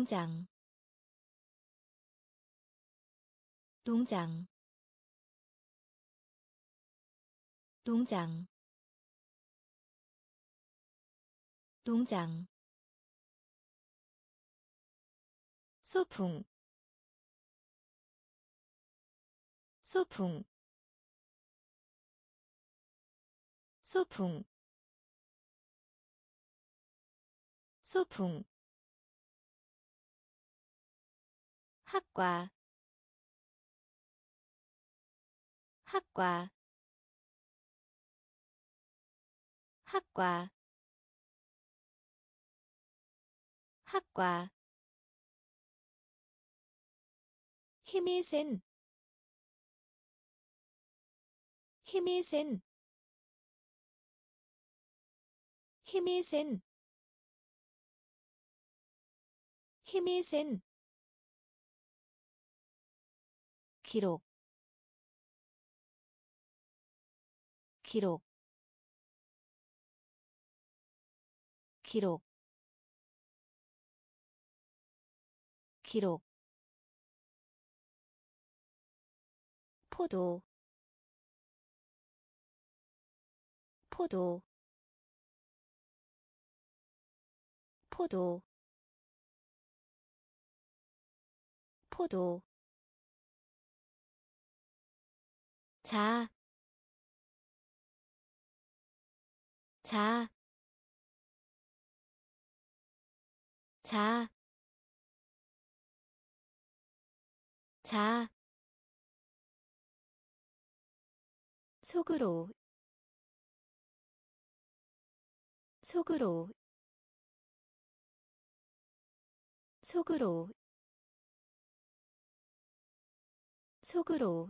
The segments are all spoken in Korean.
농장. 농장. 농장. 농장. 소풍. 소풍. 소풍. 소풍 학과 학과 학과 학과. 힘이 센 힘이 센 힘이 센 힘이 센 기록 기록 기록 기록. 포도 포도. 포도 포도 자, 자, 자, 자, 속으로, 속으로, 속으로, 속으로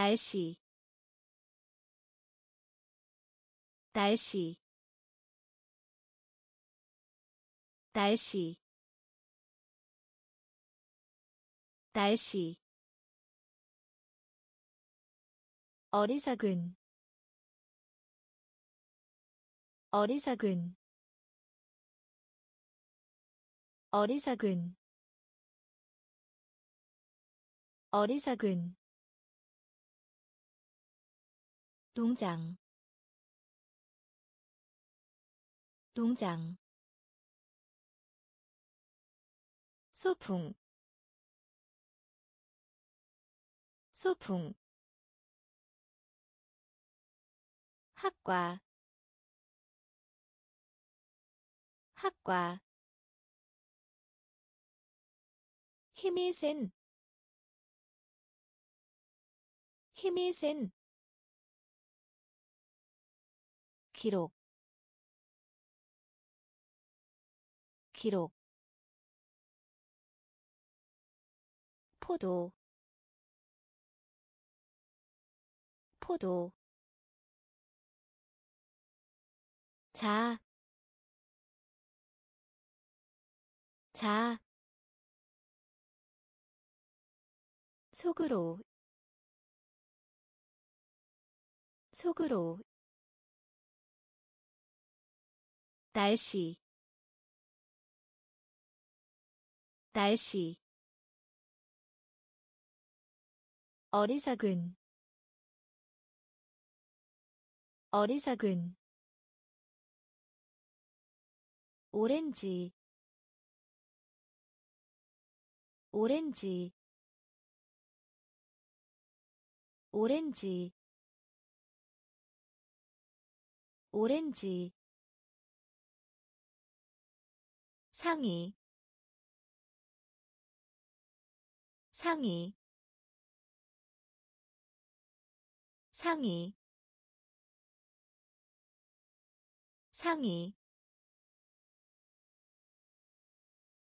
날씨. 날씨. 날씨. 날씨. 어리석은. 어리석은. 어리석은. 어리석은 농장. 농장. 소풍. 소풍. 학과. 학과. 힘이 센. 힘이 센 기록 기록 포도 포도 자, 자, 속으로, 속으로, 날씨. 날씨. 어리석은. 어리석은. 오렌지. 오렌지. 오렌지. 오렌지 상의 상의 상의 상의.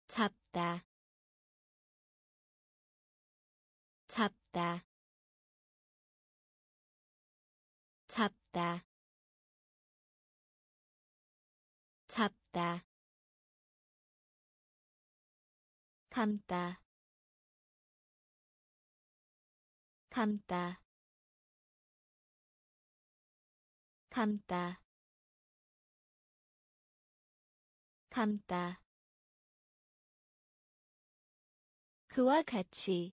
잡다 잡다 잡다 잡다 감다. 감다. 감다. 감다. 그와 같이.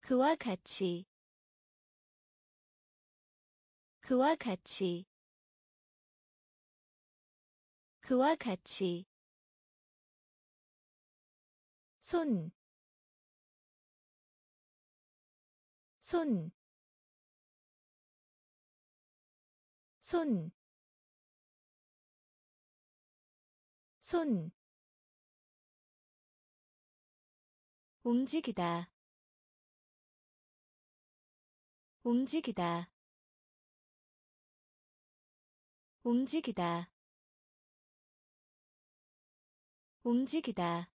그와 같이. 그와 같이. 그와 같이 손, 손, 손, 손, 움직이다, 움직이다, 움직이다, 움직이다.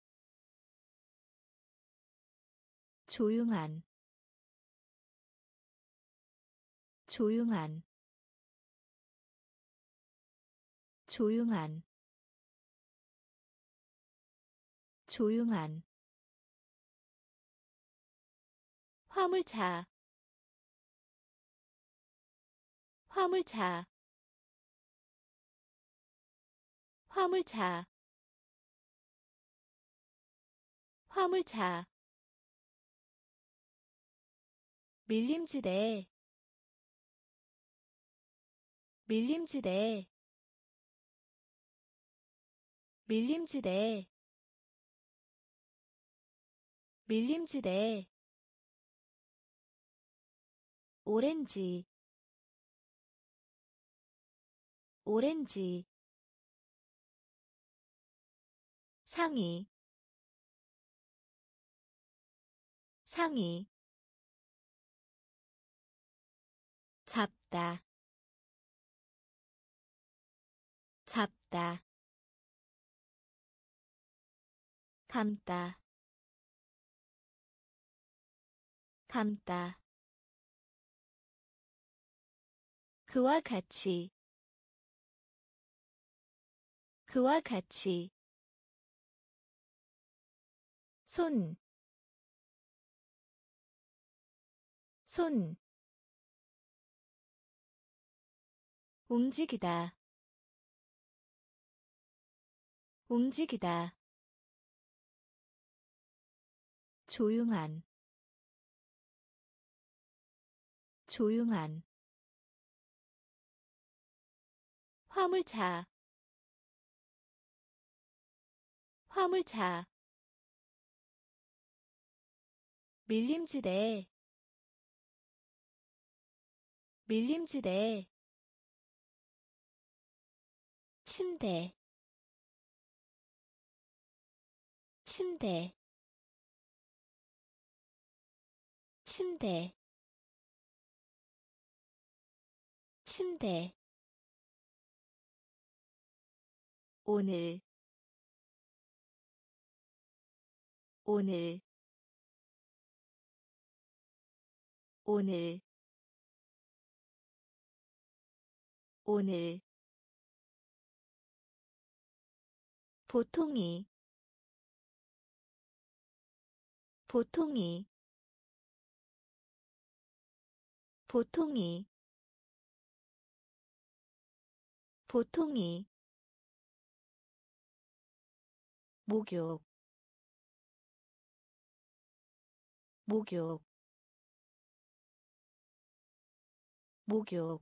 조용한 조용한 조용한 조용한. 화물차 화물차. 화물차. 화물차 밀림지대 밀림지대 밀림지대 밀림지대 오렌지 오렌지 상의 상의 잡다. 잡다. 감다. 감다. 그와 같이. 그와 같이. 손, 손, 움직이다. 움직이다. 조용한. 조용한. 화물차. 화물차. 밀림지대. 밀림지대 침대 침대 침대 침대. 오늘 오늘 오늘 오늘 보통이 보통이 보통이 보통이 목욕 목욕 목욕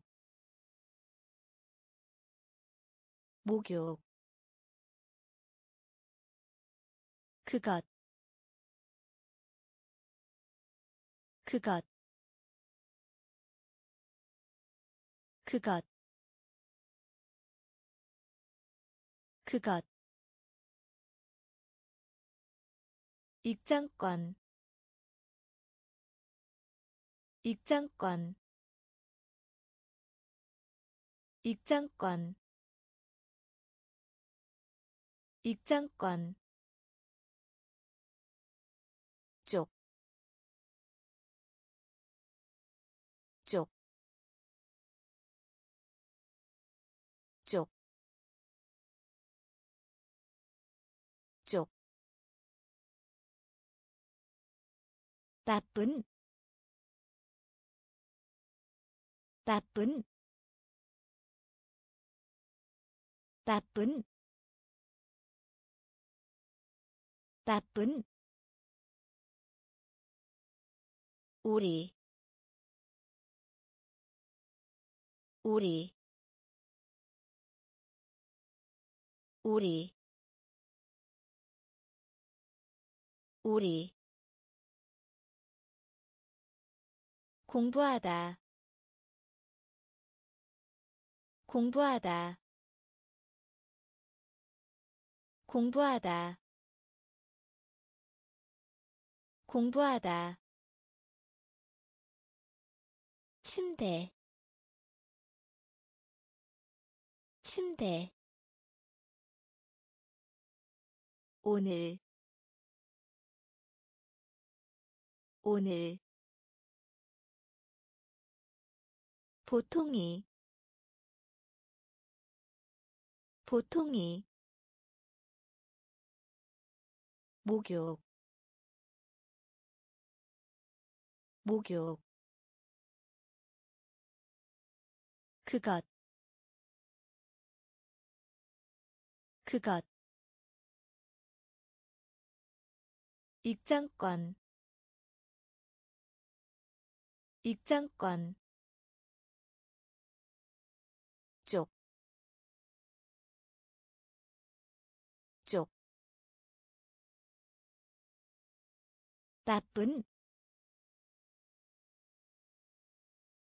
목욕 그것 그것 그것 그것. 입장권 입장권 입장권 입장권 나쁜, 나쁜, 나쁜 나쁜. 우리 우리 우리 우리 공부하다. 공부하다. 공부하다. 공부하다. 침대. 침대. 오늘. 오늘 보통이 보통이 목욕 목욕 그것 그것 입장권 입장권 나쁜,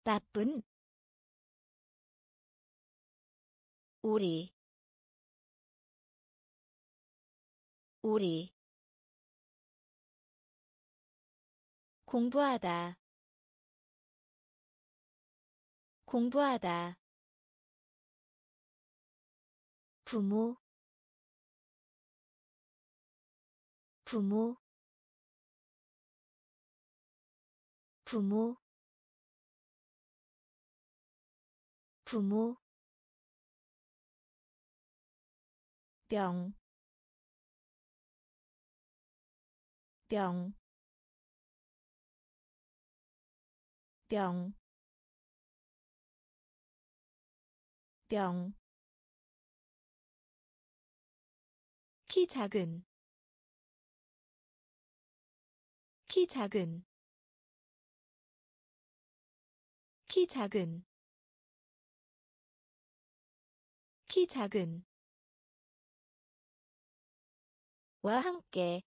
나쁜, 우리, 우리, 공부하다 공부하다 부모 부모 부모 부모 병, 병, 병, 병, 키 작은 키 작은 키 작은 키 작은 와 함께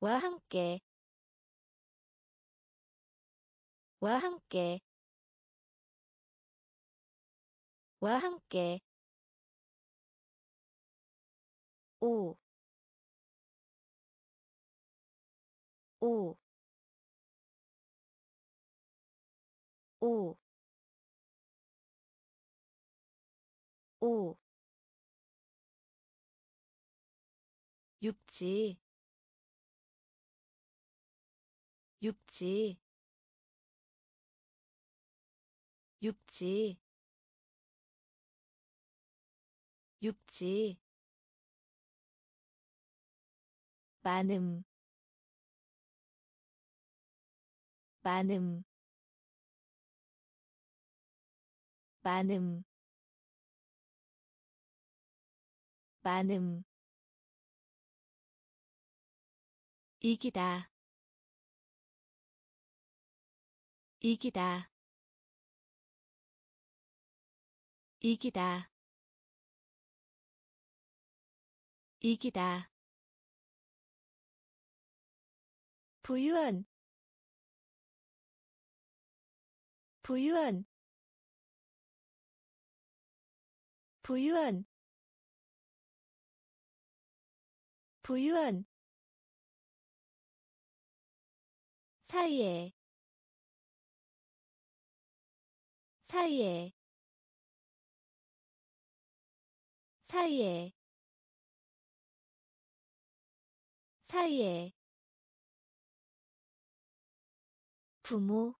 와 함께 와 함께 와 함께. 오, 오, 오, 오, 육지, 육지, 육지, 육지. 많음. 많음 많음. 많음. 이기다. 이기다. 이기다. 이기다. 부유한. 부유한 부유한 부유한 사이에 사이에 사이에 사이에 부모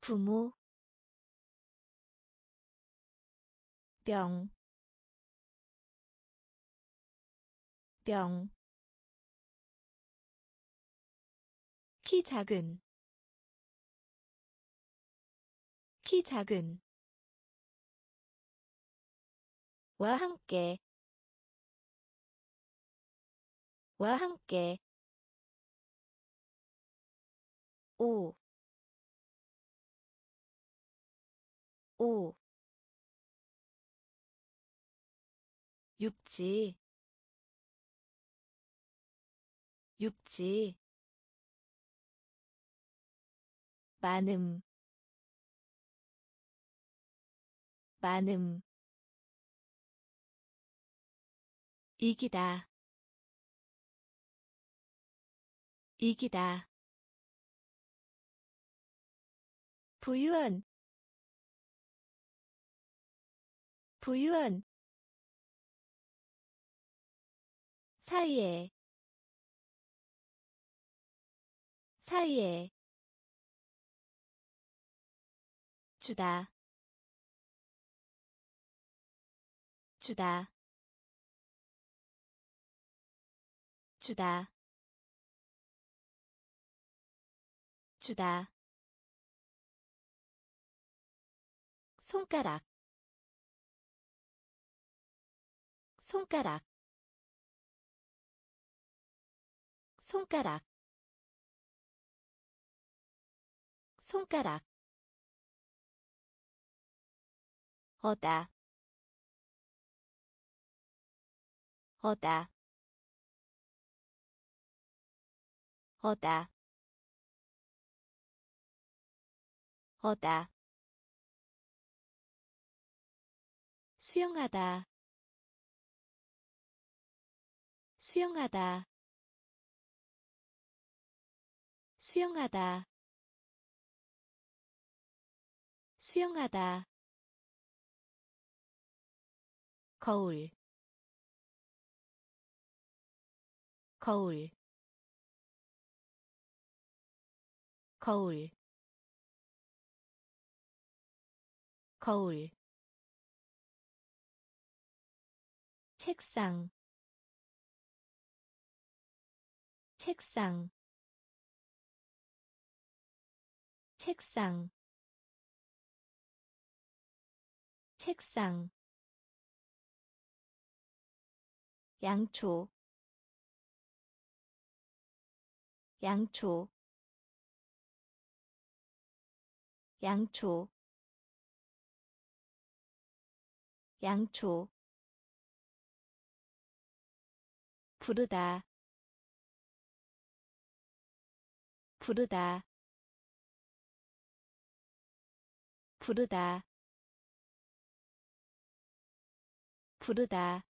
부모 병, 병, 키 작은, 키 작은. 와 함께. 와 함께. 오, 오, 육지, 육지, 많음, 많음, 이기다, 이기다. 부유한 부유한 사이에 사이에 주다 주다 주다 주다. 손가락 손가락 손가락 손가락 어다 어다 어다 어다. 수영하다 수영하다 수영하다. 수영하다. 거울. 거울. 거울. 거울. 책상. 책상 책상 책상 양초 양초 양초 양초. 부르다 부르다 부르다. 부르다.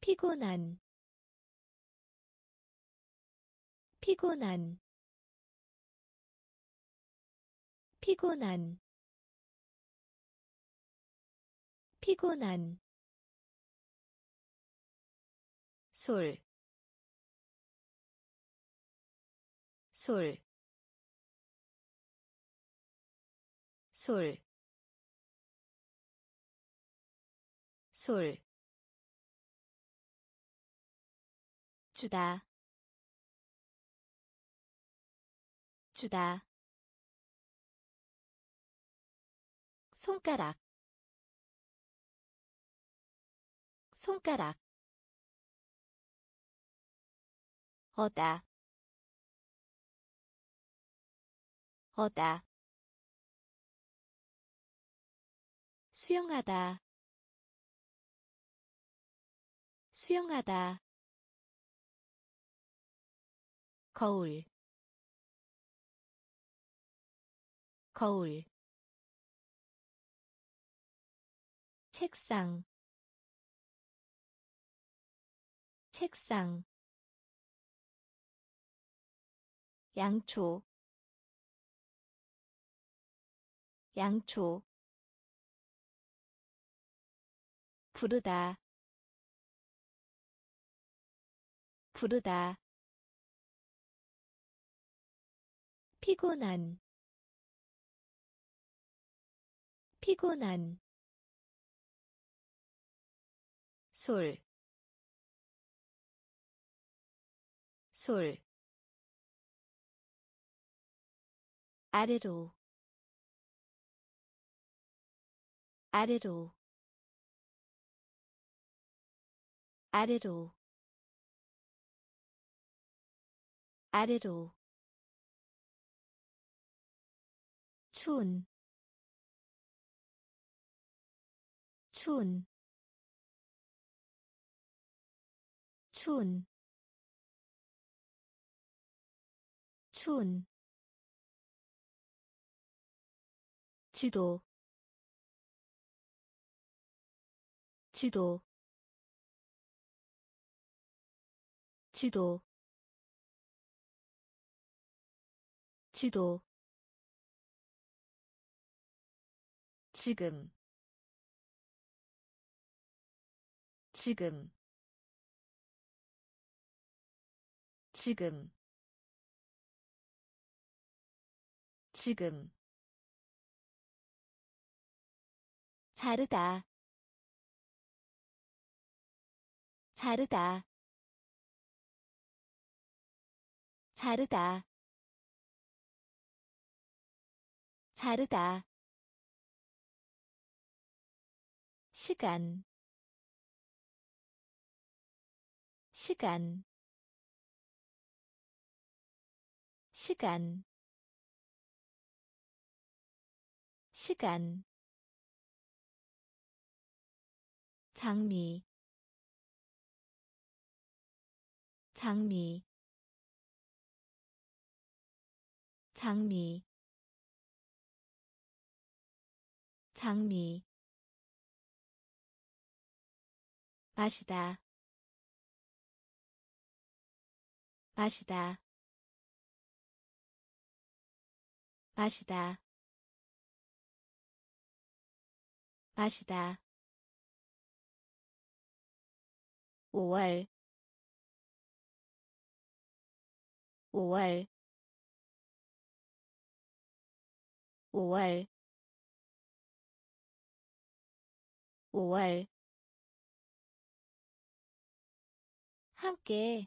피곤한. 피곤한. 피곤한. 피곤한. 솔, 솔, 솔, 솔, 주다, 주다, 손가락, 손가락 어다 어다 수영하다. 수영하다. 거울. 거울. 책상. 책상. 양초. 양초 부르다. 부르다. 피곤한. 피곤한. 솔, 솔, 아래로. 아래로 아래로 아래로. 추운 추운. 추운 추운. 지도 지도 지도 지도 지금 지금 지금 지금. 자르다 자르다 자르다. 자르다. 시간. 시간. 시간. 시간. 장미. 장미 장미 장미 마시다 마시다 마시다 마시다. 5월 5월 5월. 5월. 함께.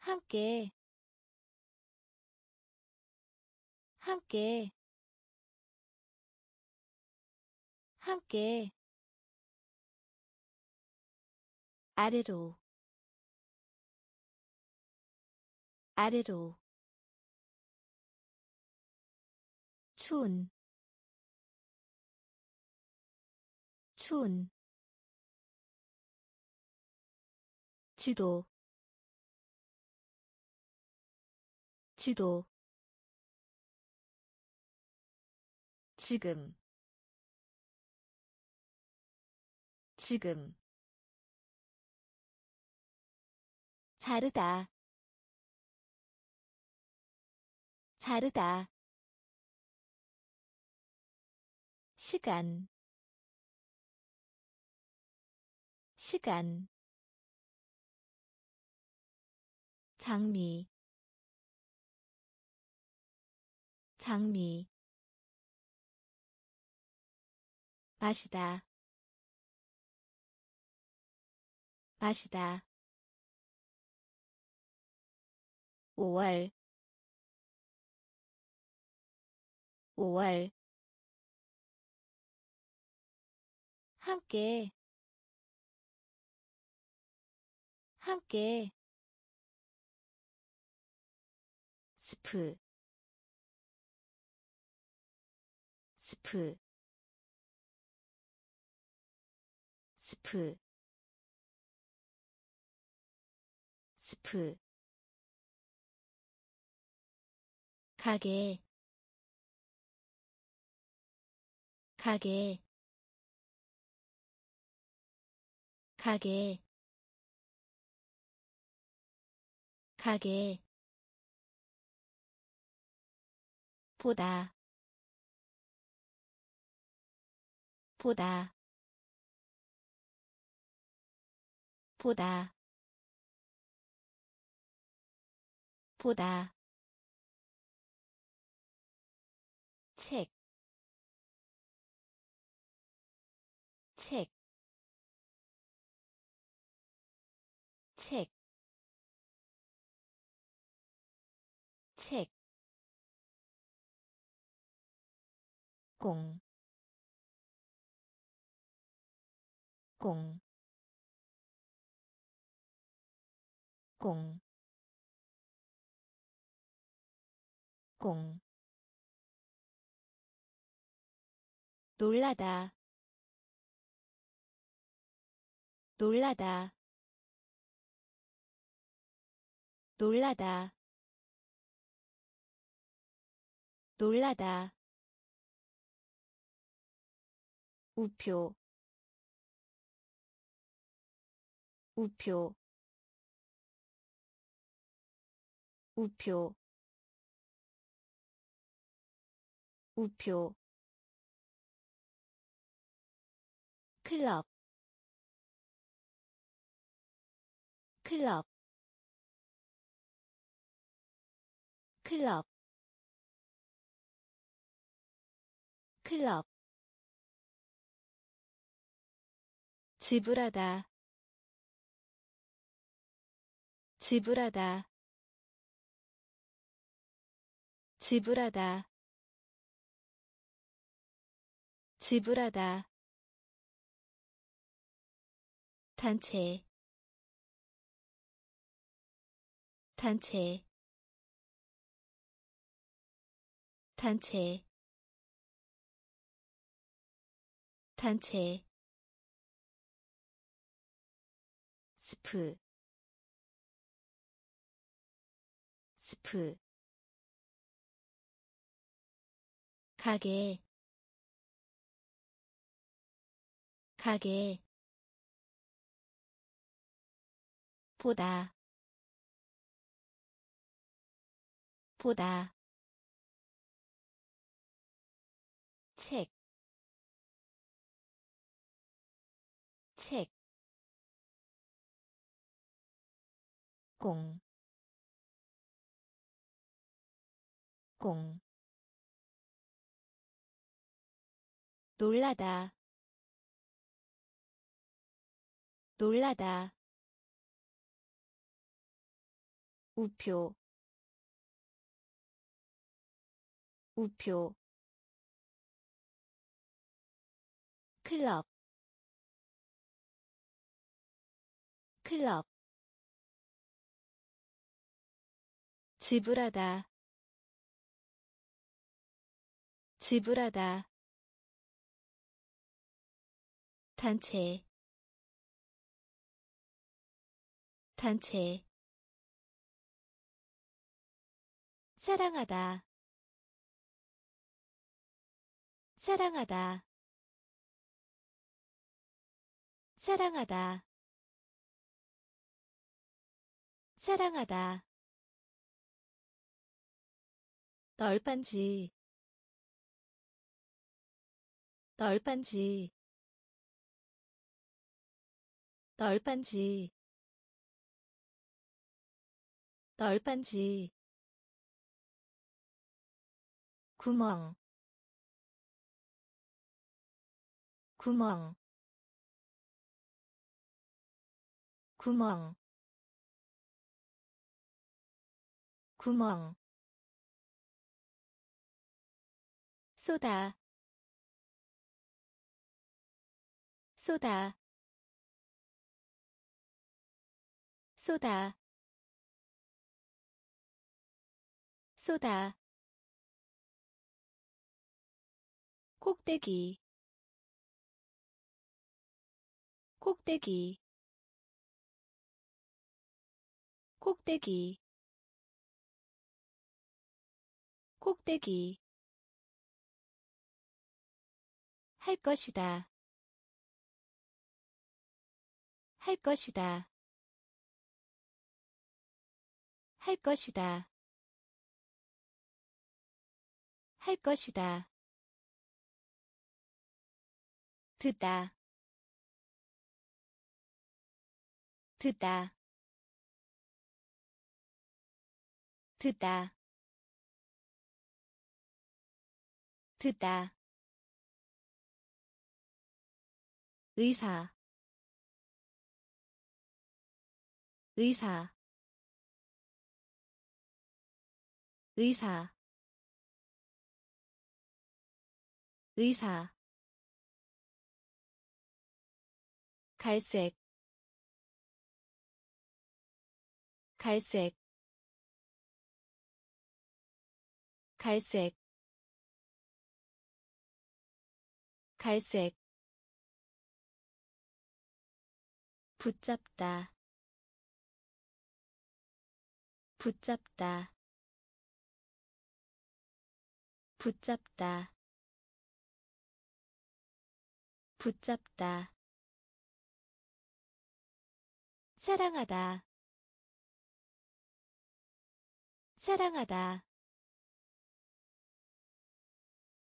함께. 함께. 함께. 아래로. 아래로 추운 지도 지도 지금 지금. 자르다 자르다 시간. 시간. 장미. 장미. 마시다. 마시다. 5월. 5월 함께 함께. 스프 스프. 스프. 스프. 가게 가게 가게. 가게. 보다. 보다. 보다. 보다 공, 공, 공, 공. 놀라다. 놀라다. 놀라다. 놀라다 우표 우표 우표 우표. 클럽 클럽. 클럽 클럽 지불하다. 지불하다. 지불하다. 지불하다. 단체. 단체. 단체. 단체 스프 스프 가게 가게 보다 보다 공, 공, 놀라다, 놀라다, 우표. 우표. 클럽. 클럽 지불하다. 지불하다. 단체. 단체. 사랑하다. 사랑하다. 사랑하다. 사랑하다 널빤지 널빤지 널빤지 널빤지. 구멍 구멍 구멍 구멍 쏘다 쏘다 쏘다 쏘다 꼭대기. 꼭대기. 꼭대기. 꼭대기 할 것이다. 할 것이다. 할 것이다. 할 것이다. 듣다. 듣다. 듣다. 듣다 의사 의사 의사 의사. 갈색 갈색. 갈색 갈색 붙잡다. 붙잡다. 붙잡다. 붙잡다. 사랑하다. 사랑하다.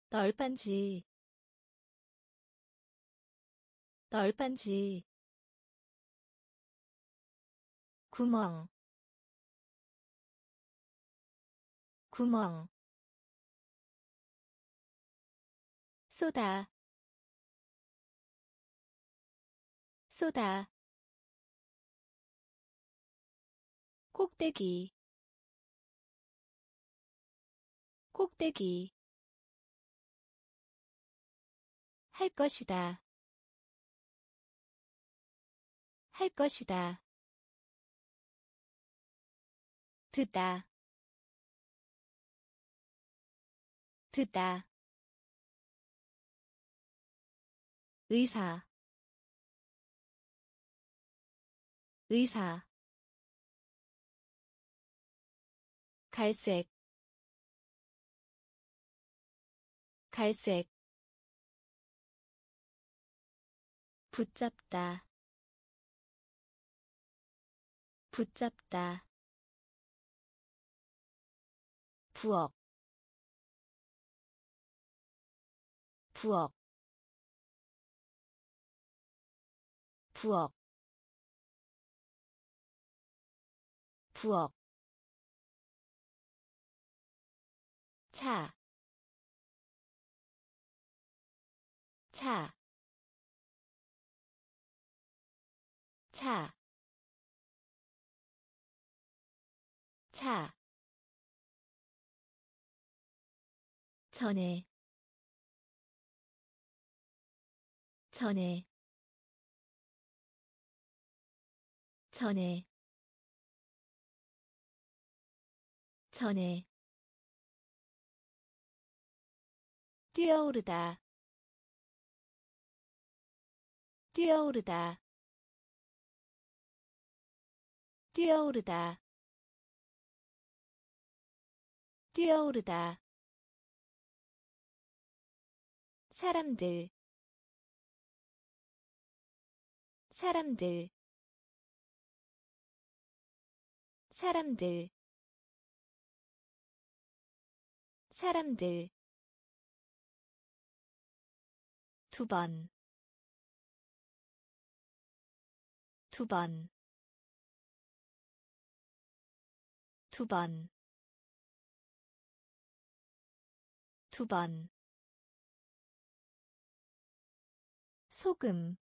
널빤지. 널빤지 구멍. 구멍. 쏘다 쏘다 꼭대기. 꼭대기. 할 것이다. 할 것이다 듣다. 듣다. 의사. 의사. 갈색. 갈색. 붙잡다. 붙잡다 부엌 부엌 부엌 부엌 차, 차, 차, 차. 전에 전에 전에 전에. 뛰어오르다 뛰어오르다 뛰어오르다. 뛰어오르다 사람들 사람들 사람들 사람들 두 번, 두 번, 두 번, 두 번. 소금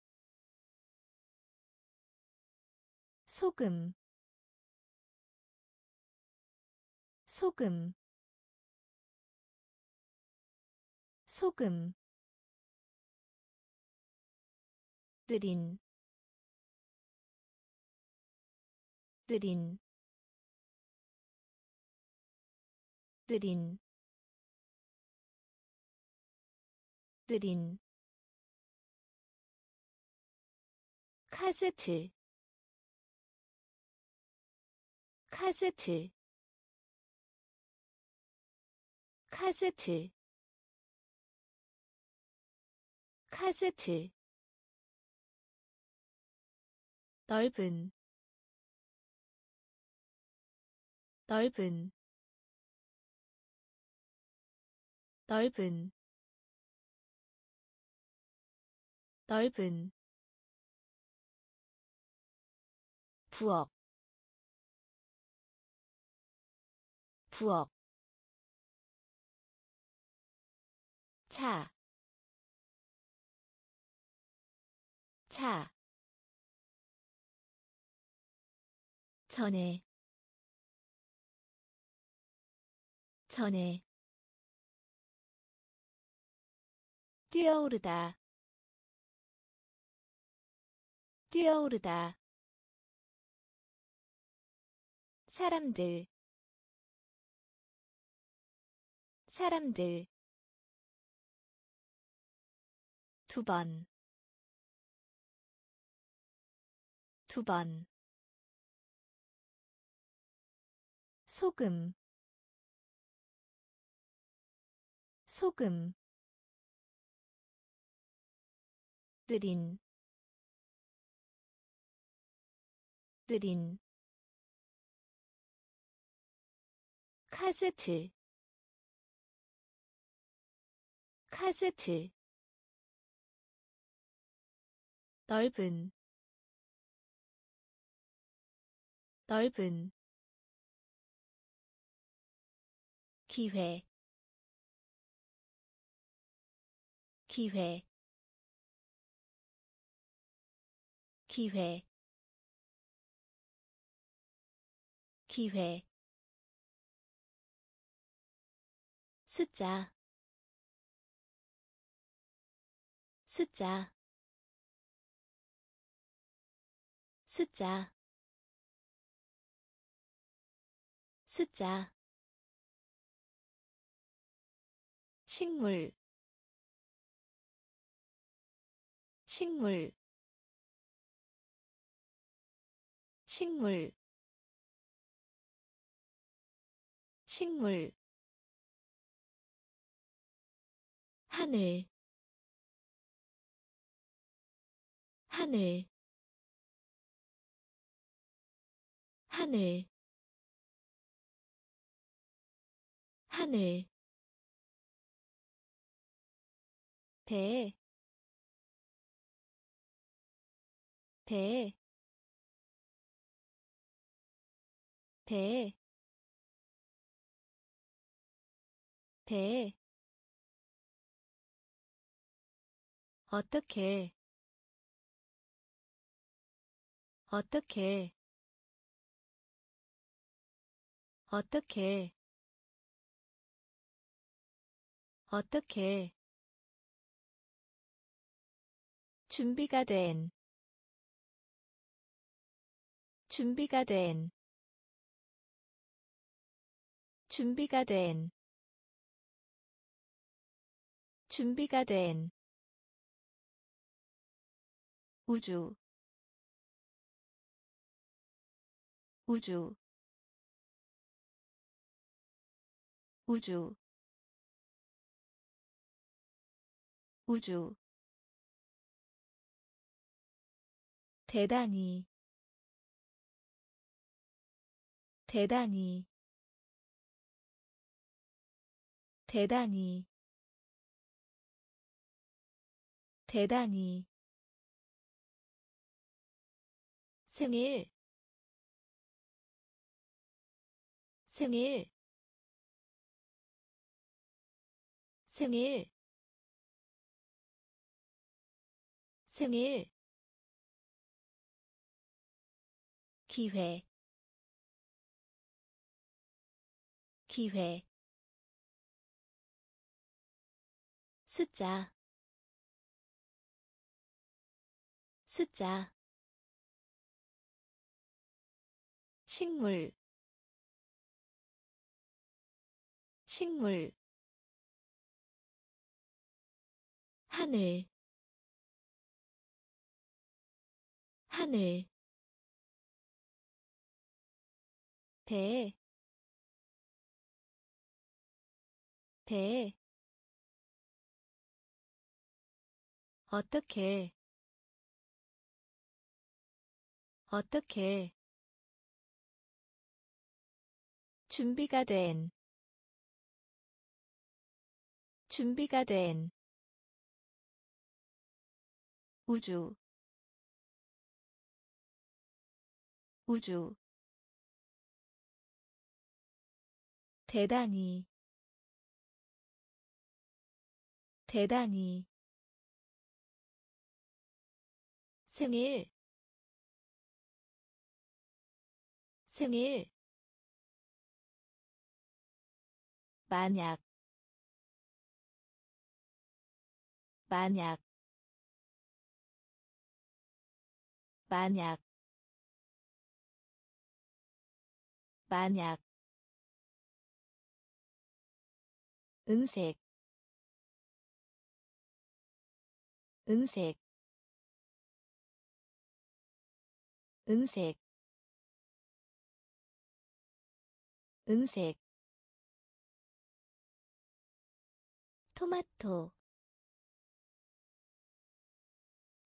소금 소금 소금. 느린 느린. 느린 느린 카세트 카세트 카세트 카세트. 넓은 넓은 넓은 넓은 부엌 부엌 차, 차, 전에, 전에, 뛰어오르다 뛰어오르다 사람들 사람들. 두 번, 두 번, 소금, 소금, 느린, 느린, 카세트 카세트 넓은 넓은 기회 기회 기회 기회 숫자. 숫자. 숫자. 숫자. 식물. 식물. 식물. 식물 하늘 하늘 하늘 하늘. 대, 대, 대, 대, 어떻게, 어떻게, 어떻게? 어떻게? 준비가 된. 준비가 된. 준비가 된. 준비가 된 우주 우주 우주 우주. 대단히 대단히 대단히 대단히 생일 생일 생일 생일. 기회 기회. 숫자 숫자 식물 식물 하늘 하늘 대, 대, 어떻게, 어떻게, 준비가 된, 준비가 된, 우주 우주. 대단히 대단히. 생일 생일 만약 만약 만약 만약. 은색 은색. 은색 은색 토마토.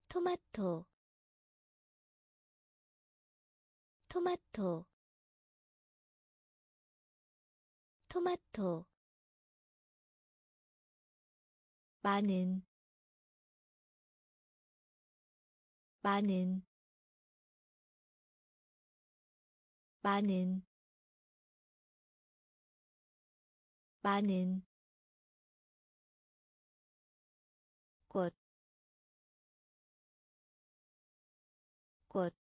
토마토. 토마토. 토마토. 많은 많은 많은 많은 꽃, 꽃,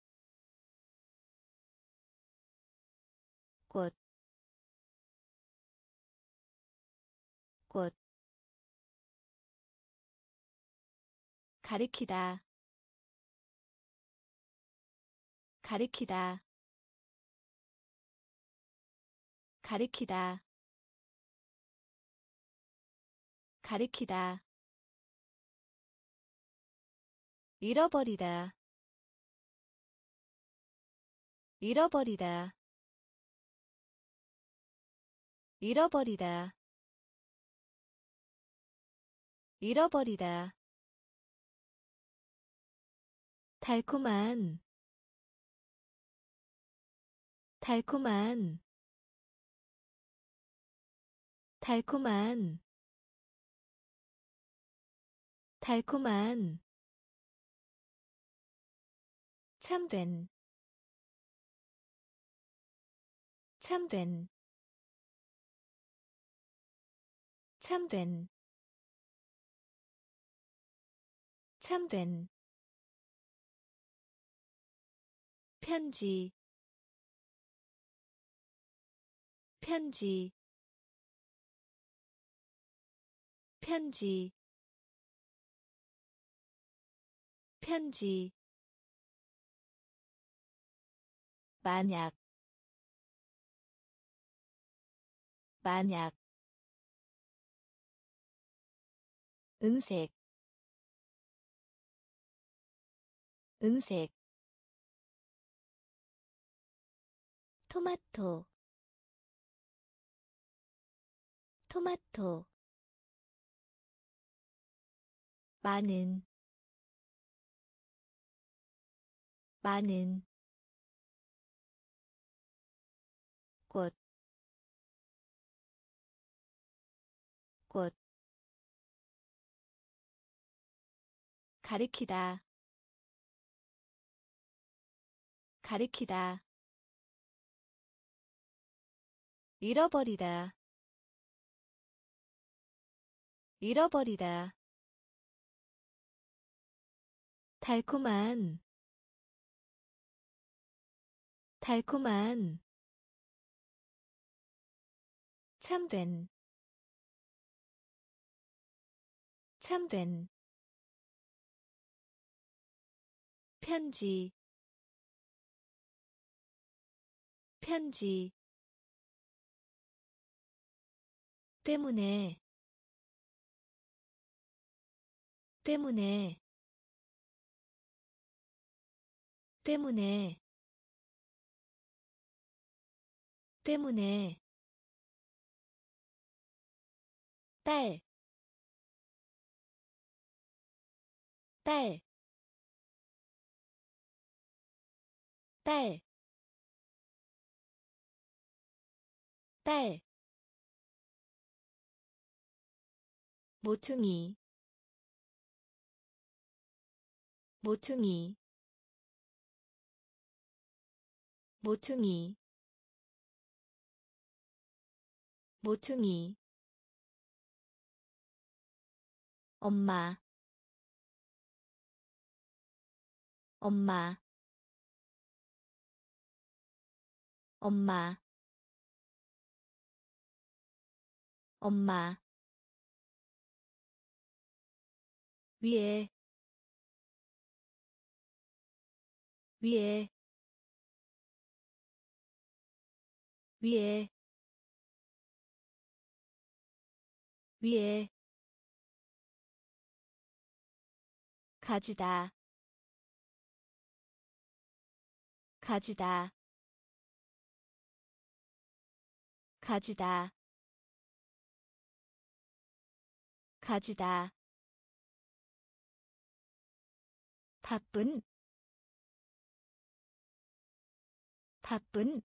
꽃, 꽃, 가리키다, 가리키다, 가리키다, 가리키다. 잃어버리다. 잃어버리다. 잃어버리다. 잃어버리다. 달콤한. 달콤한. 달콤한. 달콤한 참된 참된 참된 참된. 편지 편지 편지 편지 만약 만약 은색 은색 토마토 토마토 많은 많은 꽃, 꽃, 가리키다, 가리키다, 잃어버리다, 잃어버리다. 달콤한 달콤한 참된 참된. 편지 편지. 때문에 때문에. 때문에. 때문에 딸, 딸, 딸, 딸, 모퉁이, 모퉁이, 모퉁이, 모퉁이 엄마 엄마 엄마 엄마. 위에 위에 위에 위에 가지다. 가지다. 가지다. 가지다. 바쁜. 바쁜.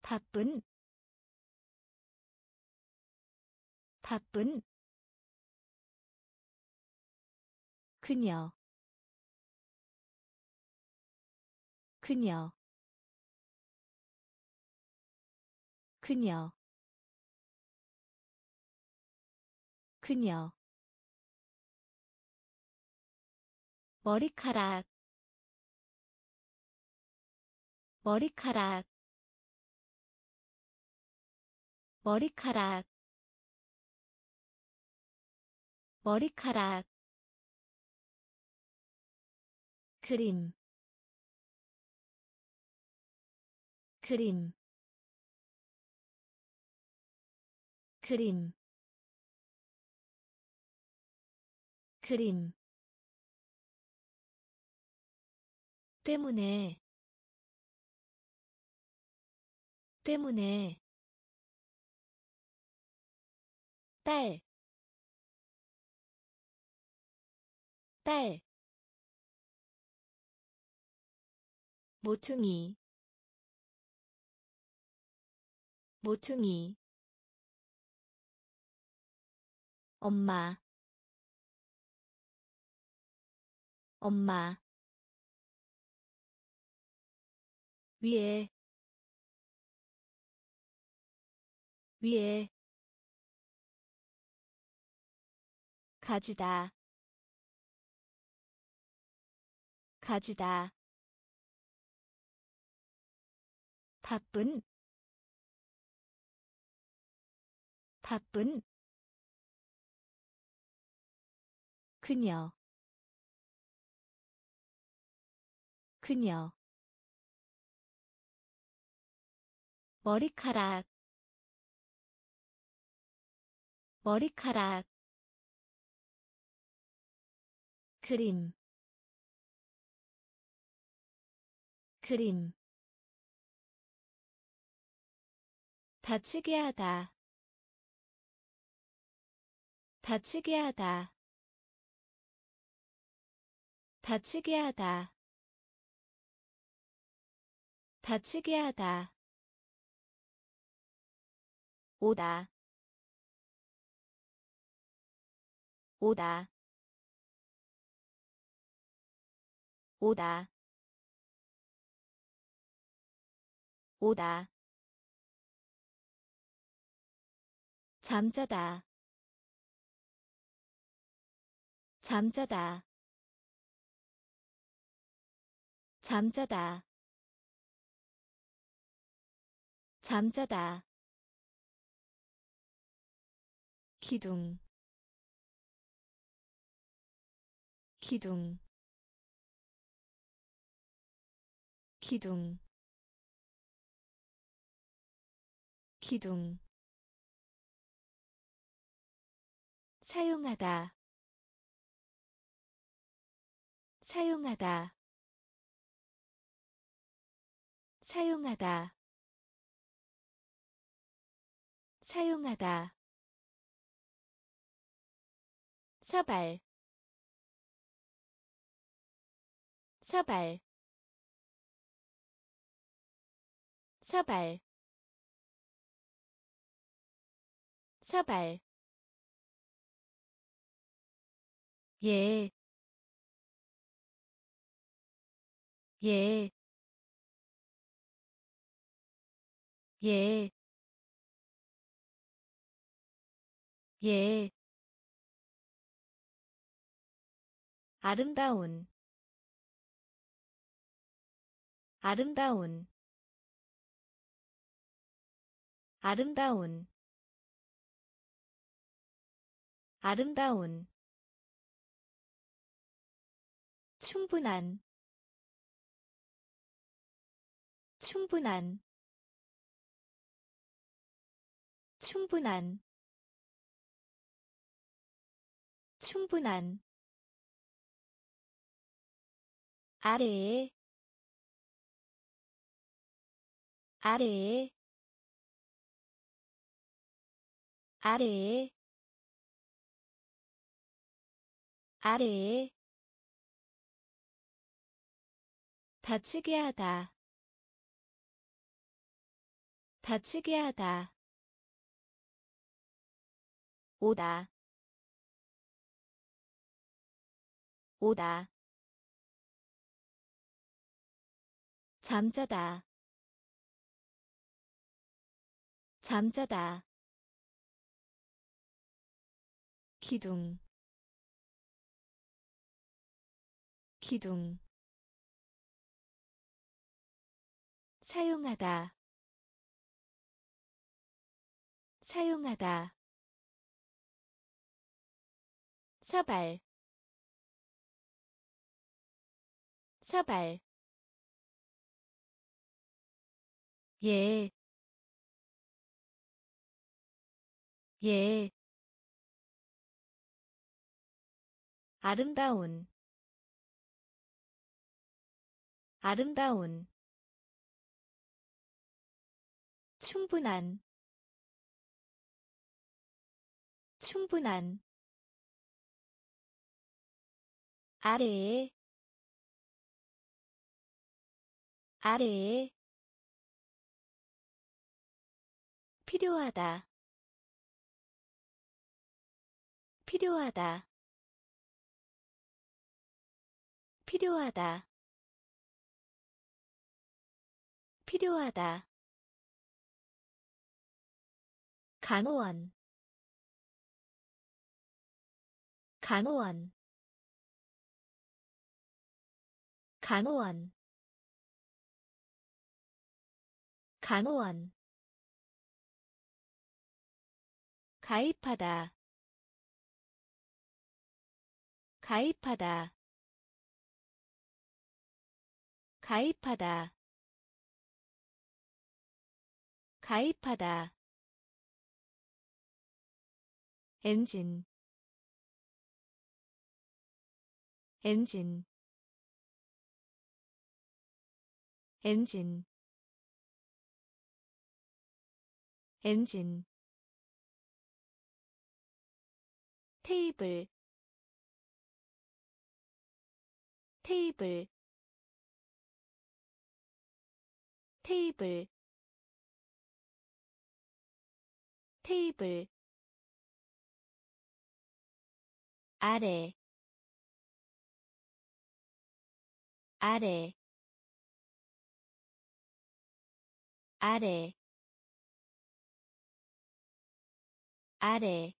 바쁜. 바쁜 그녀. 그녀. 그녀. 그녀. 머리카락. 머리카락. 머리카락. 머리카락 그림 그림 그림 그림. 때문에 때문에. 딸, 딸, 모퉁이, 모퉁이, 엄마, 엄마, 위에, 위에, 가지다. 가지다 바쁜 바쁜 그녀 그녀 머리카락 머리카락 그림 그림 다치게 하다. 다치게 하다. 다치게 하다. 다치게 하다. 오다. 오다. 오다. 오다 잠자다. 잠자다. 잠자다. 잠자다. 기둥. 기둥. 기둥. 기둥 사용하다. 사용하다. 사용하다. 사용하다. 사발. 사발. 사발. 사발 예, 예, 예, 예. 아름다운, 아름다운, 아름다운. 아름다운 충분한 충분한 충분한 충분한. 아래에 아래에 아래에 아래에 다치게 하다. 다치게 하다. 오다. 오다. 잠자다. 잠자다. 기둥. 기둥 사용하다. 사용하다. 사발. 사발. 예, 예. 아름다운, 아름다운, 충분한, 충분한, 아래에, 아래에, 필요하다 필요하다 필요하다 필요하다 간호원. 간호원. 간호원. 간호원. 가입하다. 가입하다. 가입하다. 가입하다 엔진. 엔진. 엔진. 엔진. 테이블. 테이블. 테이블. 테이블 아래 아래 아래 아래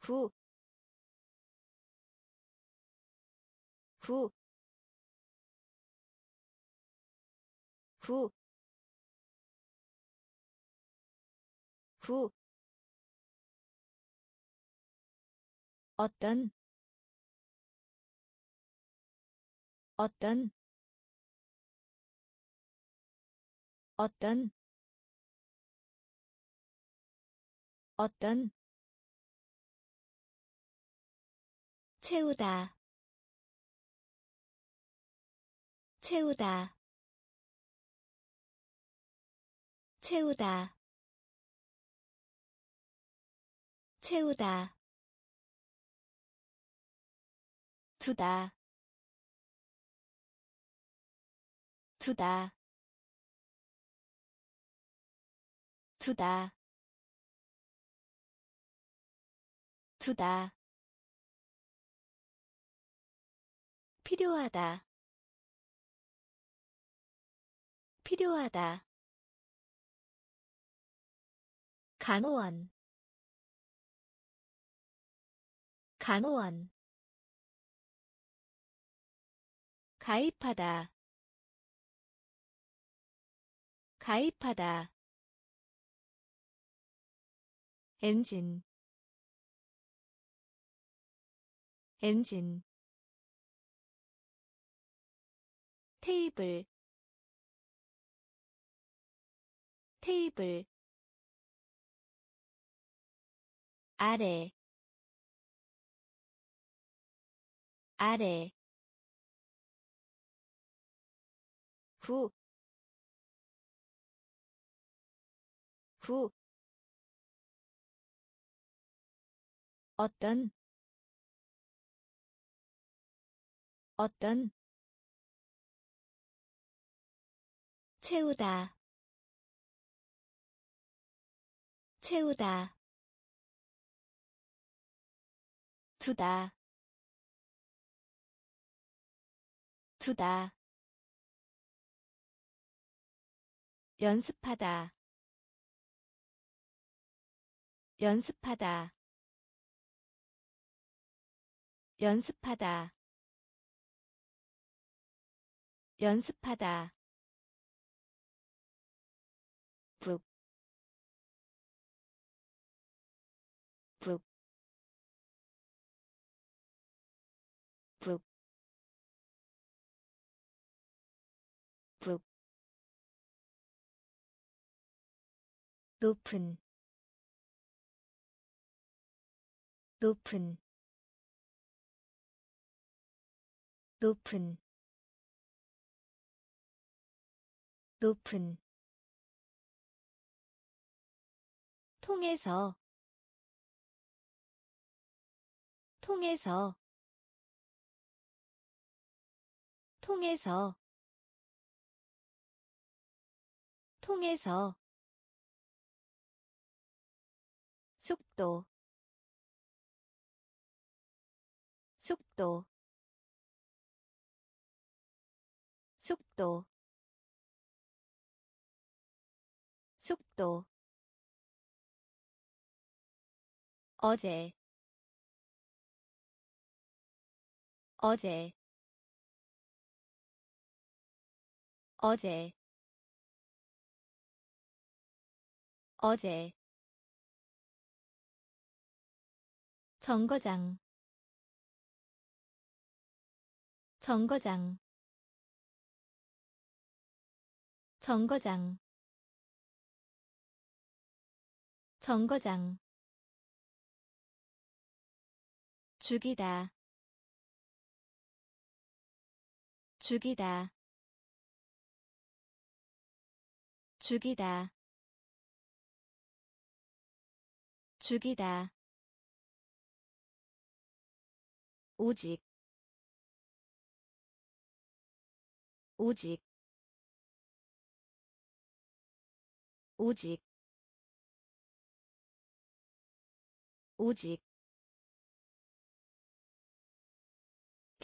후, 후, 후, 후. 어떤, 어떤, 어떤, 어떤, 채우다. 채우다. 채우다. 채우다 두다. 두다. 두다. 두다. 필요하다. 필요하다. 간호원. 간호원 가입하다. 가입하다. 엔진. 엔진. 테이블. 테이블. 아래. 아래 후, 후, 어떤, 어떤, 채우다, 채우다, 두다, 두다. 연습하다. 연습하다. 연습하다. 연습하다 높은 높은 높은 높은. 통해서 통해서 통해서 통해서 속도 속도 속도 속도. 어제 어제 어제 어제 정거장. 정거장. 정거장. 정거장. 죽이다. 죽이다. 죽이다. 죽이다 오직 오직 오직 오직.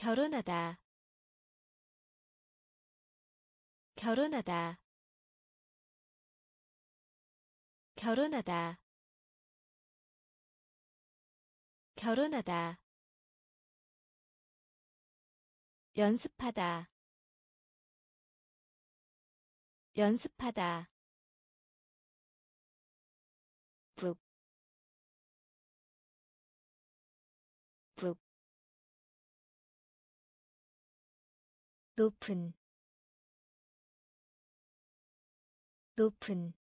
결혼하다 결혼하다 결혼하다 결혼하다 연습하다. 연습하다. 높은, 높은,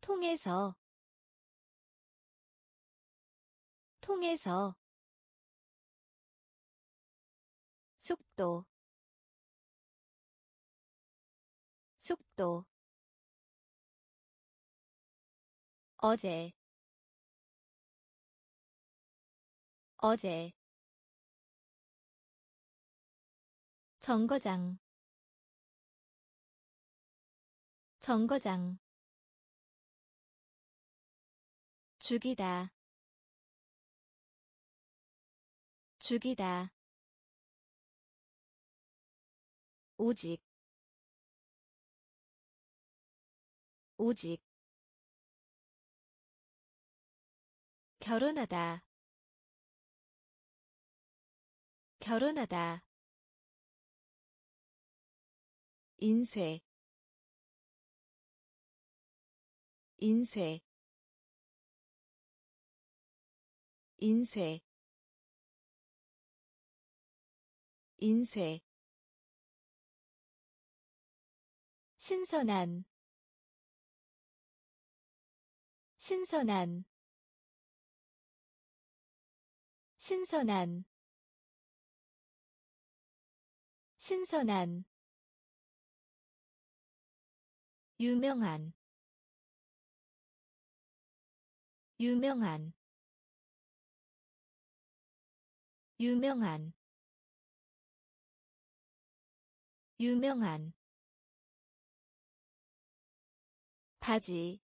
통해서, 통해서, 속도 속도. 어제 어제. 정거장 정거장. 죽이다 죽이다 오직 오직. 결혼하다 결혼하다. 인쇄 인쇄. 인쇄 인쇄 신선한 신선한 신선한 신선한. 유명한 유명한. 유명한. 유명한 바지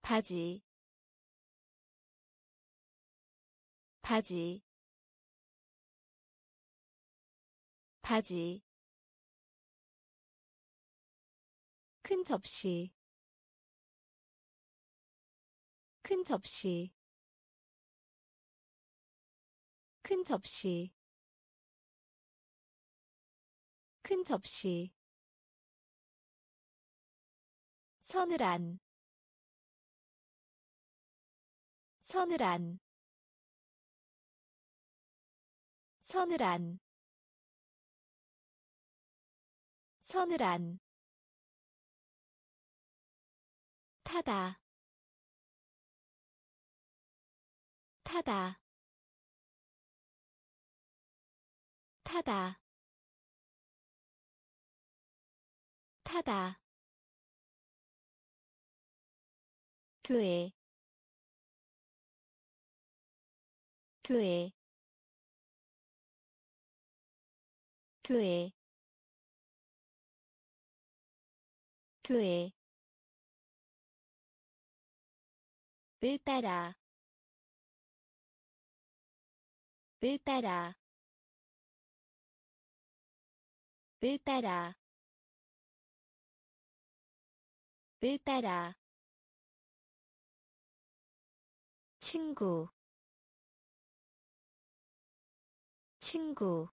바지 바지 바지. 큰 접시 큰 접시 큰 접시 큰 접시 서늘한 서늘한 서늘한 서늘한. 타다 타다 타다 타다 교회 교회 교회 교회 을 따라 을 따라 을 따라 을 따라 친구 친구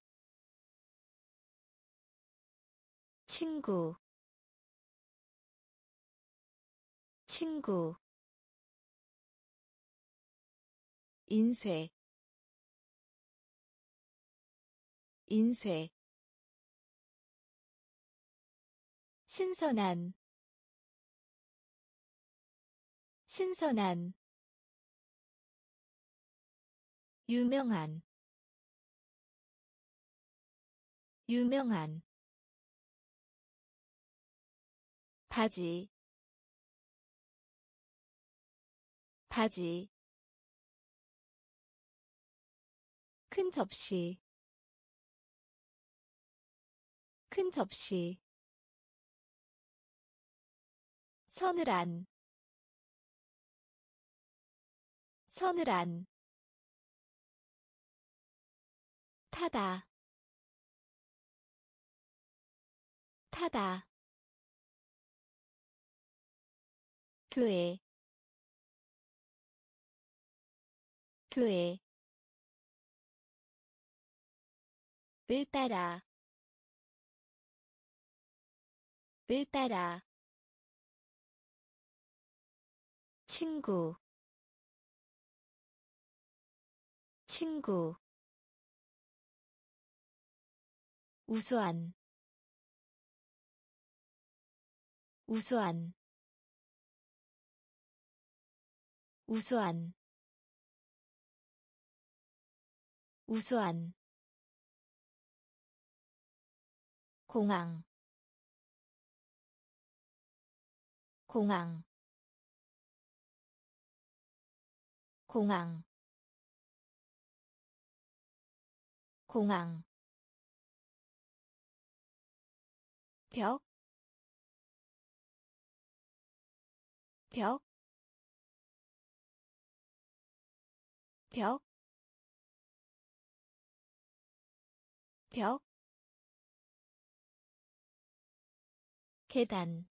친구 친구. 인쇄 인쇄. 신선한 신선한 유명한 유명한 바지 바지 큰 접시 큰 접시 서늘한 서늘한 타다. 타다. 교회. 교회. 을 따라. 을 따라. 친구. 친구 우수한 우수한 우수한 우수한. 공항 공항. 공항 공항 벽, 벽, 벽, 벽, 계단,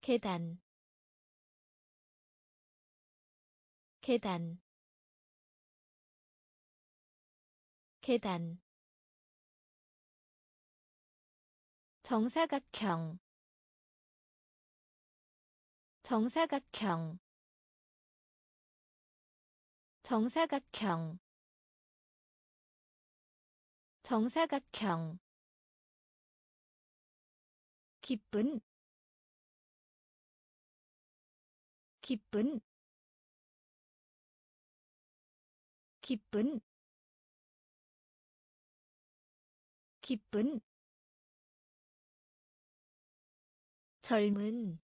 계단, 계단, 계단 정사각형. 정사각형. 정사각형. 정사각형. 기쁜. 기쁜. 기쁜. 기쁜 젊은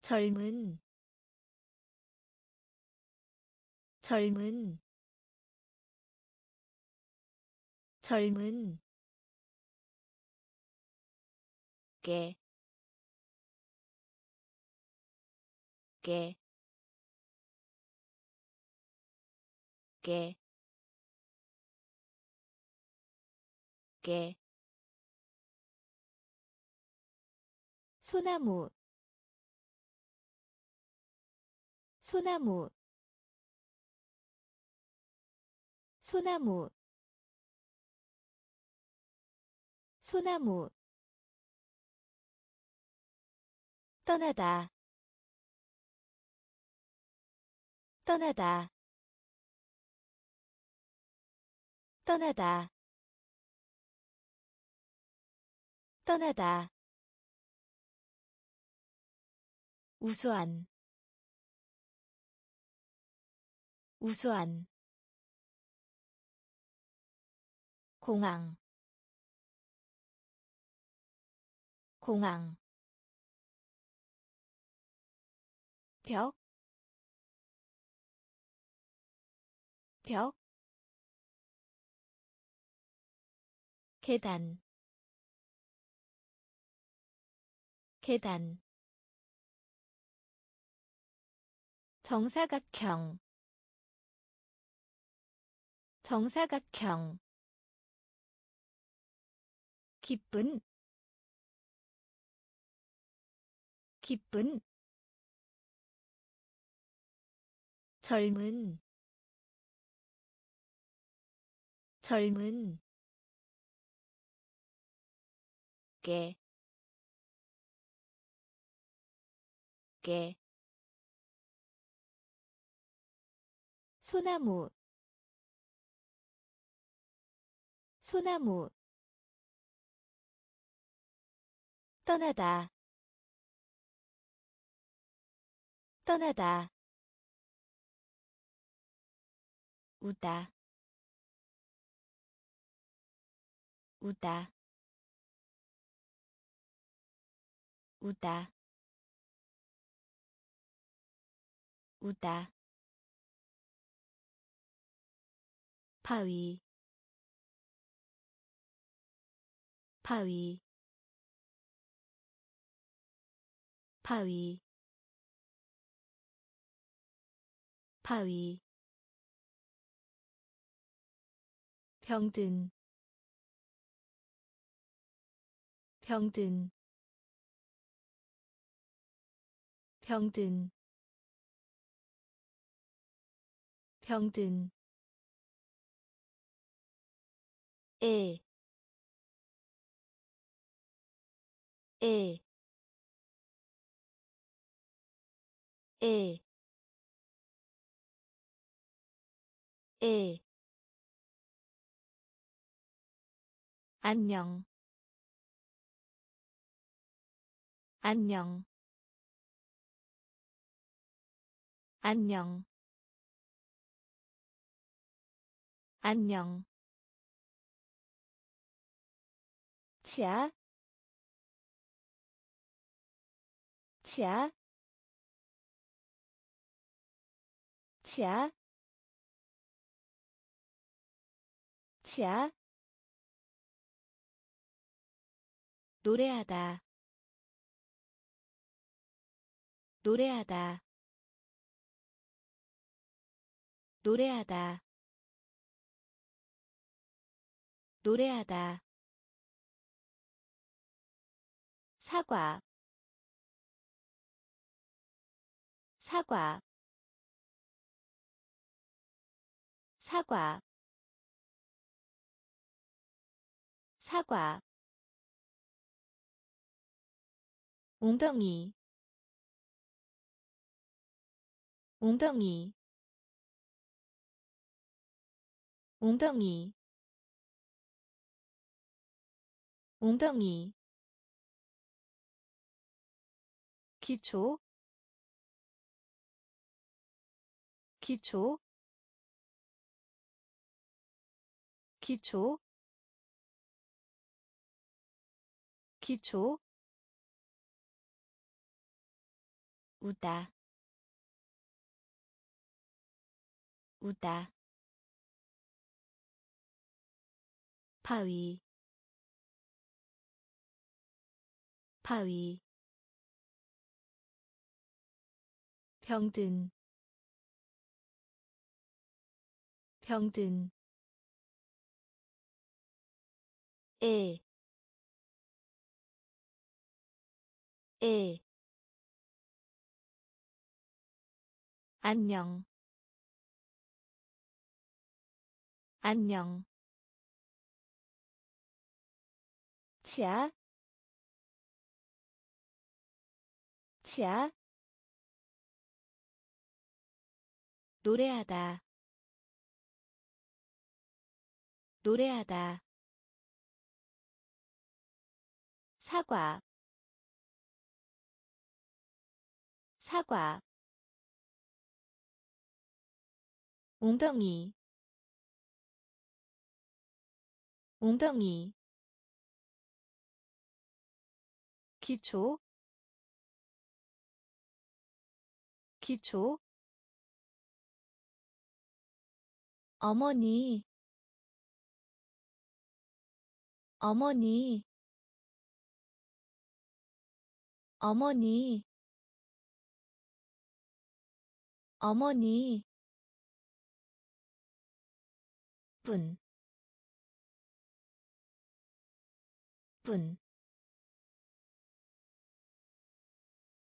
젊은 젊은 젊은 깨, 깨, 깨, 깨. 소나무 소나무 소나무 소나무. 떠나다 떠나다 떠나다 떠나다 우수한 우수한 공항 공항 벽, 벽, 계단, 계단, 정사각형, 정사각형, 기쁜, 기쁜, 젊은. 젊은. 깨, 깨. 소나무 소나무 떠나다 떠나다 우다 우다 우다 우다 바위. 바위. 바위. 바위. 병든. 병든. 병든. 병든 에, 에, 에, 에. 안녕. 안녕. 안녕. 안녕 치아 치아 치아 치아. 노래하다 노래하다 노래하다 노래하다 사과 사과 사과 사과 웅덩이 웅덩이 웅덩이 웅덩이 기초 기초 기초 기초 우다 우다 바위 바위 병든 병든 에, 에, 안녕, 안녕, 치아, 치아, 노래하다, 노래하다. 사과. 사과. 웅덩이. 웅덩이. 기초. 기초 어머니. 어머니. 어머니. 어머니. 분, 분,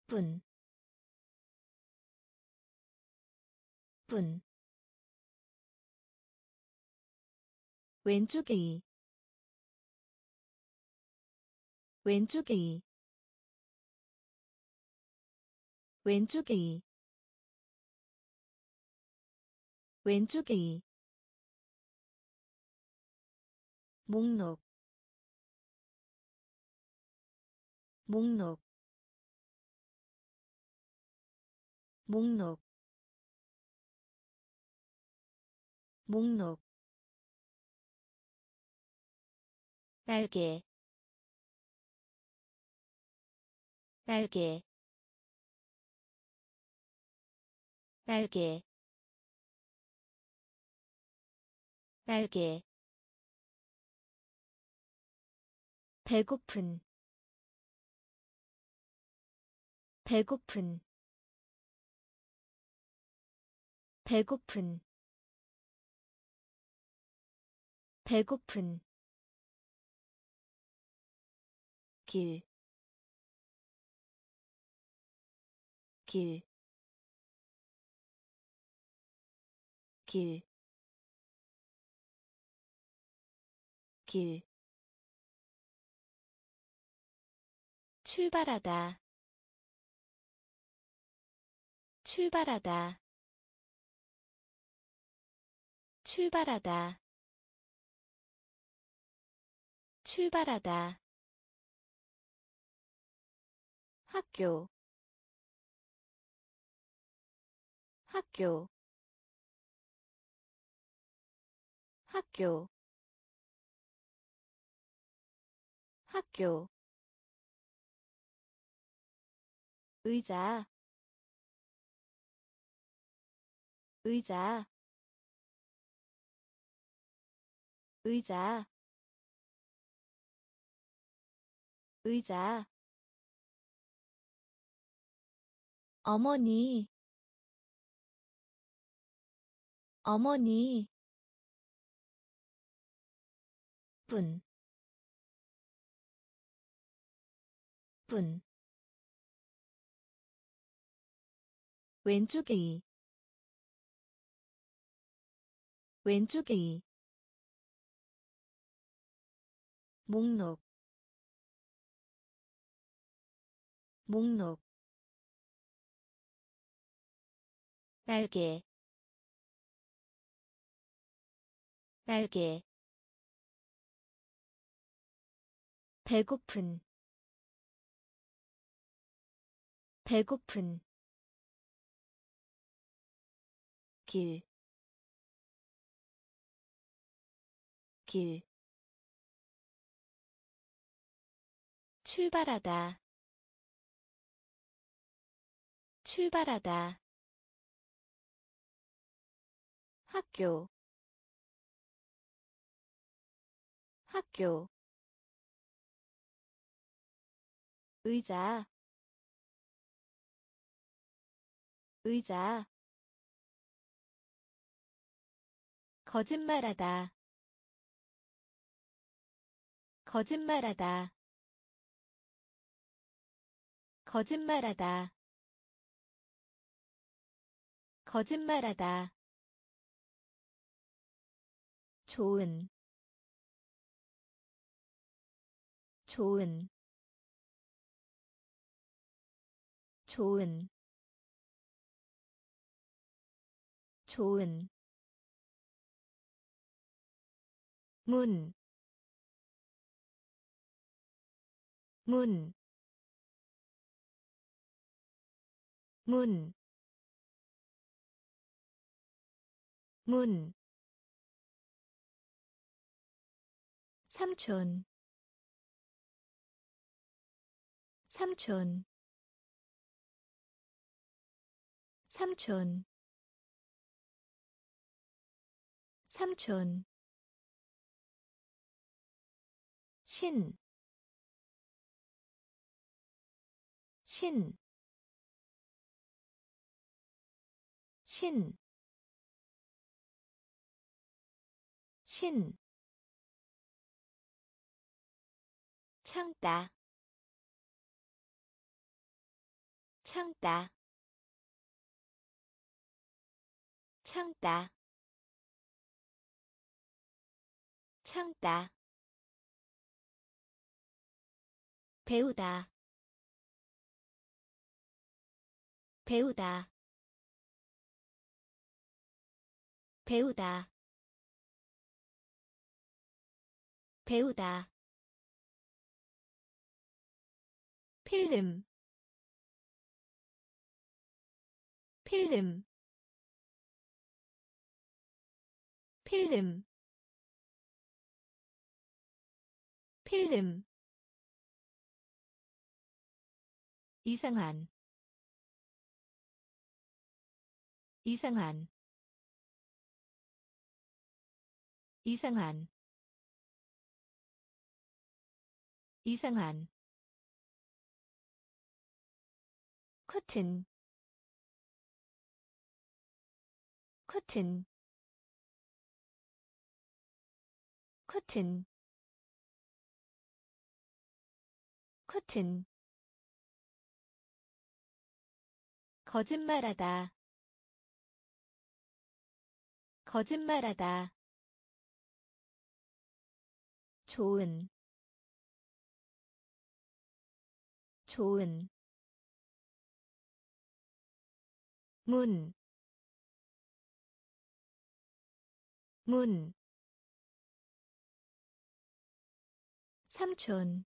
분, 분. 왼쪽이 왼쪽이 왼쪽이 왼쪽이 목록. 목록. 목록. 목록 날개 날개 날개 날개 배고픈 배고픈 배고픈 배고픈 길, 길, 길, 길. 출발하다. 출발하다. 출발하다. 출발하다 학교 학교 학교 학교. 의자 의자. 의자 의자 어머니. 어머니. 분, 분, 왼쪽이. 왼쪽이. 목록. 목록 날개 날개 배고픈 배고픈 길, 길, 출발하다, 출발하다, 학교, 학교, 의자, 의자, 거짓말하다 거짓말하다 거짓말하다 거짓말하다 좋은 좋은 좋은 좋은. 문, 문, 문, 문, 삼촌, 삼촌, 삼촌, 삼촌. 신, 신, 신, 신, 참다, 참다, 참다, 참다. 배우다. 배우다. 배우다. 배우다 필름 필름 필름 필름. 이상한 이상한 이상한 이상한 커튼. 커튼. 커튼. 커튼. 거짓말하다. 거짓말하다. 좋은. 좋은 문, 문, 삼촌,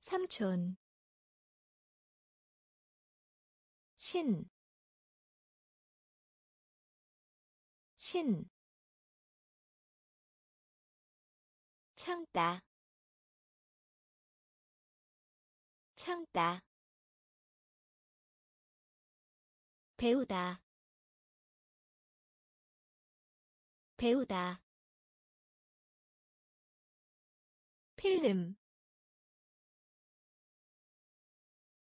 삼촌, 신, 신, 참다, 참다, 배우다, 배우다, 필름,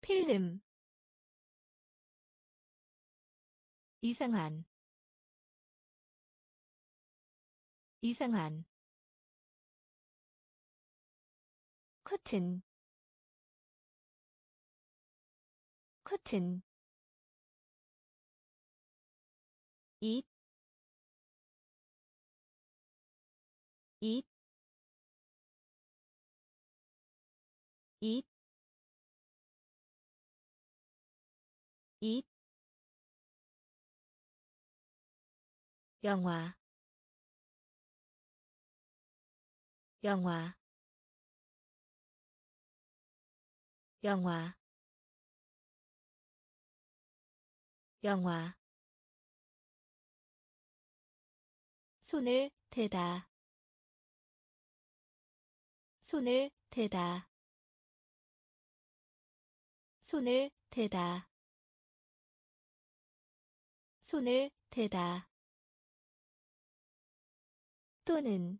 필름, 이상한. 이상한. 커튼. 커튼 입, 입, 입, 입, 영화, 영화, 영화, 영화 손을 대다. 손을 대다. 손을 대다. 손을 대다. 또는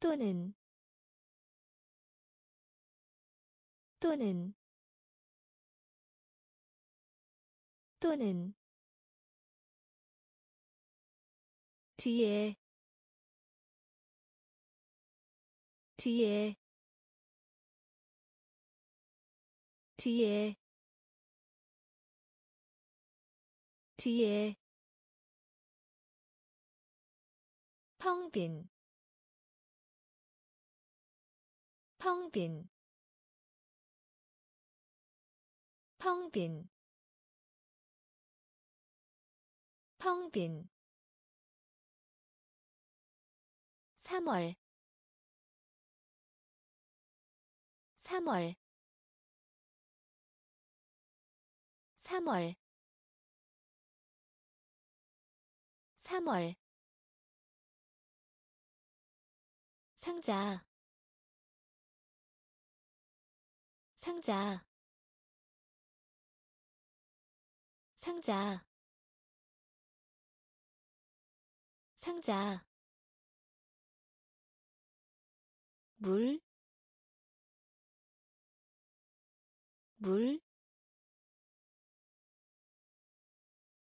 또는 또는 또는 뒤에. 뒤에. 뒤에. 뒤에. 텅 빈, 텅 빈, 텅 빈, 텅 빈. 3월. 3월. 3월. 3월. 상자. 상자. 상자. 상자 물, 물,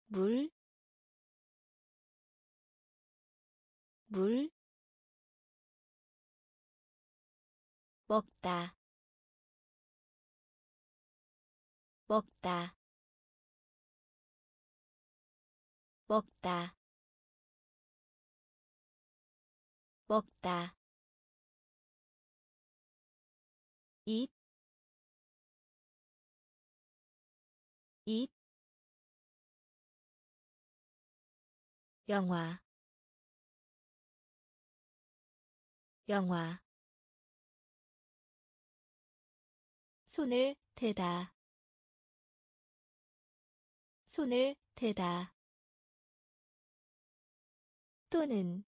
물, 물, 먹다, 먹다, 먹다, 먹다. 입, 입, 영화, 영화, 손을 대다, 손을 대다, 또는,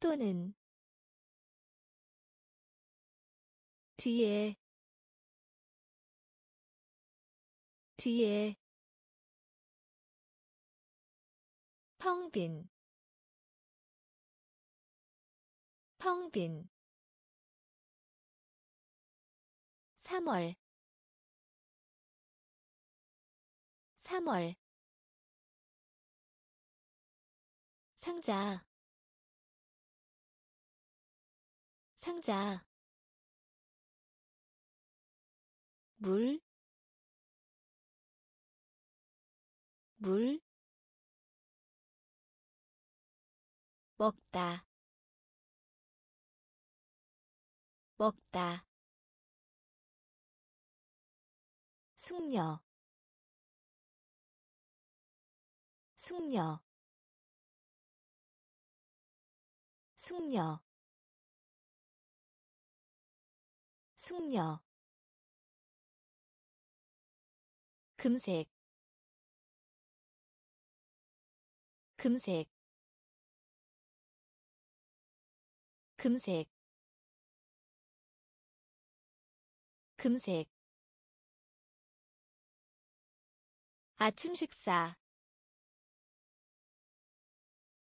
또는, 뒤에. 뒤에. 텅 빈, 텅 빈. 3월. 3월. 상자. 상자 물, 물, 먹다, 먹다, 숙녀, 숙녀, 숙녀, 숙녀 금색 금색 금색 금색. 아침 식사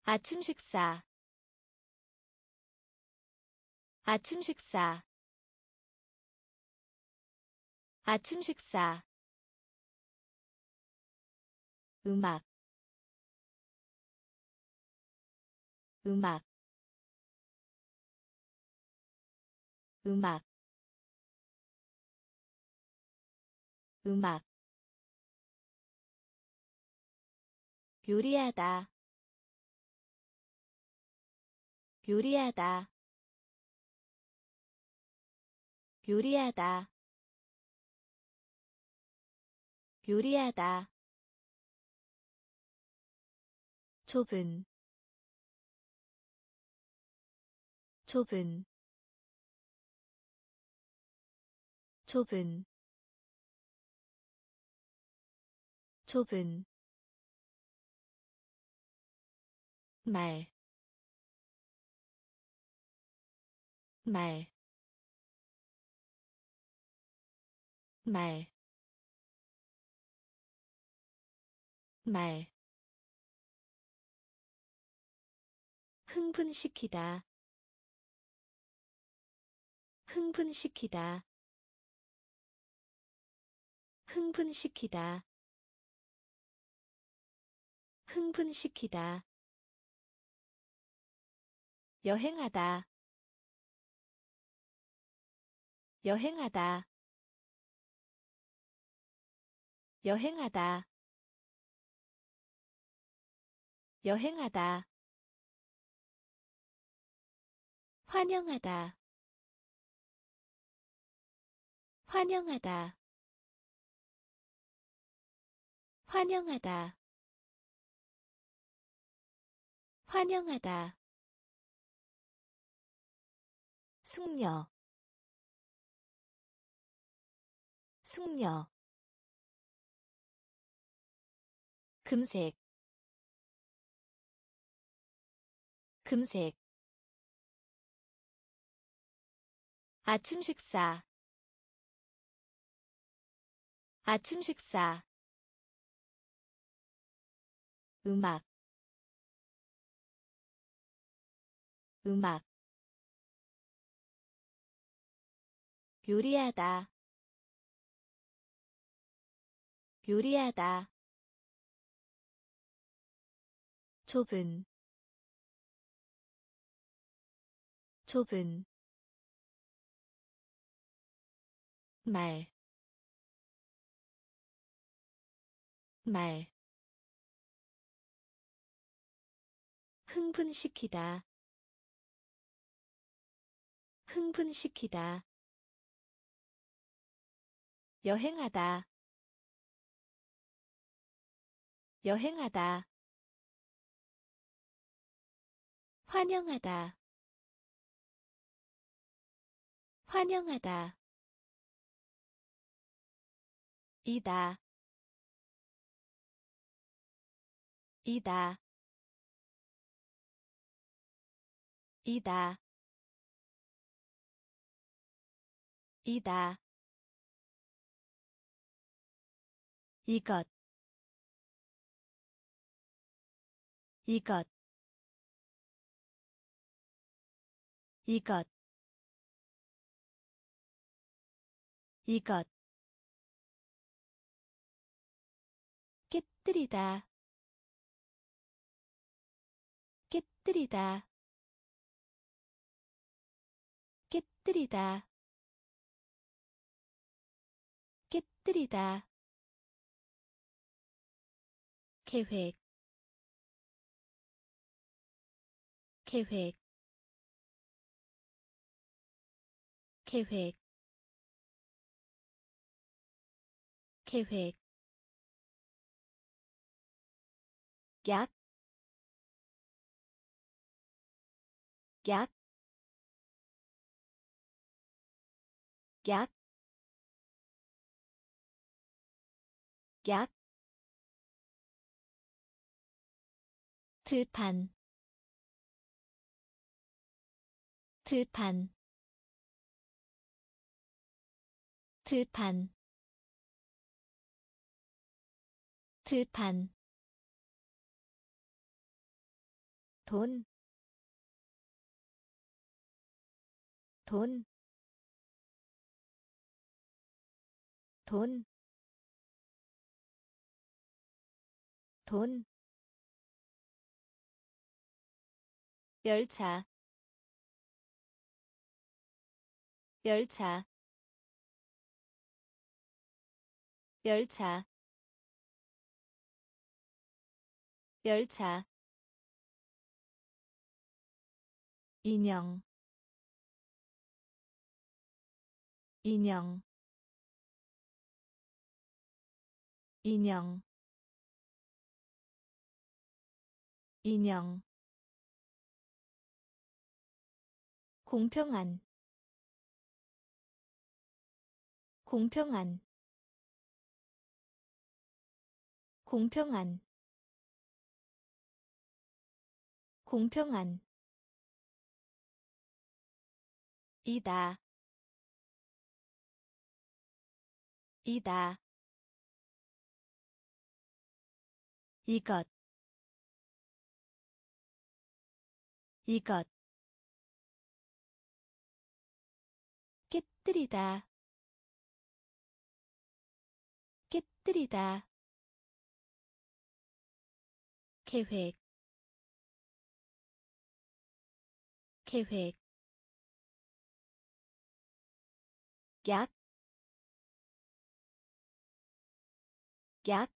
아침 식사 아침 식사 아침 식사 음악 음악 음악 음악. 요리하다 요리하다 요리하다 요리하다 좁은 좁은 좁은 좁은 말, 말, 말, 말. 흥분시키다, 흥분시키다, 흥분시키다, 흥분시키다. 여행하다. 여행하다. 여행하다. 여행하다 환영하다. 환영하다. 환영하다. 환영하다. 숙녀. 숙녀. 금색. 금색 아침 식사. 아침 식사. 음악. 음악. 요리하다. 요리하다. 좁은. 좁은 말, 말. 흥분시키다, 흥분시키다. 여행하다. 여행하다. 환영하다. 환영하다 이다. 이다. 이다. 이다. 이것. 이것. 이것. 이것 깨뜨리다. 깨뜨리다. 깨뜨리다. 깨뜨리다. 계획. 계획. 계획. 계획 약, 약, 약, 약, 들판 들판 들판 들판 돈, 돈, 돈, 돈, 열차 열차. 열차. 열차 인형 인형 인형 인형. 공평한 공평한 공평한. 공평한 이다. 이다. 이것. 이것. 깨뜨리다. 깨뜨리다. 계획. 계획 약, 약,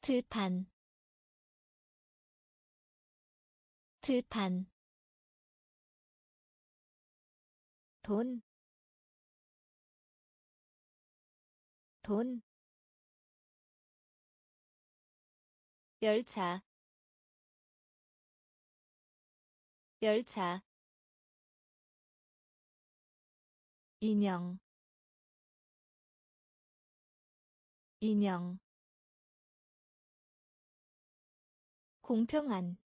들판, 들판, 돈, 돈, 열차, 열차, 인형 인형 공평한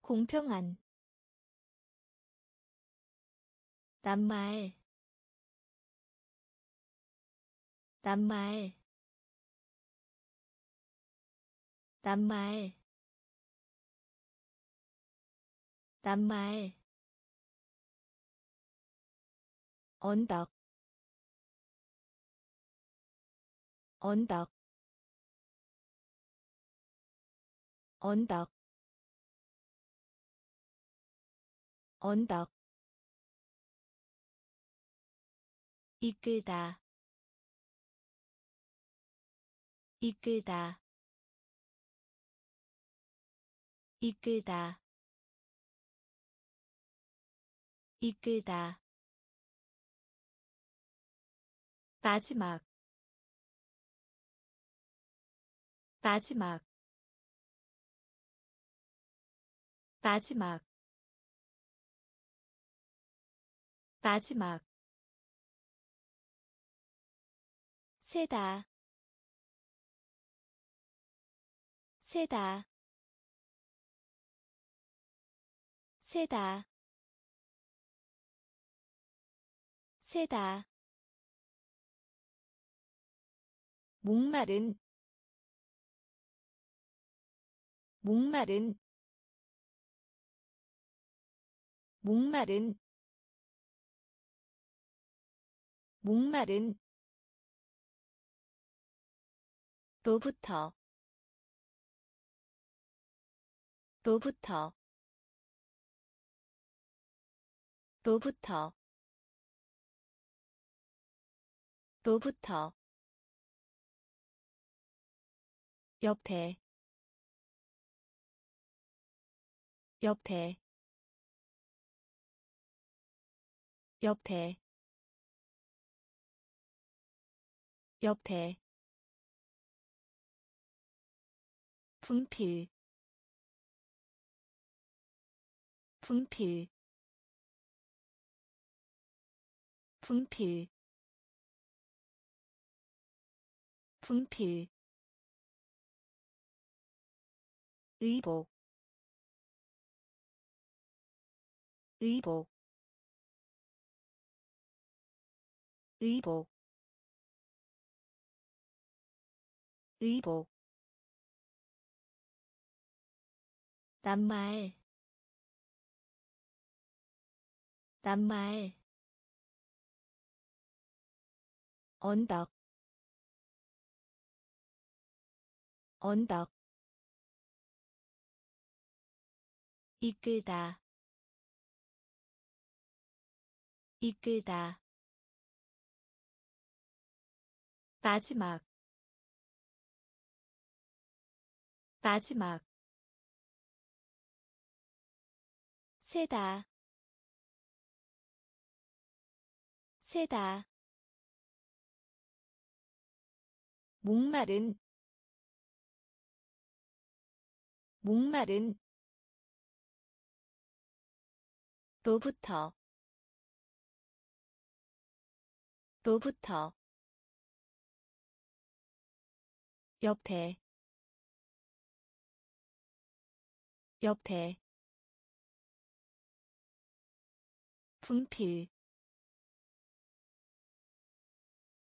공평한 낱말 낱말 낱말 낱말 언덕 언덕 언덕 언덕. 이끌다 이끌다 이끌다. 이끌다 마지막 마지막 마지막 마지막. 세다 세다 세다 세다 목마른 목마른 목마른 목마른. 로부터 로부터 로부터 로부터 옆에 옆에 옆에 옆에. 분필 분필. 분필. 분필 의복 의복 의복 의복. 낱말 낱말. 언덕 언덕 이끌다. 이끌다. 마지막. 마지막. 세다. 세다. 목마른. 목마른 로부터 로부터 옆에 옆에 분필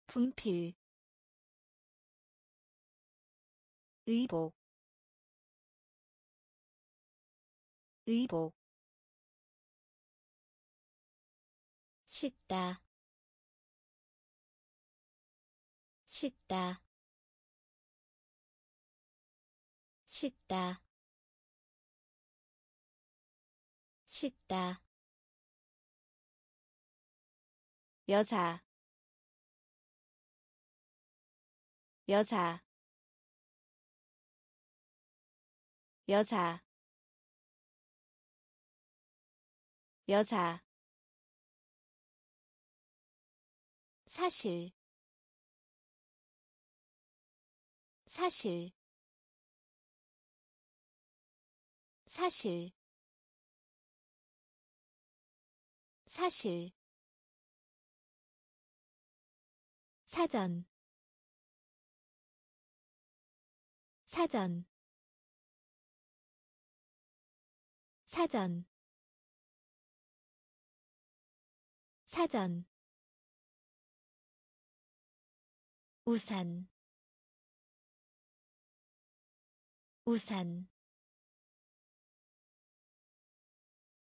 분필 의복 의복 씻다. 씻다. 씻다. 씻다. 여사. 여사. 여사. 여사 사실 사실 사실 사실. 사전 사전. 사전. 사전 우산 우산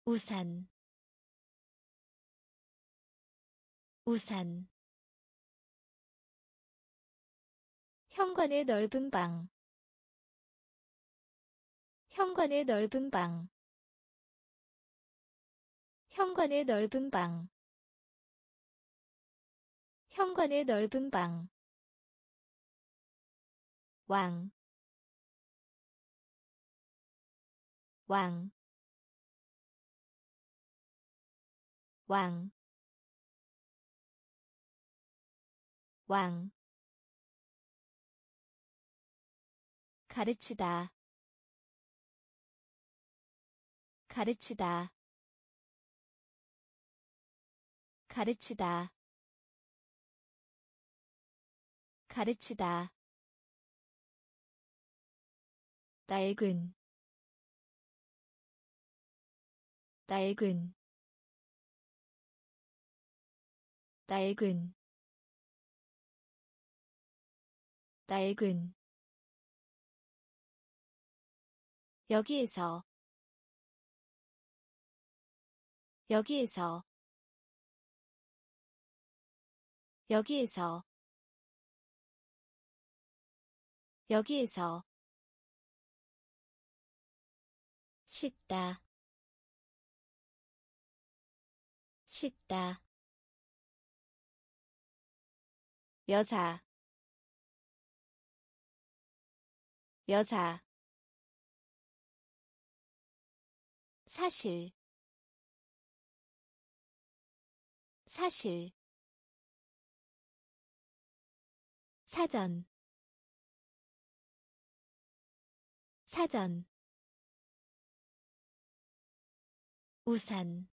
우산 우산. 현관의 넓은 방 현관의 넓은 방 현관의 넓은 방 현관의 넓은 방 왕, 왕, 왕, 왕, 가르치다, 가르치다, 가르치다, 가르치다. 낡은 낡은 낡은 낡은. 여기에서 여기에서 여기에서 여기에서 씻다. 씻다. 여사. 여사. 사실. 사실. 사전. 사전 우산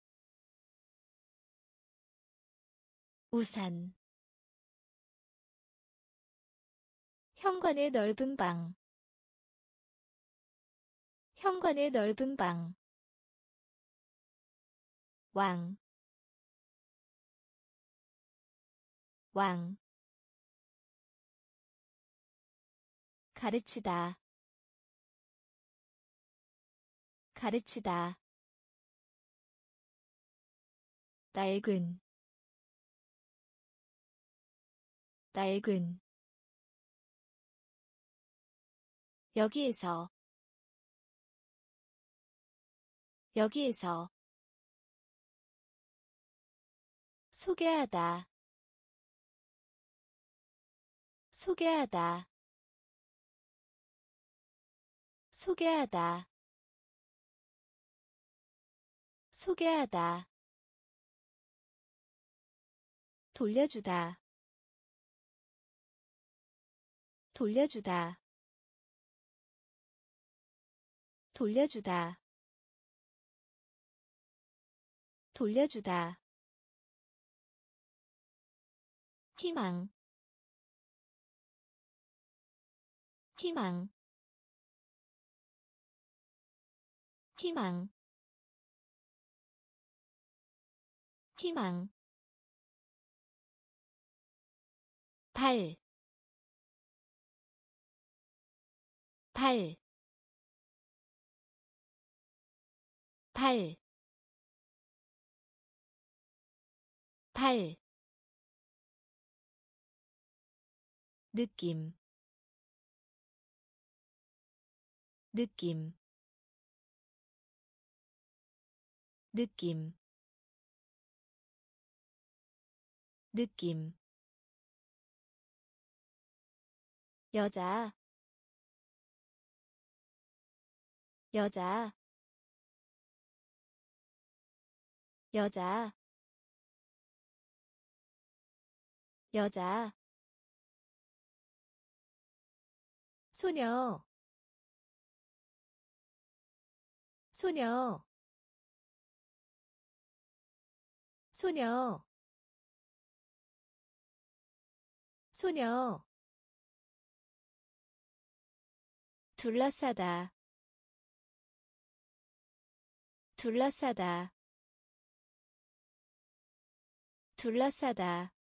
우산. 현관의 넓은 방 현관의 넓은 방. 왕, 왕, 가르치다, 가르치다, 낡은 낡은. 여기에서 여기에서. 소개하다 소개하다. 소개하다 소개하다 돌려주다. 돌려주다. 돌려주다. 돌려주다. 희망. 희망. 희망. 희망 발, 발, 발, 발, 느낌, 느낌, 느낌, 느낌 여자. 여자. 여자. 여자. 소녀. 소녀. 소녀. 소녀 둘러싸다. 둘러싸다. 둘러싸다.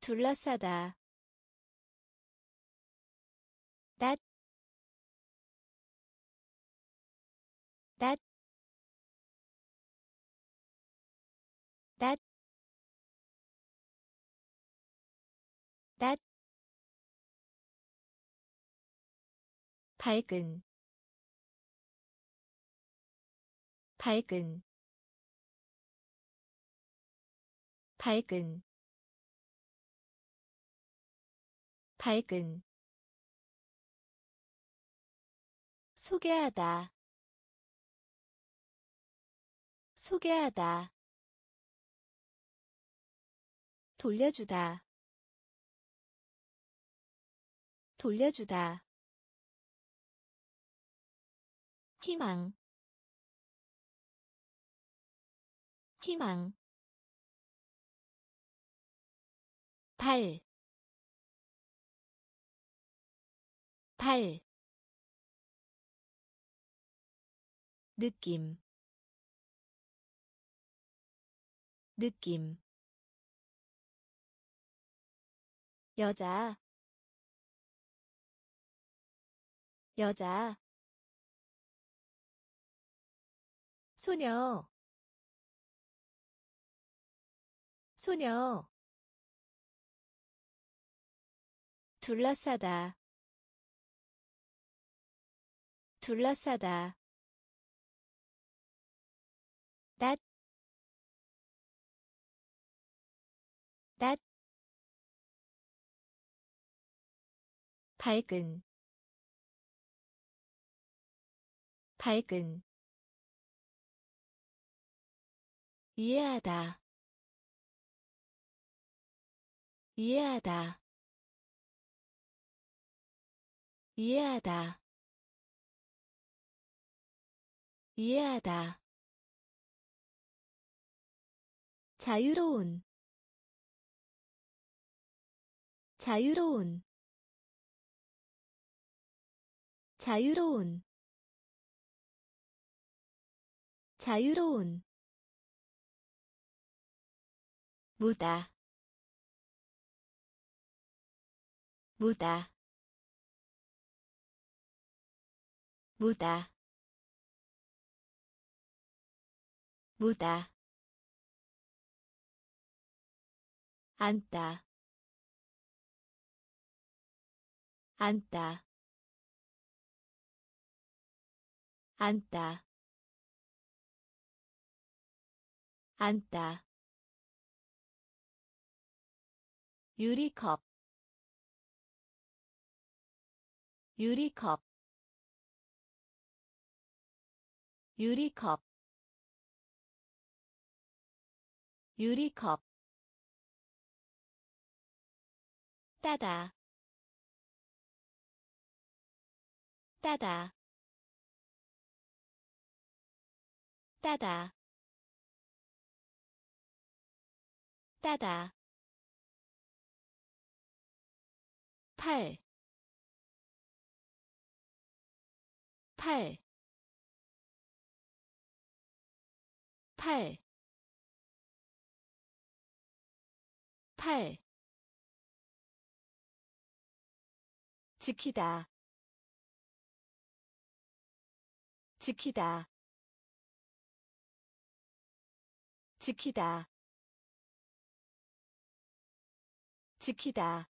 둘러싸다 밝은 밝은 밝은 밝은. 소개하다 소개하다. 돌려주다 돌려주다 희망. 희망. 발, 발, 느낌, 느낌, 여자, 여자, 소녀. 소녀. 둘러싸다. 둘러싸다. 낫, 낫, 밝은, 밝은, 이해하다. 이해하다. 이해하다. 이해하다. 자유로운. 자유로운. 자유로운. 자유로운 무다. 무다. 무다. 무다. 앉다. 앉다. 앉다. 앉다 유리컵 유리컵 유리컵 유리컵. 따다 따다 따다 따다 팔, 팔, 팔, 팔. 지키다. 지키다. 지키다. 지키다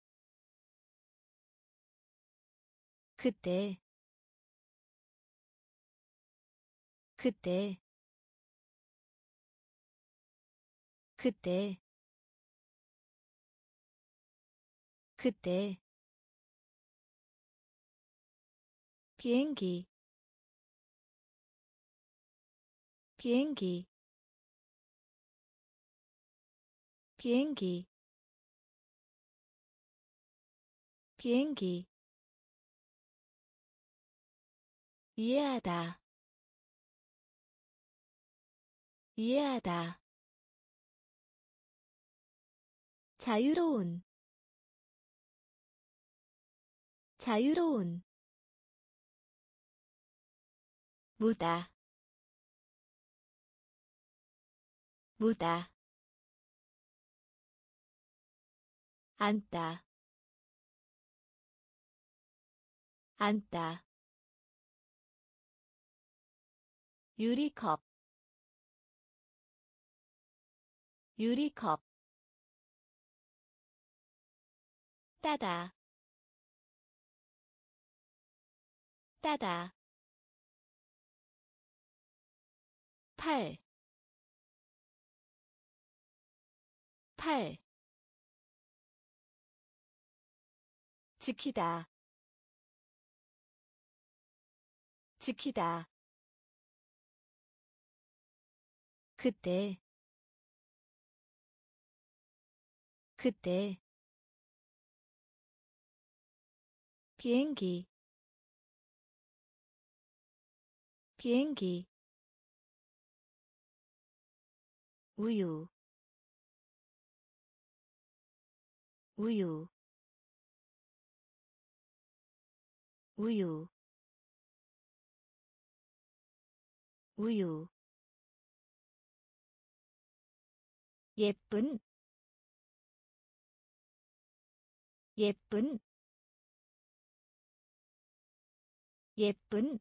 그때. 그때. 그때. 그때. 비행기. 비행기. 비행기. 비행기 이해하다. 이해하다. 자유로운. 자유로운. 무다. 무다. 앉다. 앉다 유리컵 유리컵 따다 따다 팔, 팔. 지키다, 지키다. 그때, 그때. 비행기 비행기 우유 우유 우유 우유 예쁜 예쁜 예쁜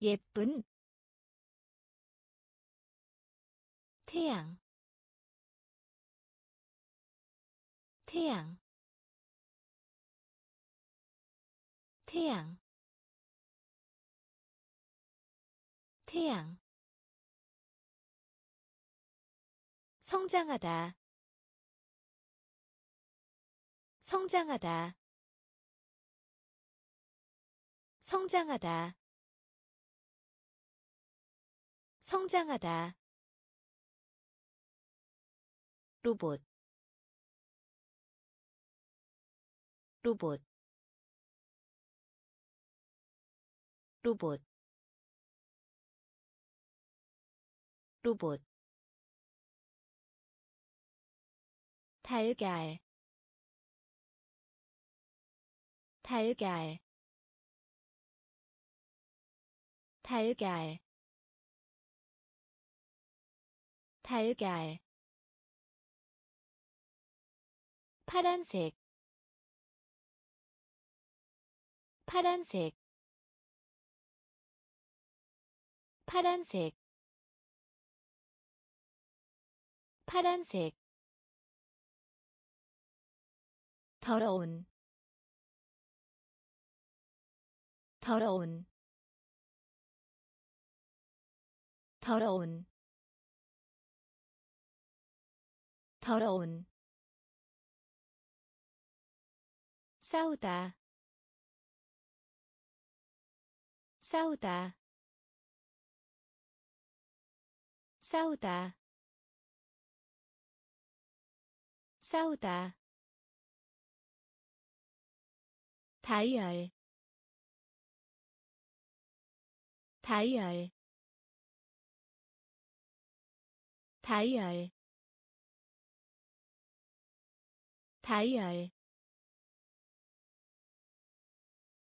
예쁜. 태양 태양. 태양 태양 성장하다. 성장하다. 성장하다. 성장하다. 로봇. 로봇. 로봇. 로봇 달걀 달걀 달걀 달걀. 파란색 파란색 파란색 파란색 더러운 더러운 더러운 더러운. 싸우다 싸우다. 싸우다 싸우다 다이얼 다이얼 다이얼 다이얼.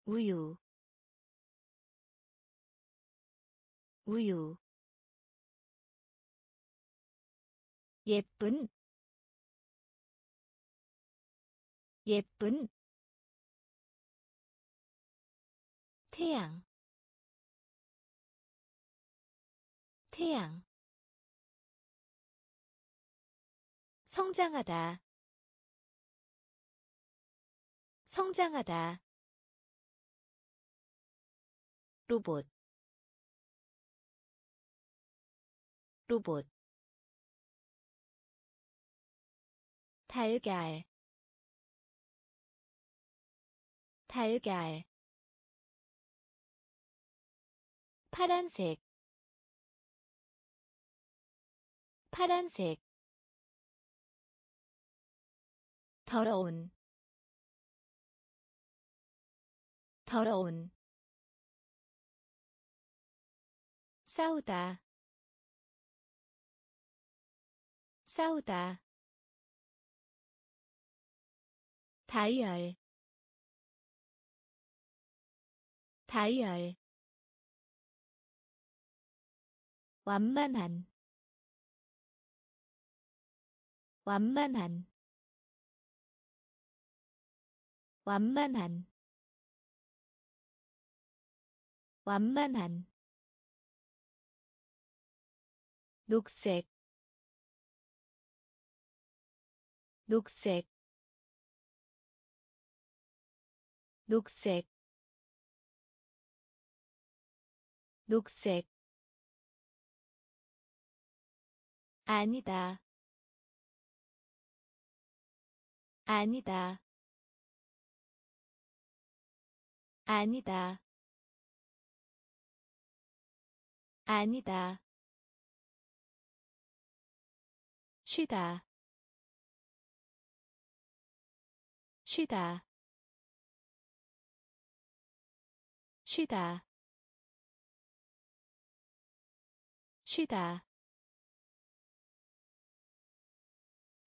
우유 우유. 예쁜 예쁜 태양. 태양. 성장하다. 성장하다. 로봇. 로봇. 달걀. 달걀 파란색 파란색 더러운 더러운 싸우다 싸우다 다이얼 다이얼 완만한 완만한 완만한 완만한. 녹색 녹색 녹색 녹색 아니다. 아니다. 아니다. 아니다. 쉬다. 쉬다. 쉬다. 쉬다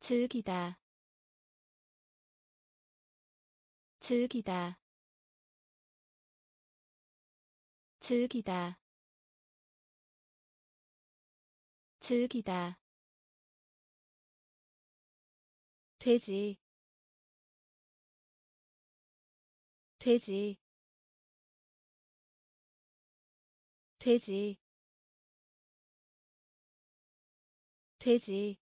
즐기다. 즐기다. 즐기다. 즐기다. 돼지. 돼지. 돼지. 돼지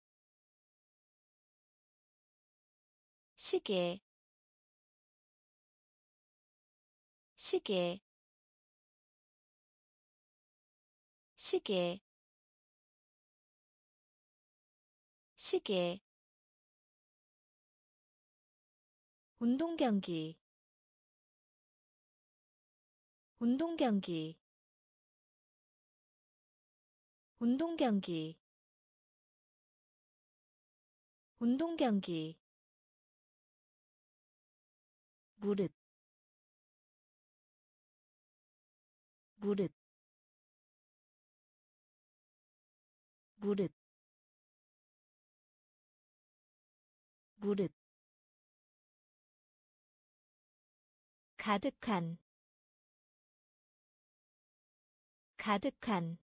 시계 시계 시계 시계. 운동 경기 운동 경기 운동 경기 운동 경기 무릇 무릇 무릇 무릇. 가득한 가득한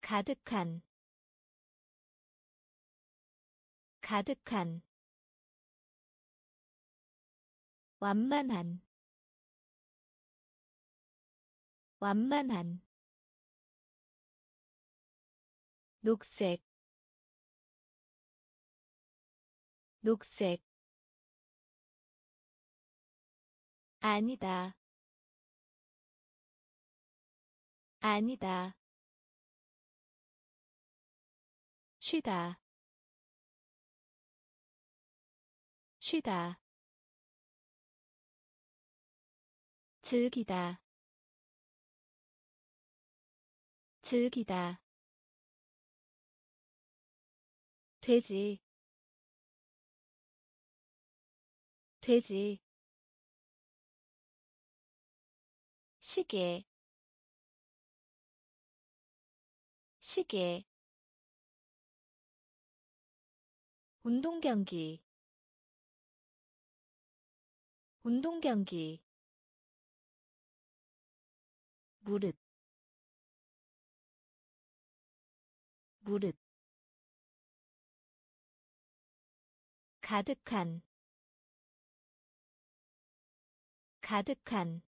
가득한 가득한 완만한 완만한 녹색 녹색. 아니다 아니다. 쉬다 쉬다 즐기다. 즐기다. 돼지. 돼지. 시계. 시계. 운동 경기. 운동 경기 무릇 무릇. 가득한 가득한.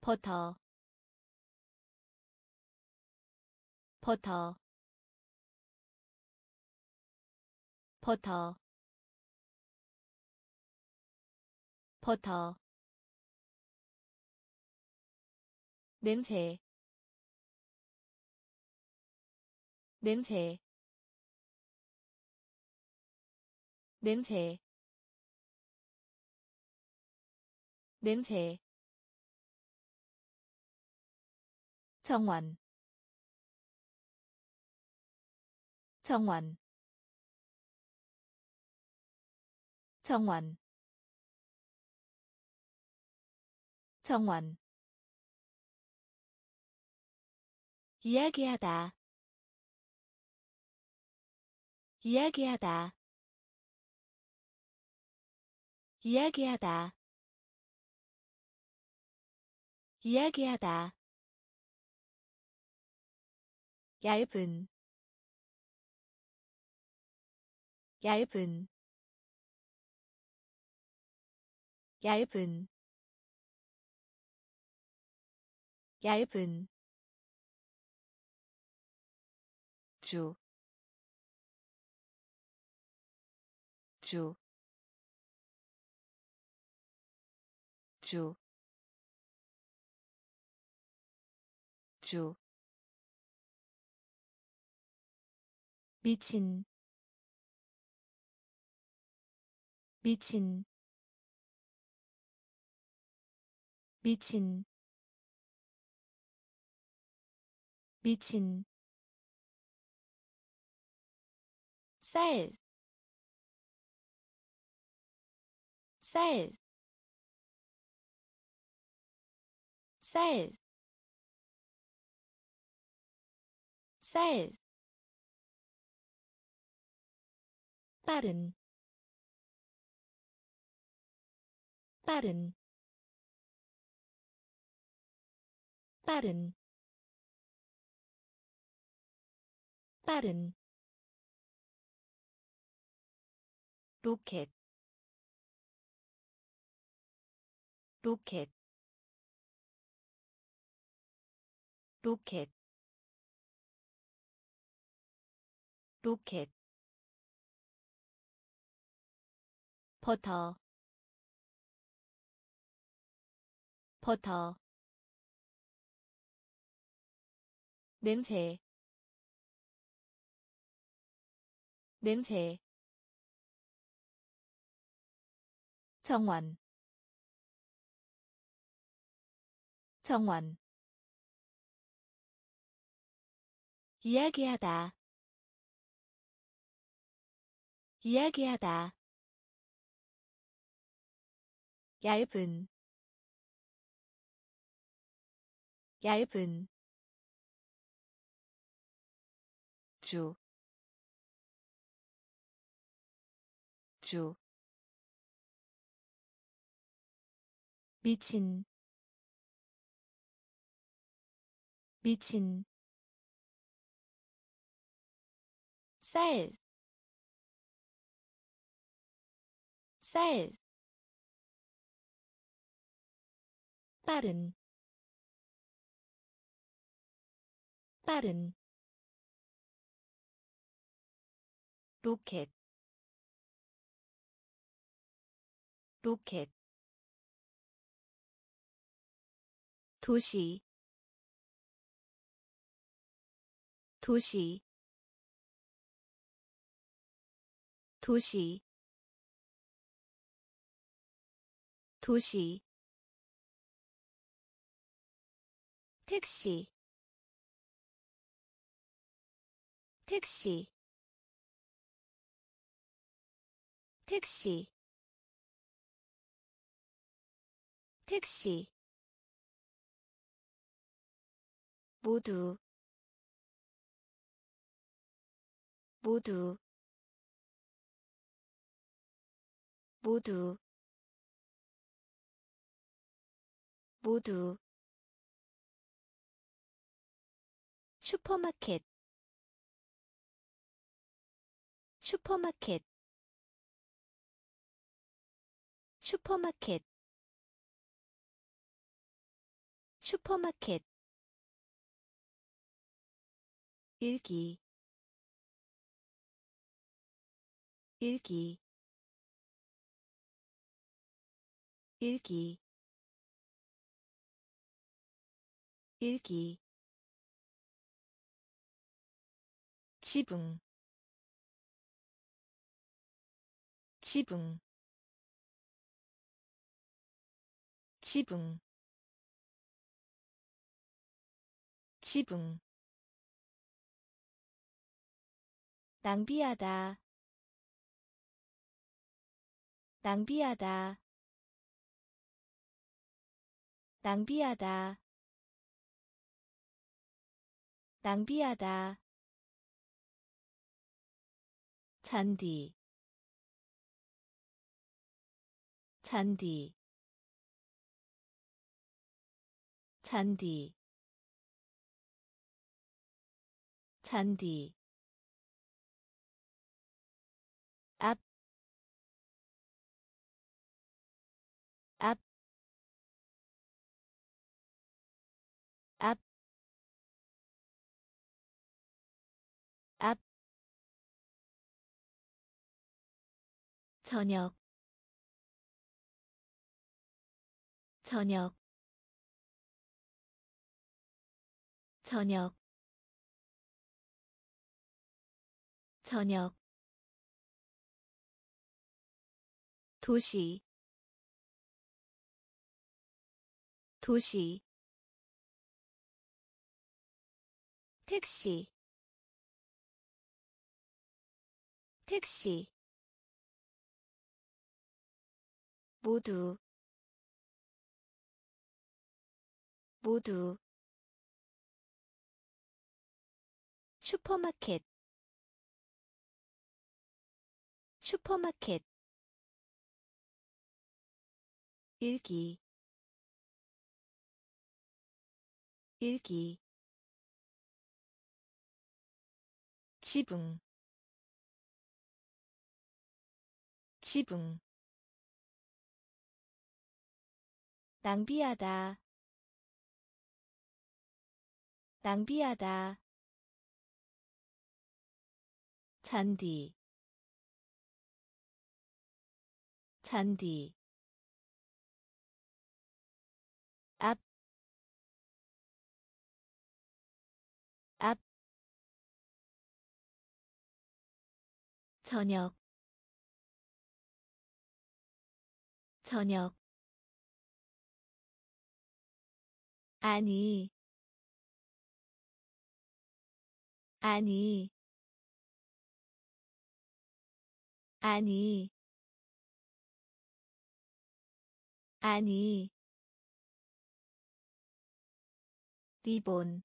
버터 버터. 버터. 버터 냄새. 냄새. 냄새. 냄새. 정원. 정원. 정원. 정원 이야기하다. 이야기하다. 이야기하다. 이야기하다. 얇은. 얇은. 얇은. 얇은 주, 주, 주, 주. 미친 미친 미친 미친 쌀, 쌀, 쌀, 쌀, 빠른, 빠른, 빠른, 빠른 로켓 로켓 로켓 로켓. 버터 버터. 냄새 냄새 정원. 정원. 이야기하다. 이야기하다. 얇은. 얇은. 주, 주, 미친. 미친. 쌀, 쌀, 빠른, 빠른, 로켓, 로켓, 도시 도시 도시 도시. 택시 택시. 택시 택시 모두 모두 모두 모두. 슈퍼마켓 슈퍼마켓 슈퍼마켓 슈퍼마켓 일기 일기 일기 일기. 지붕 지붕. 지붕 지붕 낭비하다. 낭비하다. 낭비하다. 낭비하다. 잔디. 잔디. 잔디. 잔디 저녁, 저녁, 저녁, 저녁. 도시 도시. 택시 택시 모두 모두. 슈퍼마켓 슈퍼마켓. 일기 일기. 지붕 지붕 낭비하다. 낭비하다. 잔디. 잔디. 앞, 앞, 저녁, 저녁, 아니, 아니, 아니, 아니, 리본.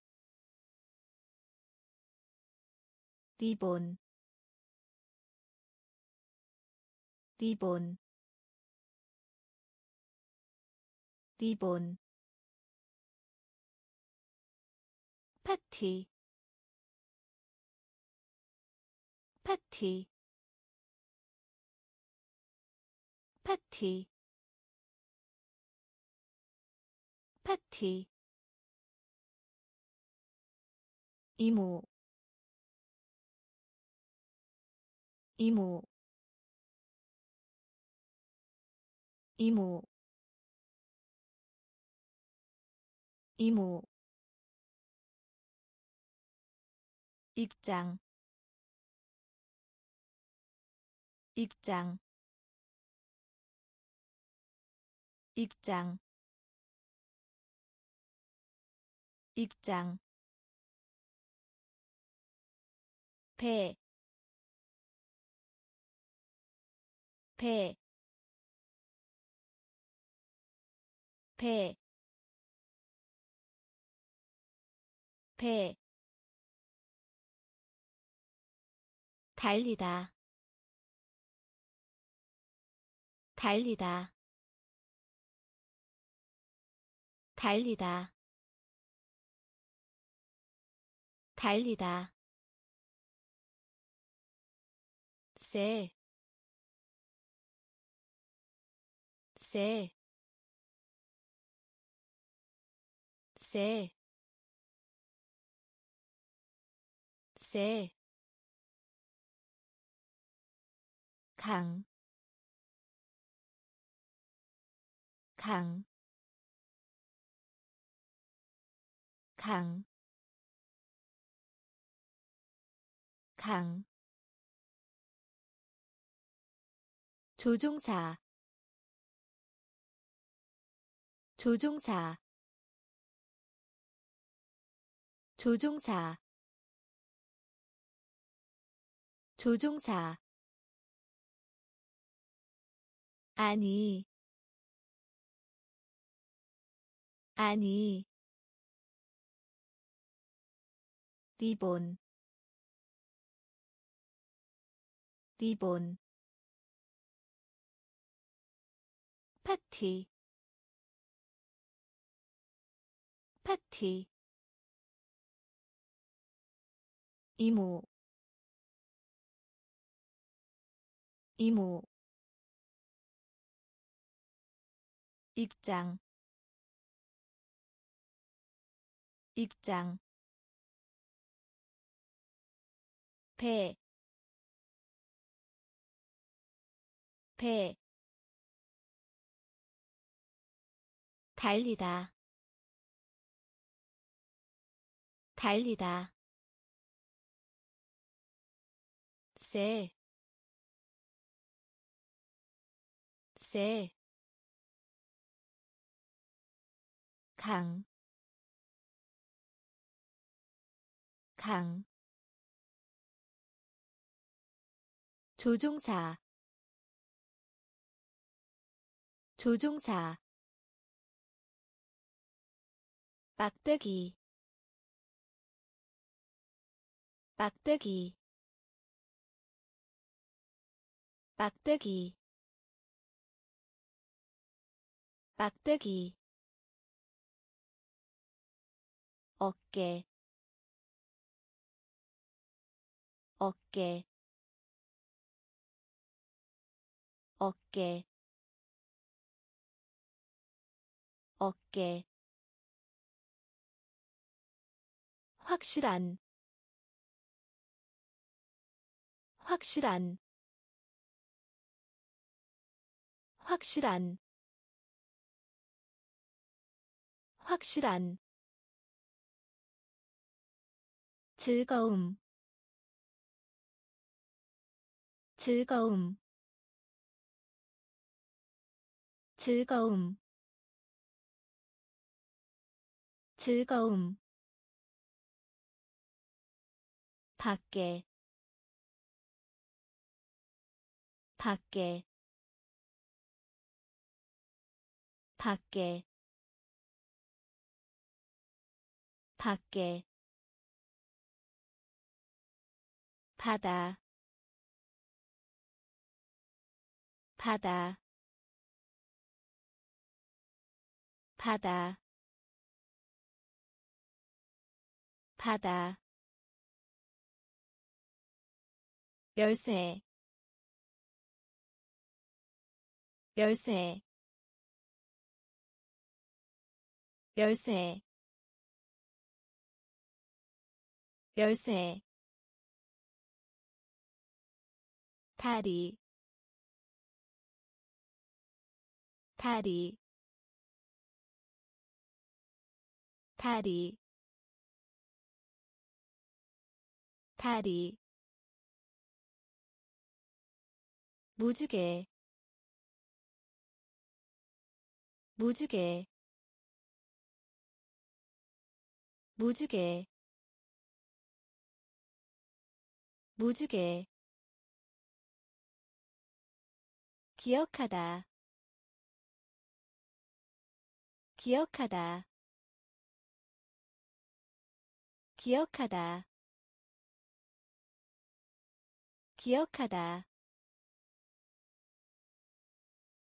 리본. 리본. 리본 파티 파티 파티 파티. 이모 이모. 이모 이모 입장 입장 입장 입장. 배, 배, 배, 배, 달리다, 달리다, 달리다, 달리다. 세, 세, 세, 세, 강, 강, 강, 강, 조종사. 조종사. 조종사. 조종사 아니. 아니. 리본. 리본. 파티. 파티. 이모. 이모 입장. 입장. 배, 배, 달리다. 달리다. 세, 세, 강, 강, 조종사, 조종사, 막대기. 막대기. 막대기. 막대기 어깨. 어깨. 어깨. 어깨. 확실한. 확실한. 확실한. 확실한 즐거움. 즐거움. 즐거움. 즐거움. 밖에. 밖에. 밖에. 밖에 바다 바다 바다 바다. 열쇠 열쇠 열쇠 열쇠 다리 다리 다리 다리. 무지개 무지개. 무지개 무지개 기억하다. 기억하다. 기억하다. 기억하다.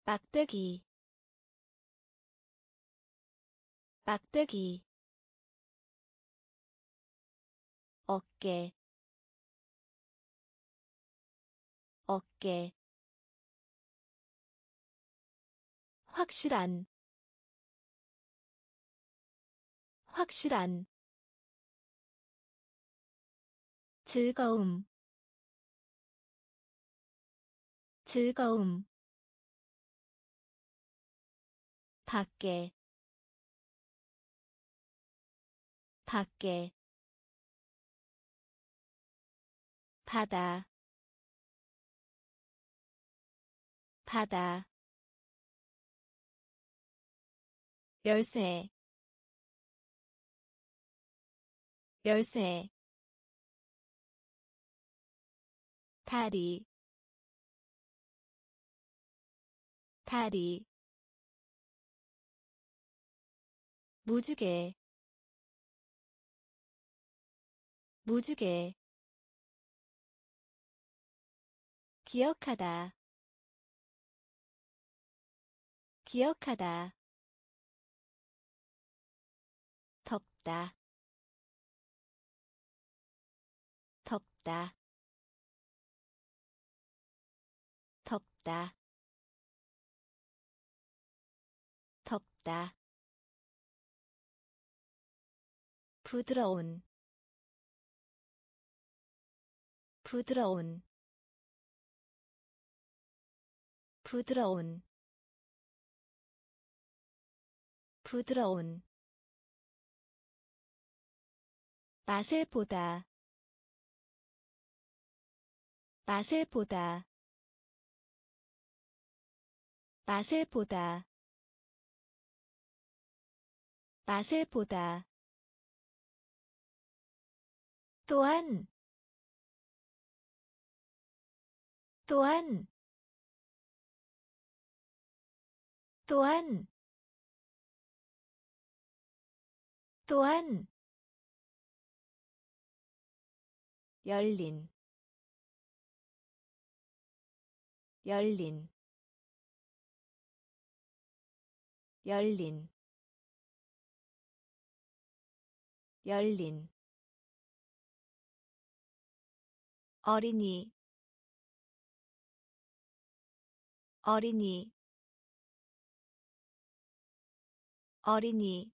막대기. 막대기. 어깨. 어깨 확실한 확실한 즐거움 즐거움 밖에 밖에 바다 바다 열쇠 열쇠 다리 다리 무지개 무지개 기억하다 기억하다 덥다. 덥다. 덥다. 덥다. 부드러운. 부드러운. 부드러운. 부드러운 맛을 보다. 맛을 보다. 맛을 보다. 맛을 보다. 또한. 또한. 또한. 또한 열린 열린 열린 열린. 어린이 어린이 어린이.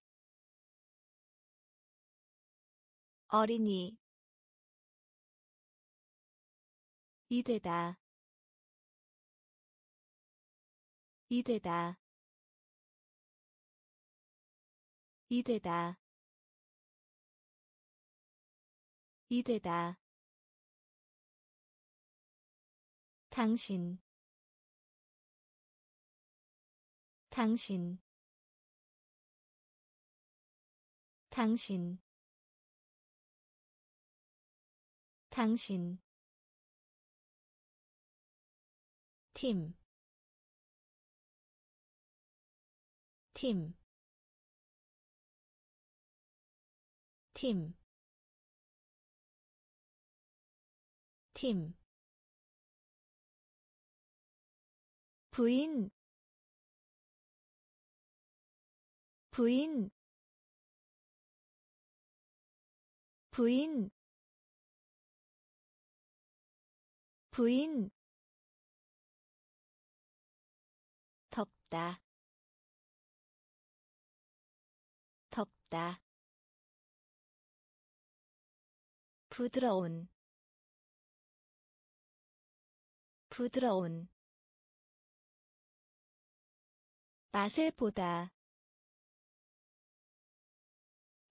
어린이 이되다. 이되다. 이되다. 이되다. 당신. 당신. 당신. 당신 팀, 팀, 팀, 팀. 부인, 부인, 부인, 부인 덥다. 덥다. 부드러운. 부드러운. 맛을 보다.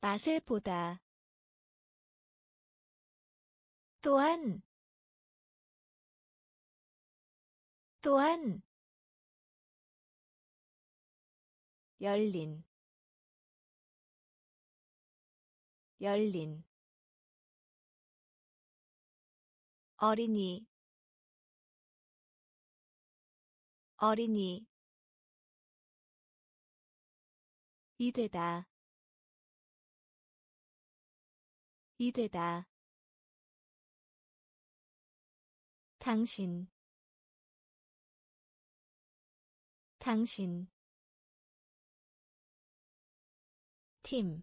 맛을 보다. 또한. 또한 열린 열린. 어린이 어린이. 이되다 이되다. 당신 당신 팀,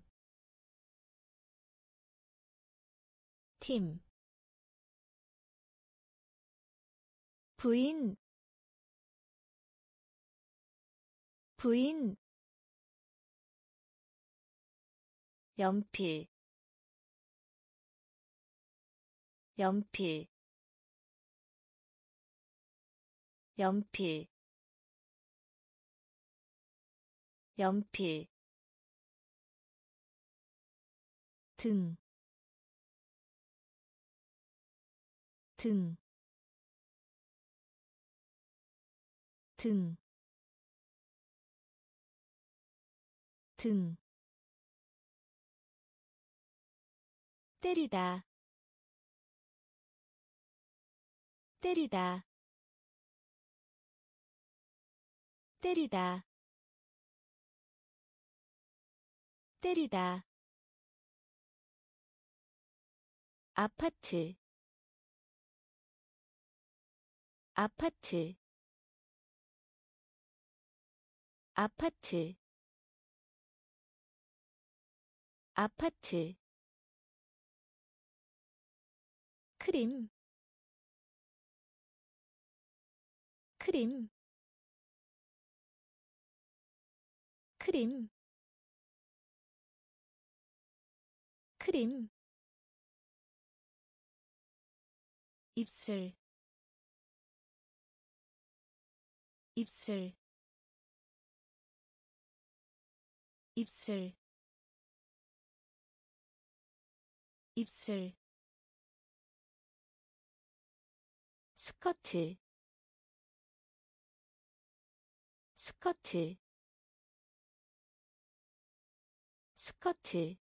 팀, 부인, 부인, 연필, 연필, 연필, 연필 등, 등, 등, 등, 때리다, 때리다, 때리다, 때리다 아파트 아파트 아파트 아파트. 크림 크림 크림 크림 입술 입술 입술 입술. 스커트 스커트 스커트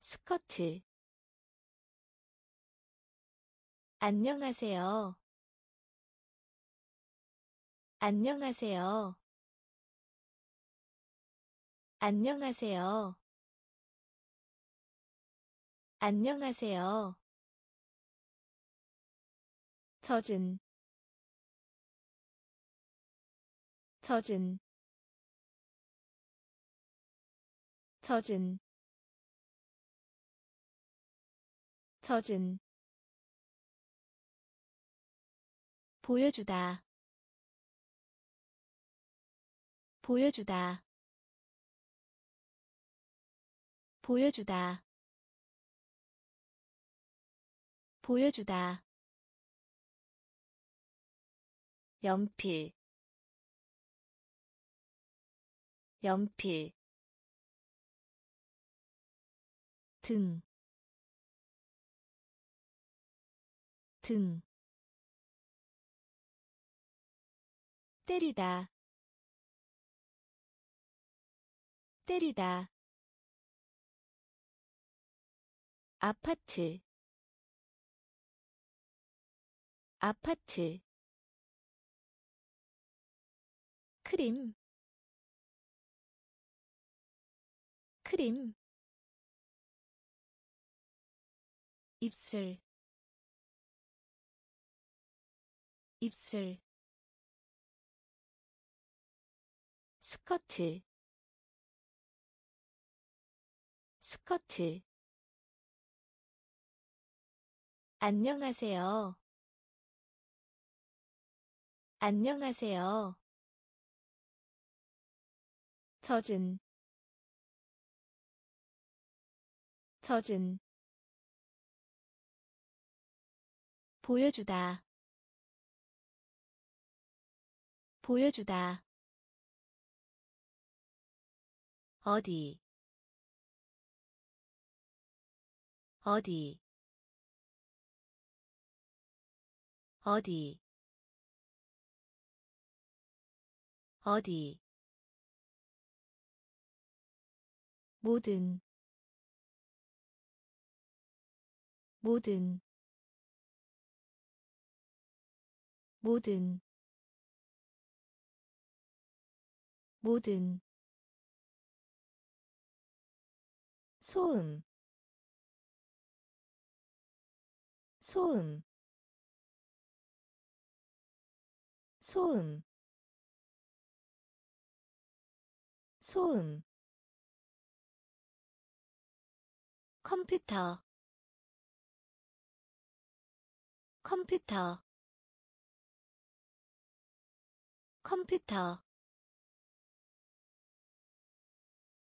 스커트 안녕하세요. 안녕하세요. 안녕하세요. 안녕하세요. 젖은 젖은 젖은 젖은 보여주다. 보여주다. 보여주다. 보여주다. 연필. 연필. 등, 등, 때리다. 때리다. 아파트. 아파트. 크림. 크림. 입술. 입술 스커트. 스커트. 안녕하세요. 안녕하세요. 젖은 젖은 보여주다. 보여주다 어디? 어디? 어디? 어디? 모든. 모든. 모든. 모든 소음 소음 소음 소음. 컴퓨터 컴퓨터 컴퓨터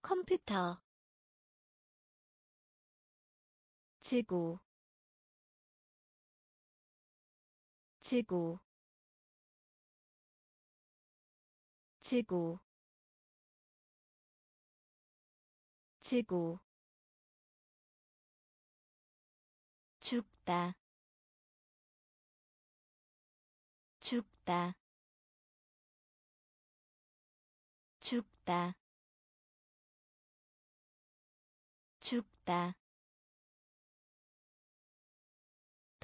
컴퓨터 지구. 지구. 지구. 지구. 죽다. 죽다. 죽다. 죽다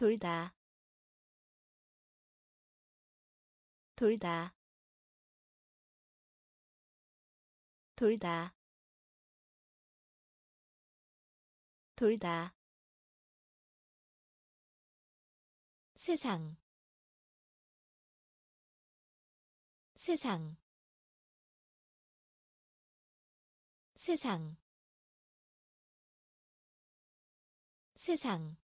돌다. 돌다. 돌다. 돌다. 세상. 세상. 세상. 세상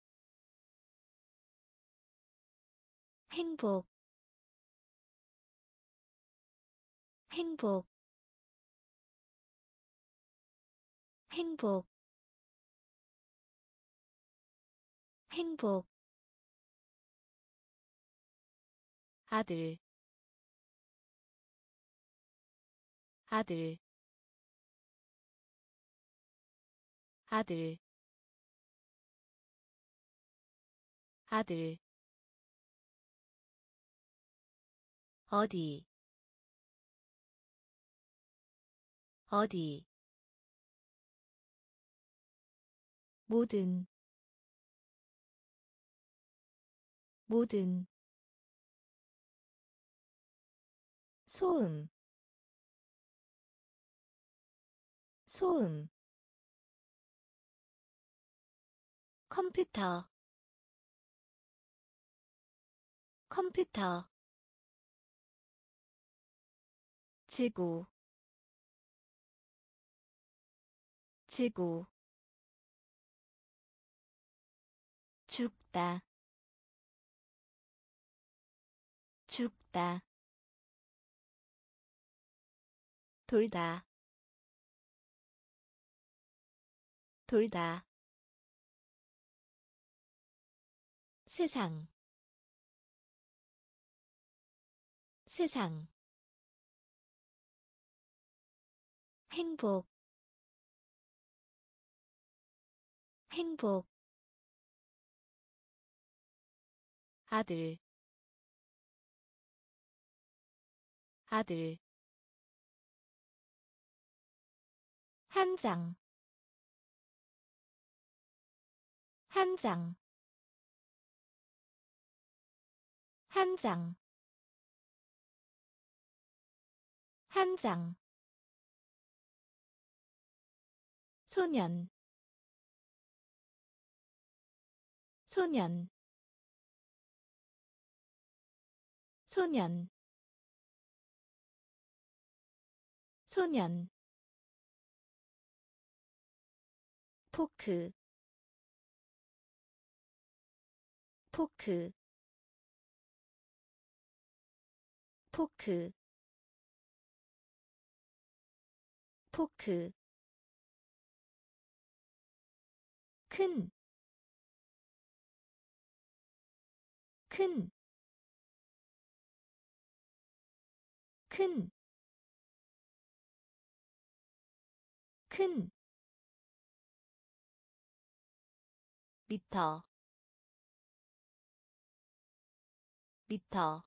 행복 행복 행복 행복. 아들 아들. 아들 아들 어디? 어디? 모든. 모든. 소음. 소음. 컴퓨터. 컴퓨터 지구 지구 죽다 죽다 돌다 돌다. 세상 세상 행복 행복. 아들 아들. 한 장, 한 장, 한 장, 한 장. 소년, 소년, 소년, 소년. 포크 포크 포크 포크 큰, 큰, 큰, 큰, 미터 미터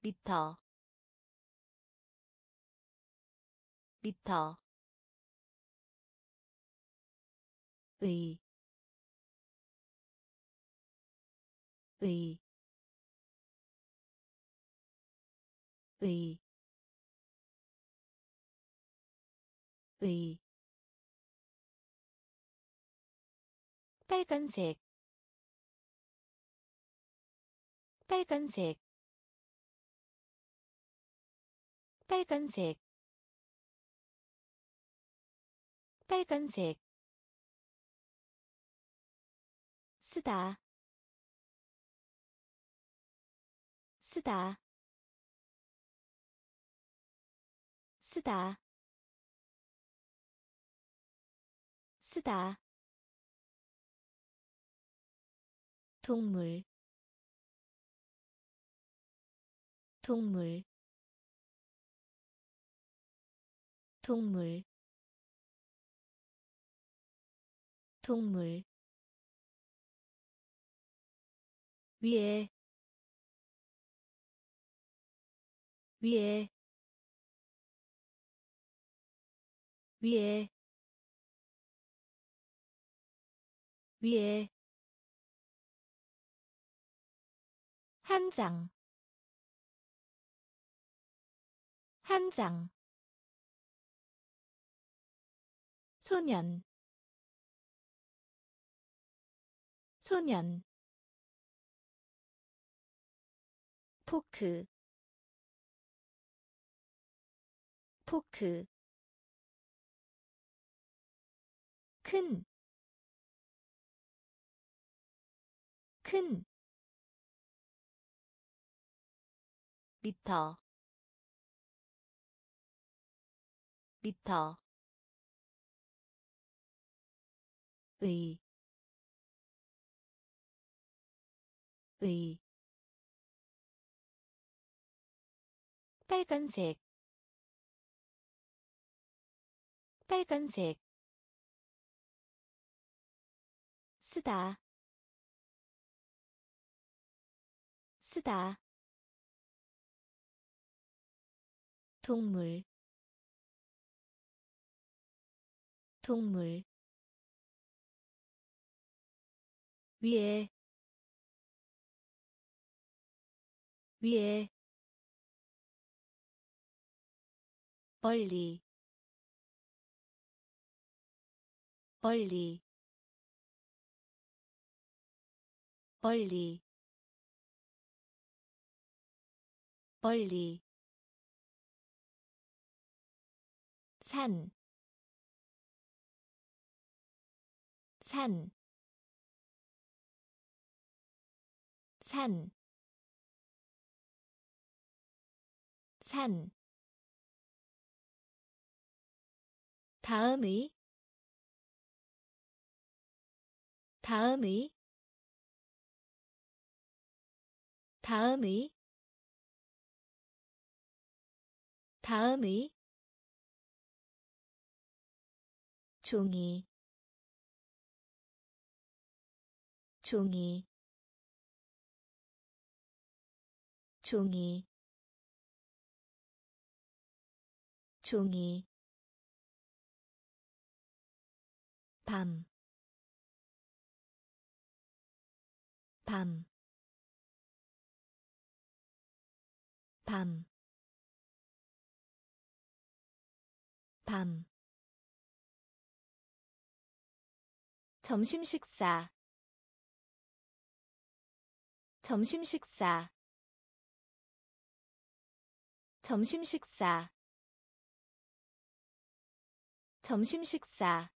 미터 미터 의, 의, 의, 의, 빨간색, 빨간색, 빨간색, 빨간색 쓰다. 쓰다. 쓰다. 쓰다. 동물. 동물. 동물. 동물 위에 위에 위에 위에. 한 장, 한 장, 소년, 소년, 포크 포크 큰, 큰, 미터, 미터, 의, 의, 빨간색 빨간색 쓰다 쓰다 동물 동물 위에 위에 멀리 멀리 멀리 멀리 산, 산, 산, 산. 다음의 다음의 다음의 다음의 종이 종이 종이 종이 밤, 밤, 밤, 밤. 점심 식사, 점심 식사, 점심 식사, 점심 식사.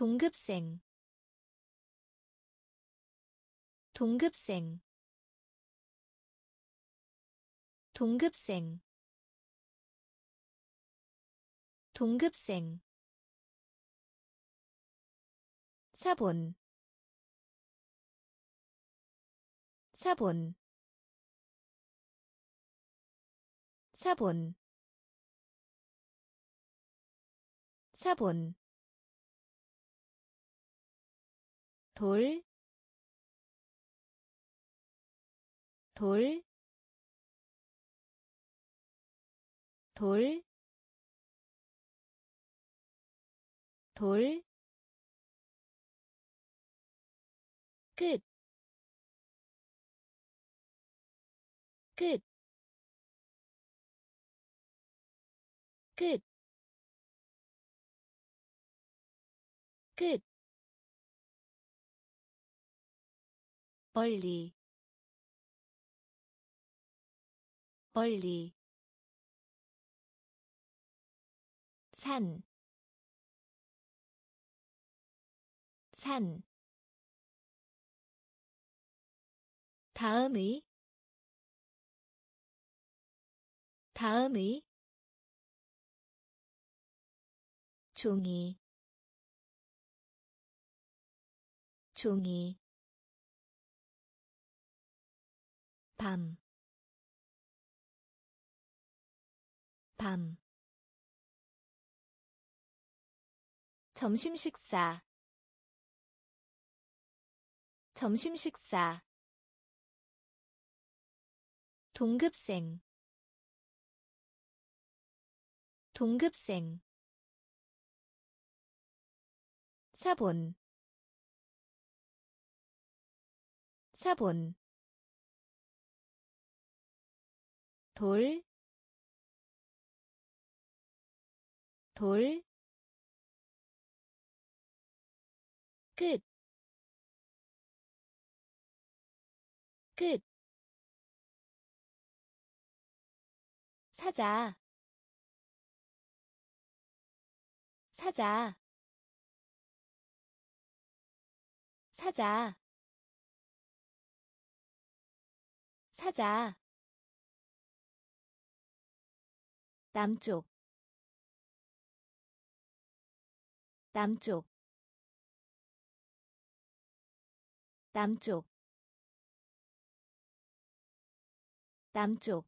동급생 동급생 동급생 동급생. 사본 사본 사본 사본 돌, 돌, 돌, 돌, 끝, 끝, 끝, 끝. 멀리 멀리. 산, 산, 다음의, 다음의, 종이, 종이, 밤, 밤, 점심 식사, 점심 식사, 동급생, 동급생, 사본, 사본 돌, 돌, 끝, 끝, 사자, 사자, 사자, 사자 남쪽 남쪽 남쪽 남쪽.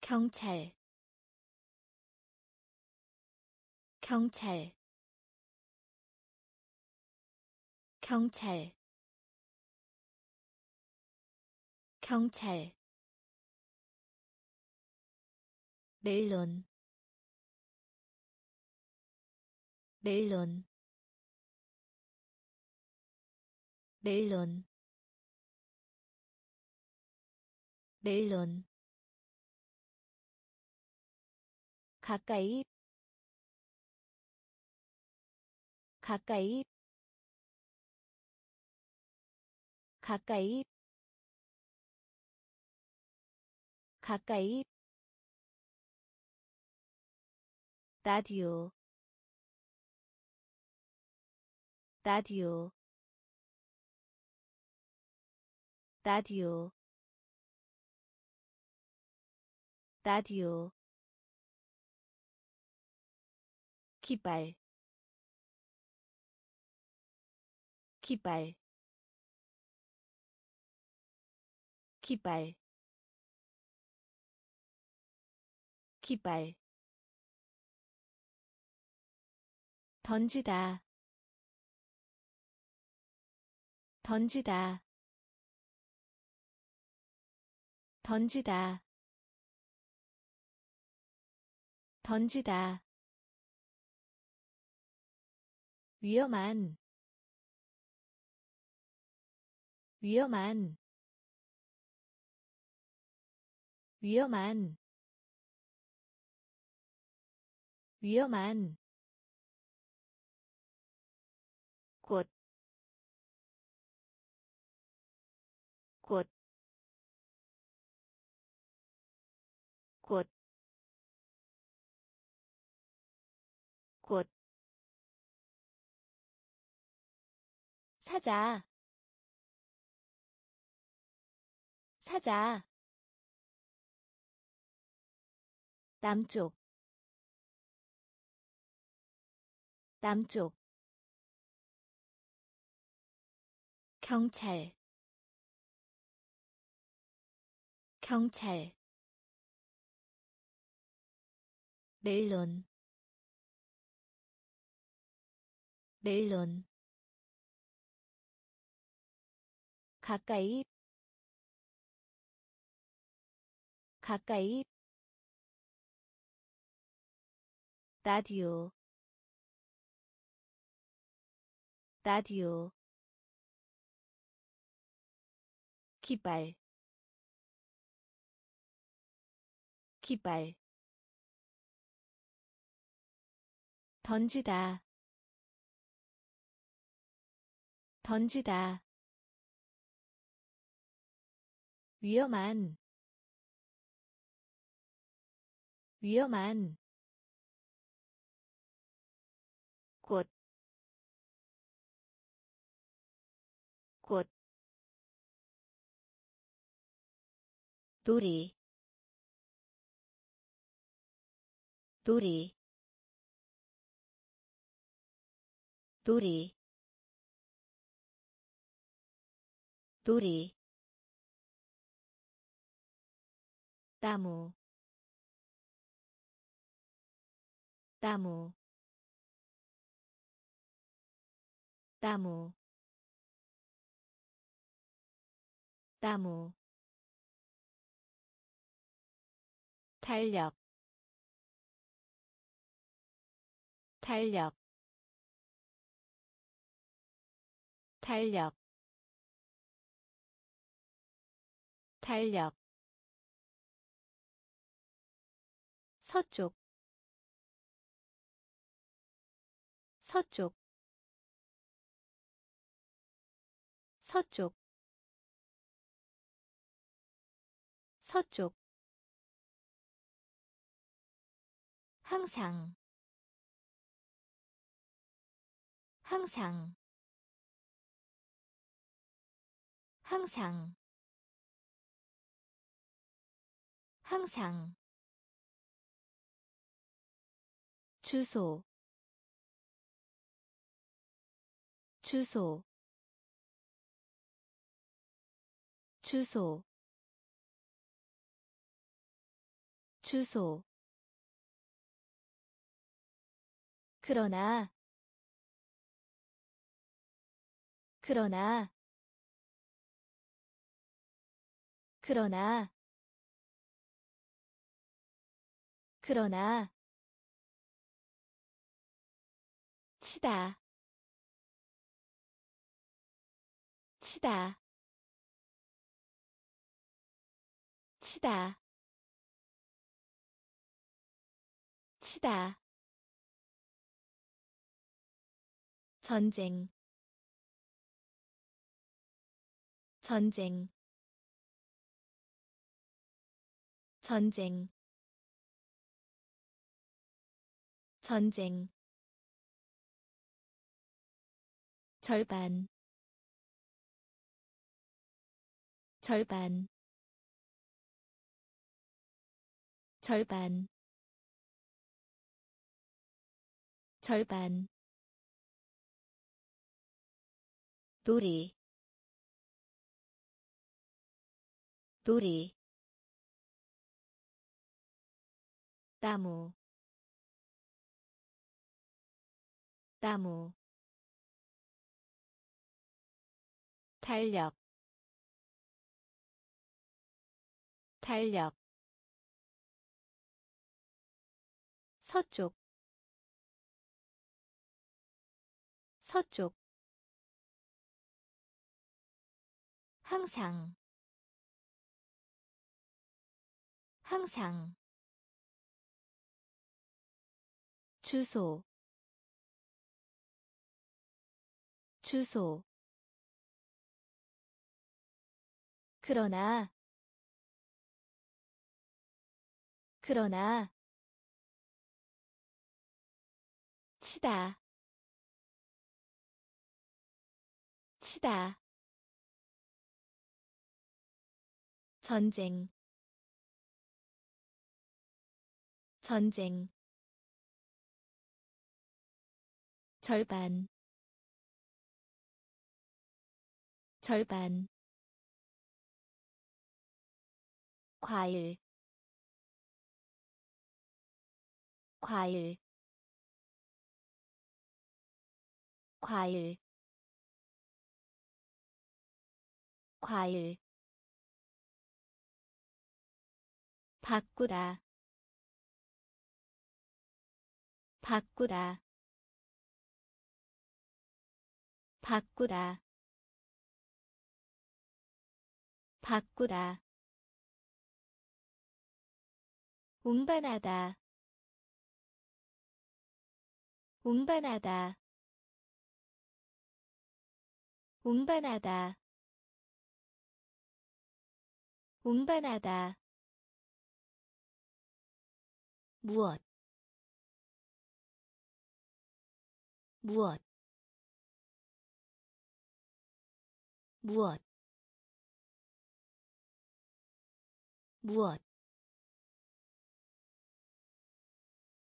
경찰 경찰. 경찰 경찰 멜론. 멜론. 멜론. 멜론. 가까이. 가까이. 가까이. 가까이 라디오 라디오 라디오 라디오. 기발 기발 기발 기발 던지다. 던지다. 던지다. 던지다. 위험한. 위험한. 위험한. 위험한 꽃, 꽃, 꽃, 꽃, 사자, 사자, 남쪽, 남쪽, 경찰. 경찰. 멜론. 멜론. 가까이. 가까이. 라디오. 라디오 기발. 기발. 던지다. 던지다. 위험한. 위험한. 꽃, 꽃, 도리, 도리, 도리, 도리, 나무, 나무, 나무. 나무 탄력 탄력 탄력 탄력. 서쪽 서쪽 서쪽 서쪽 항상. 항상. 항상. 항상. 주소. 주소. 주소. 주소 그러나 그러나 그러나 그러나 치다 치다 치다 치다 전쟁 전쟁 전쟁 전쟁. 절반 절반 절반 절반 도리 도리 나무 나무 탄력 탄력 서쪽 서쪽 항상. 항상. 주소. 주소. 그러나. 그러나. 치다. 치다 전쟁 전쟁 절반 절반 과일 과일 과일 과일 바꾸다 바꾸다 바꾸다 바꾸다 운반하다. 운반하다. 운반하다. 운반하다 무엇? 무엇? 무엇? 무엇?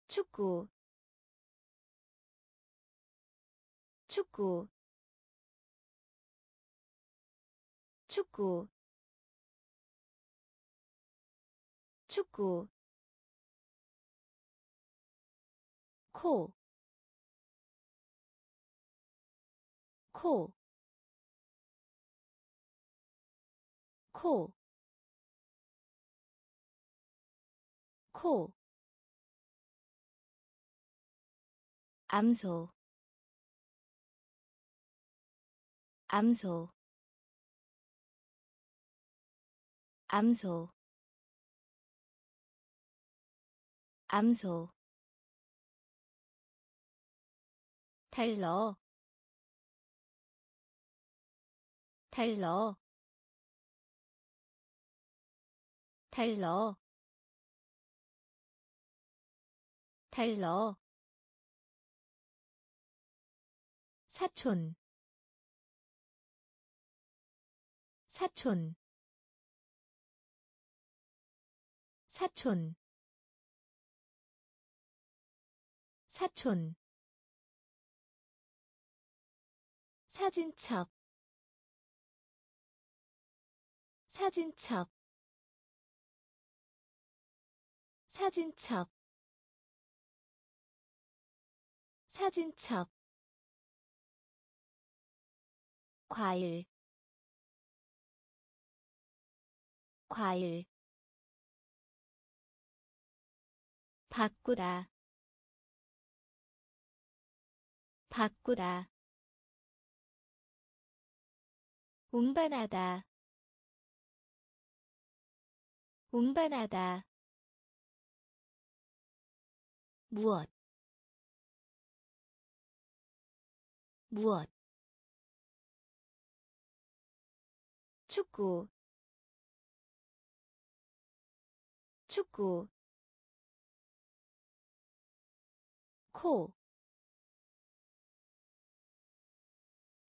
축구. 축구. 축구. 축구 코, 코, 코, 코, 암소, 암소, 암소, 암소 달러 달러 달러 달러. 사촌 사촌 사촌 사촌 사진첩 사진첩 사진첩 사진첩 과일. 과일. 바꾸다 바꾸다 운반하다. 운반하다. 무엇? 무엇? 축구. 축구. 코,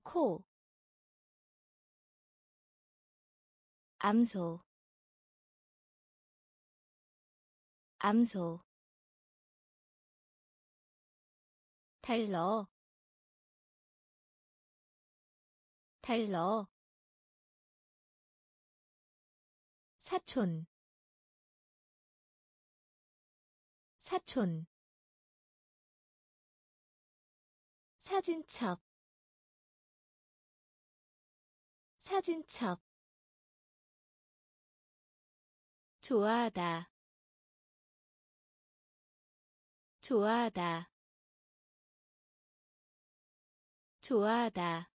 코, 암소, 암소, 달러, 달러, 사촌, 사촌, 사진첩. 사진첩 좋아하다. 좋아하다. 좋아하다.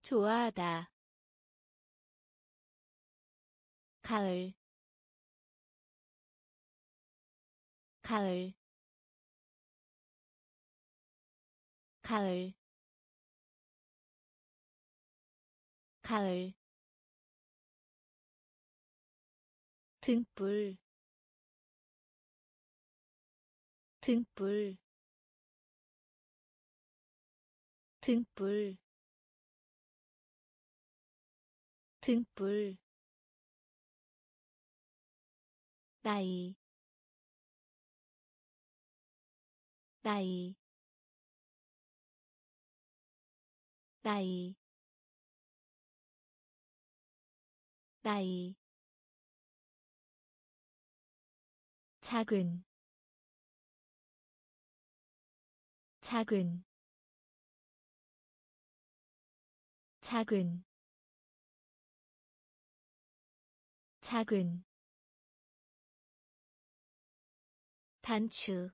좋아하다. 가을. 가을. 가을. 가을 등불 등불 등불 등불. 나이 나이 나이 나이 작은 작은 작은 작은. 단추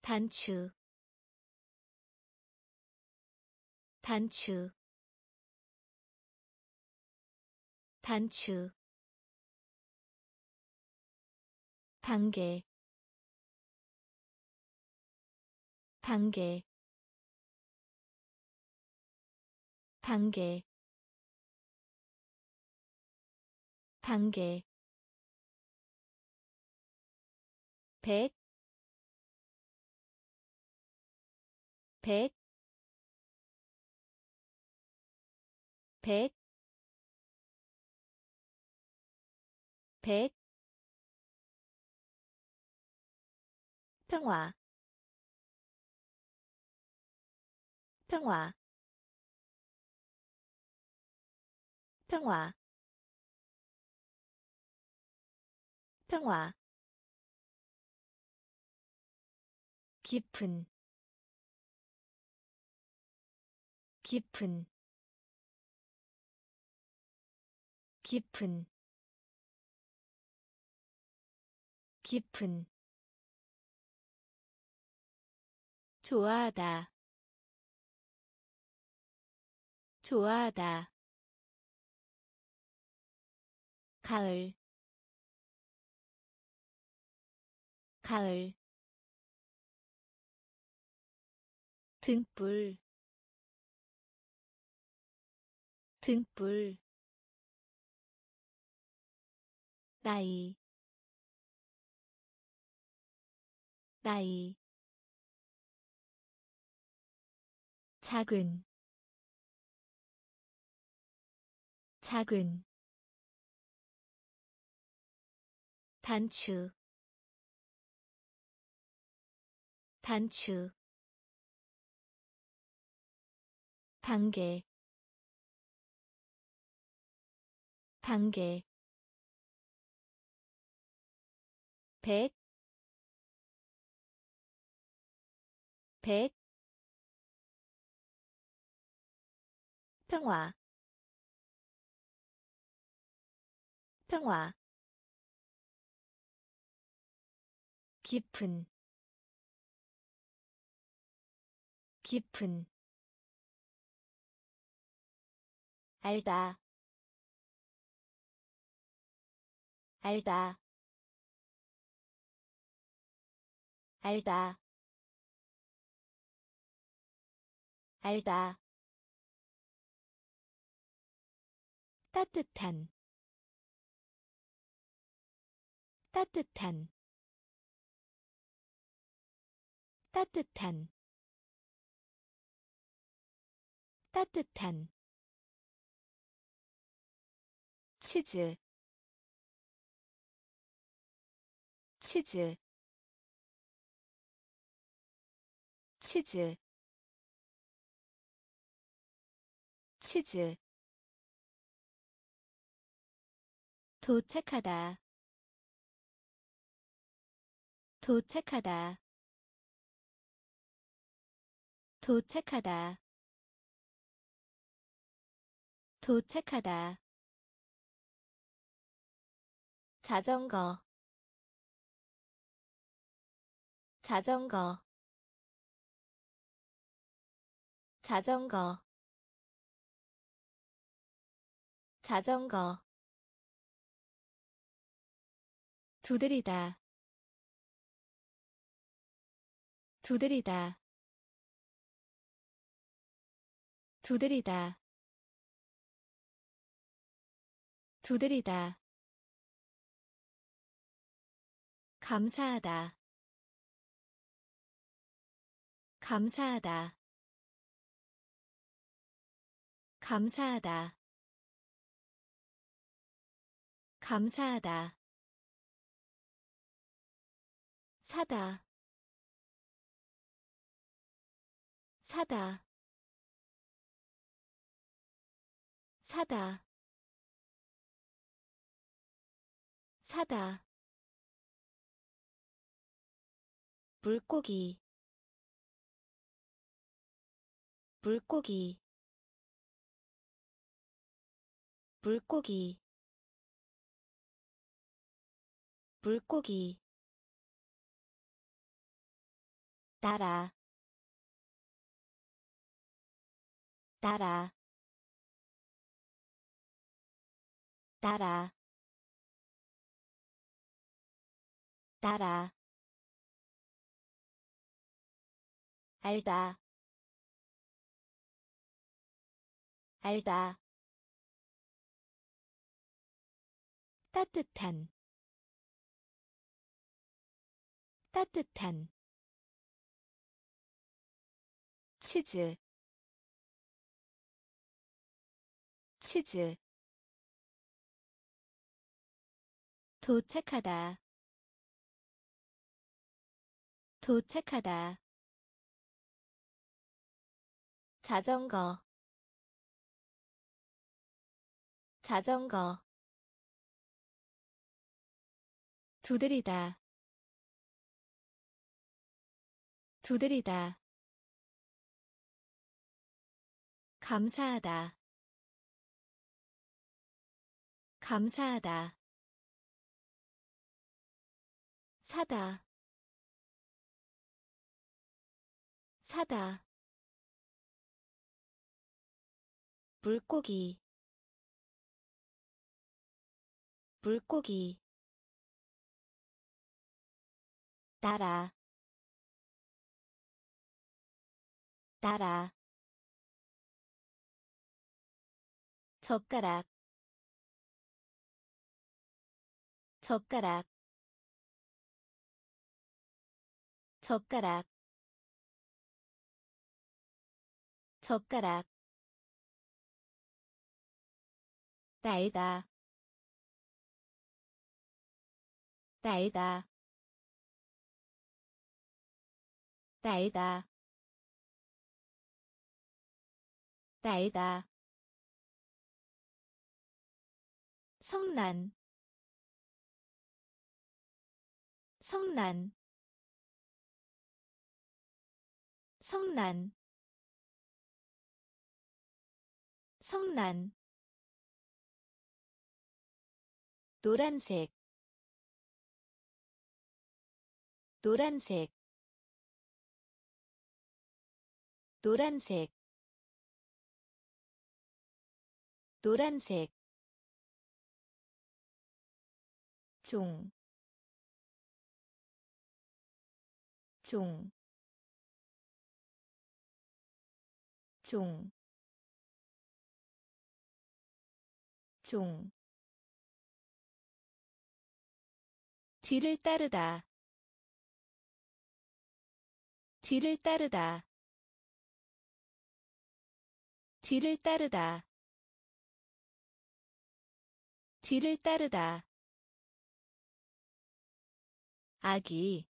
단추. 단추 단추 단계 단계 단계 단계. 백, 백, 백, 백, 평화, 평화, 평화, 평화. 깊은. 깊은. 깊은. 깊은 좋아하다. 좋아하다. 가을. 가을. 등불. 등불. 나이. 나이 작은 작은 단추 단추 단계 단계 백, 백, 평화, 평화, 깊은, 깊은, 알다. 알다. 알다. 알다 따뜻한 따뜻한 따뜻한 따뜻한 치즈 치즈 치즈 치즈 도착하다. 도착하다. 도착하다. 도착하다. 자전거. 자전거. 자전거. 자전거 두드리다. 두드리다. 두드리다. 두드리다. 감사하다. 감사하다. 감사하다. 감사하다 사다. 사다. 사다. 사다. 물고기. 물고기. 물고기. 물고기 따라 따라 따라 따라. 알다 알다. 따뜻한 따뜻한 치즈 치즈. 도착하다. 도착하다. 자전거. 자전거. 두드리다. 두드리다 감사하다. 감사하다. 사다. 사다. 물고기. 물고기. 따라. 따라 젓가락 젓가락 젓가락 젓가락. 날다 날다. 날다. 날다 성난. 성난. 성난. 성난. 노란색. 노란색. 노란색. 노란색 종, 종, 종, 종. 뒤를 따르다 뒤를 따르다 뒤를 따르다 뒤를 따르다 아기.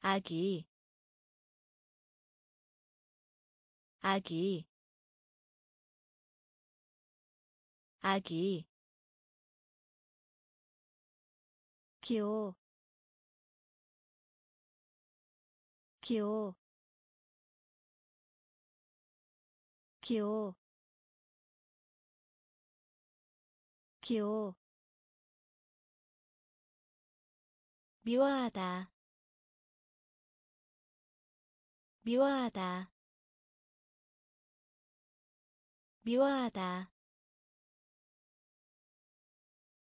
아기. 아기. 아기. 기호 기호 기호 기호 미워하다. 미워하다. 미워하다.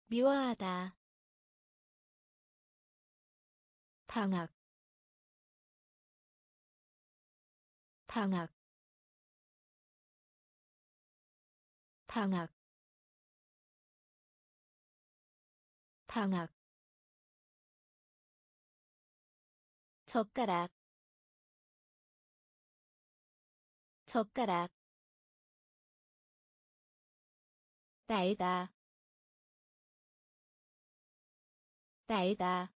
미워하다. 방학. 방학. 방학. 방학 젓가락 젓가락 날다 날다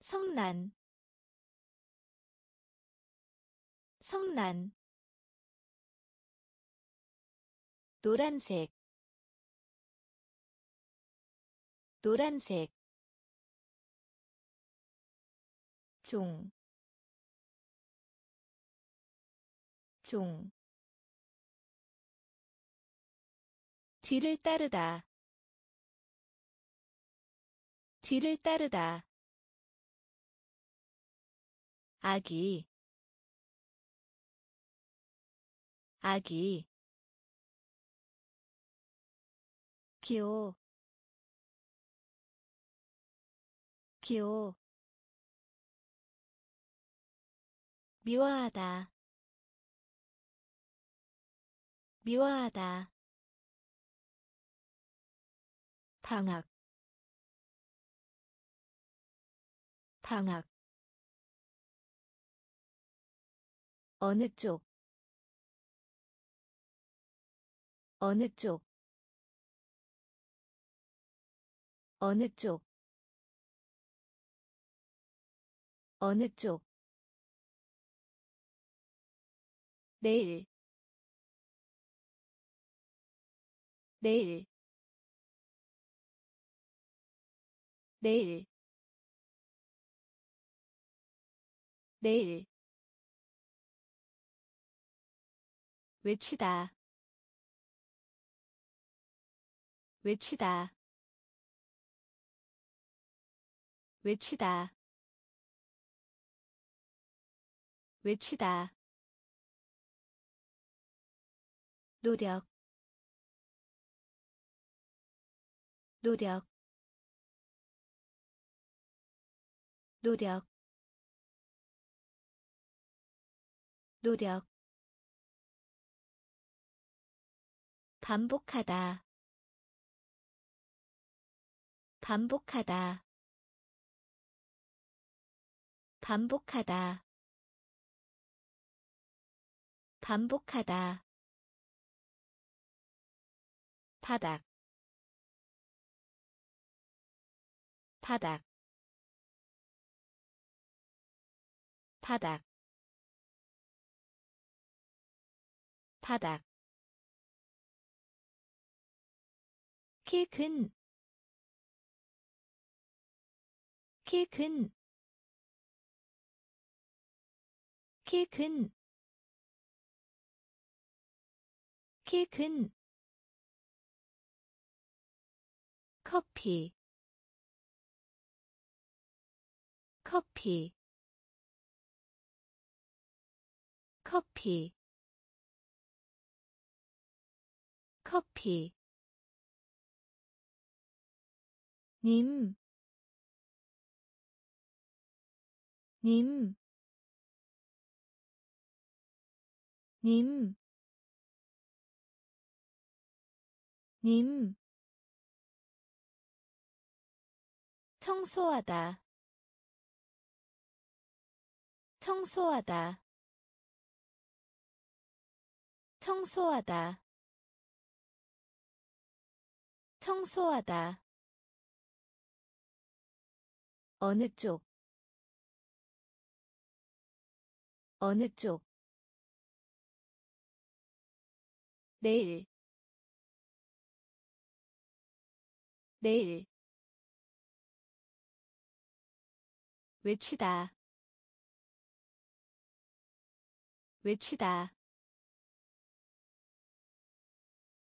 성난 성난 노란색 노란색 종, 종, 뒤를 따르다, 뒤를 따르다, 아기, 아기, 기호, 기호, 미워하다. 미워하다. 방학. 방학. 어느 쪽? 어느 쪽? 어느 쪽? 어느 쪽 내일. 내일. 내일. 내일. 외치다. 외치다. 외치다. 외치다 노력 노력 노력 노력. 반복하다 반복하다 반복하다 반복하다 바닥 바닥 바닥 바닥. 키큰 키큰 키큰 키큰 커피 커피 커피 커피. 님, 님, 님, 님, 청소하다. 청소하다. 청소하다. 청소하다. 어느 쪽? 어느 쪽? 내일. 내일 외치다. 외치다.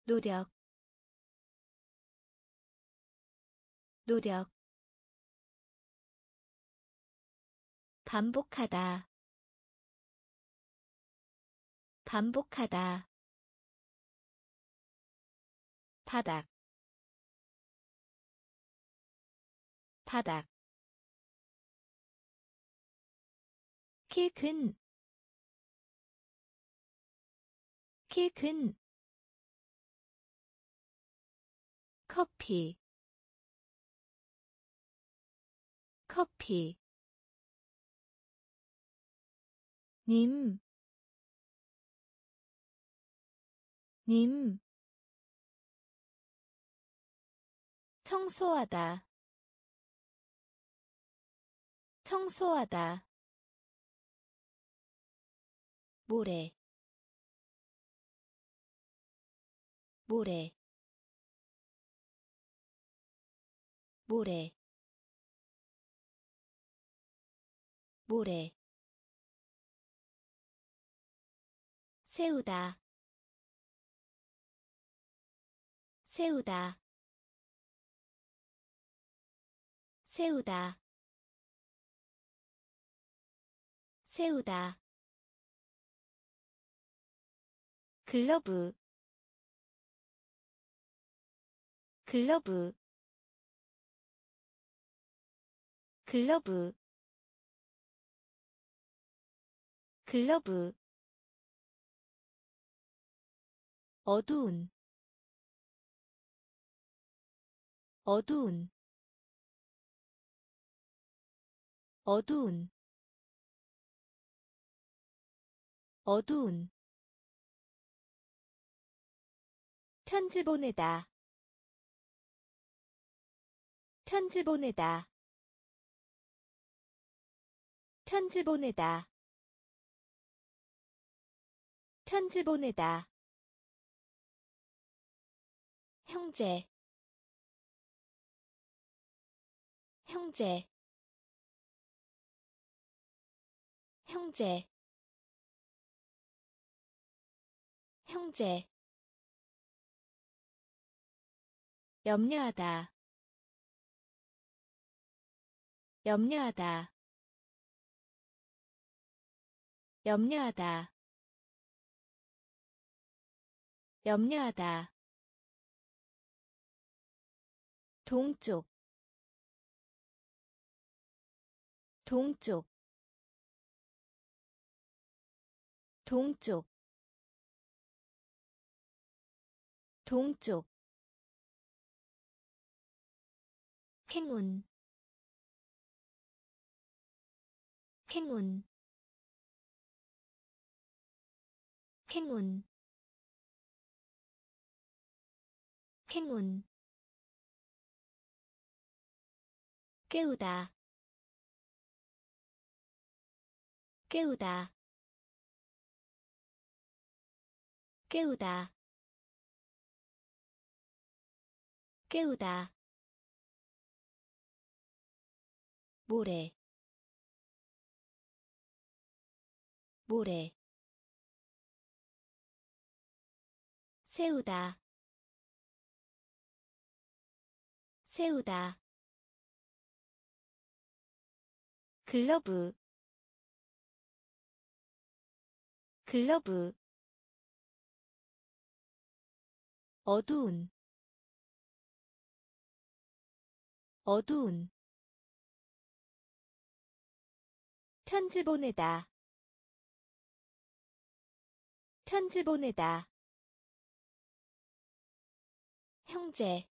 노력. 노력. 반복하다. 반복하다. 바닥. 바닥 키 큰 키 큰 커피 커피 님, 님, 청소하다, 청소하다, 모래 모래 모래 모래. 세우다 세우다 세우다 세우다 글러브 글러브 글러브 글러브. 어두운 어두운 어두운 어두운 편지 보내다. 편지 보내다. 편지 보내다. 편지 보내다. 형제. 형제. 형제. 형제 염려하다. 염려하다. 염려하다. 염려하다. 동쪽. 동쪽. 동쪽. 동쪽 행운. 행운. 행운. 행운. 깨우다. 깨우다. 깨우다. 깨우다 모래 모래 세우다 세우다 글러브 글러브 어두운 어두운 편지 보내다. 편지 보내다. 형제.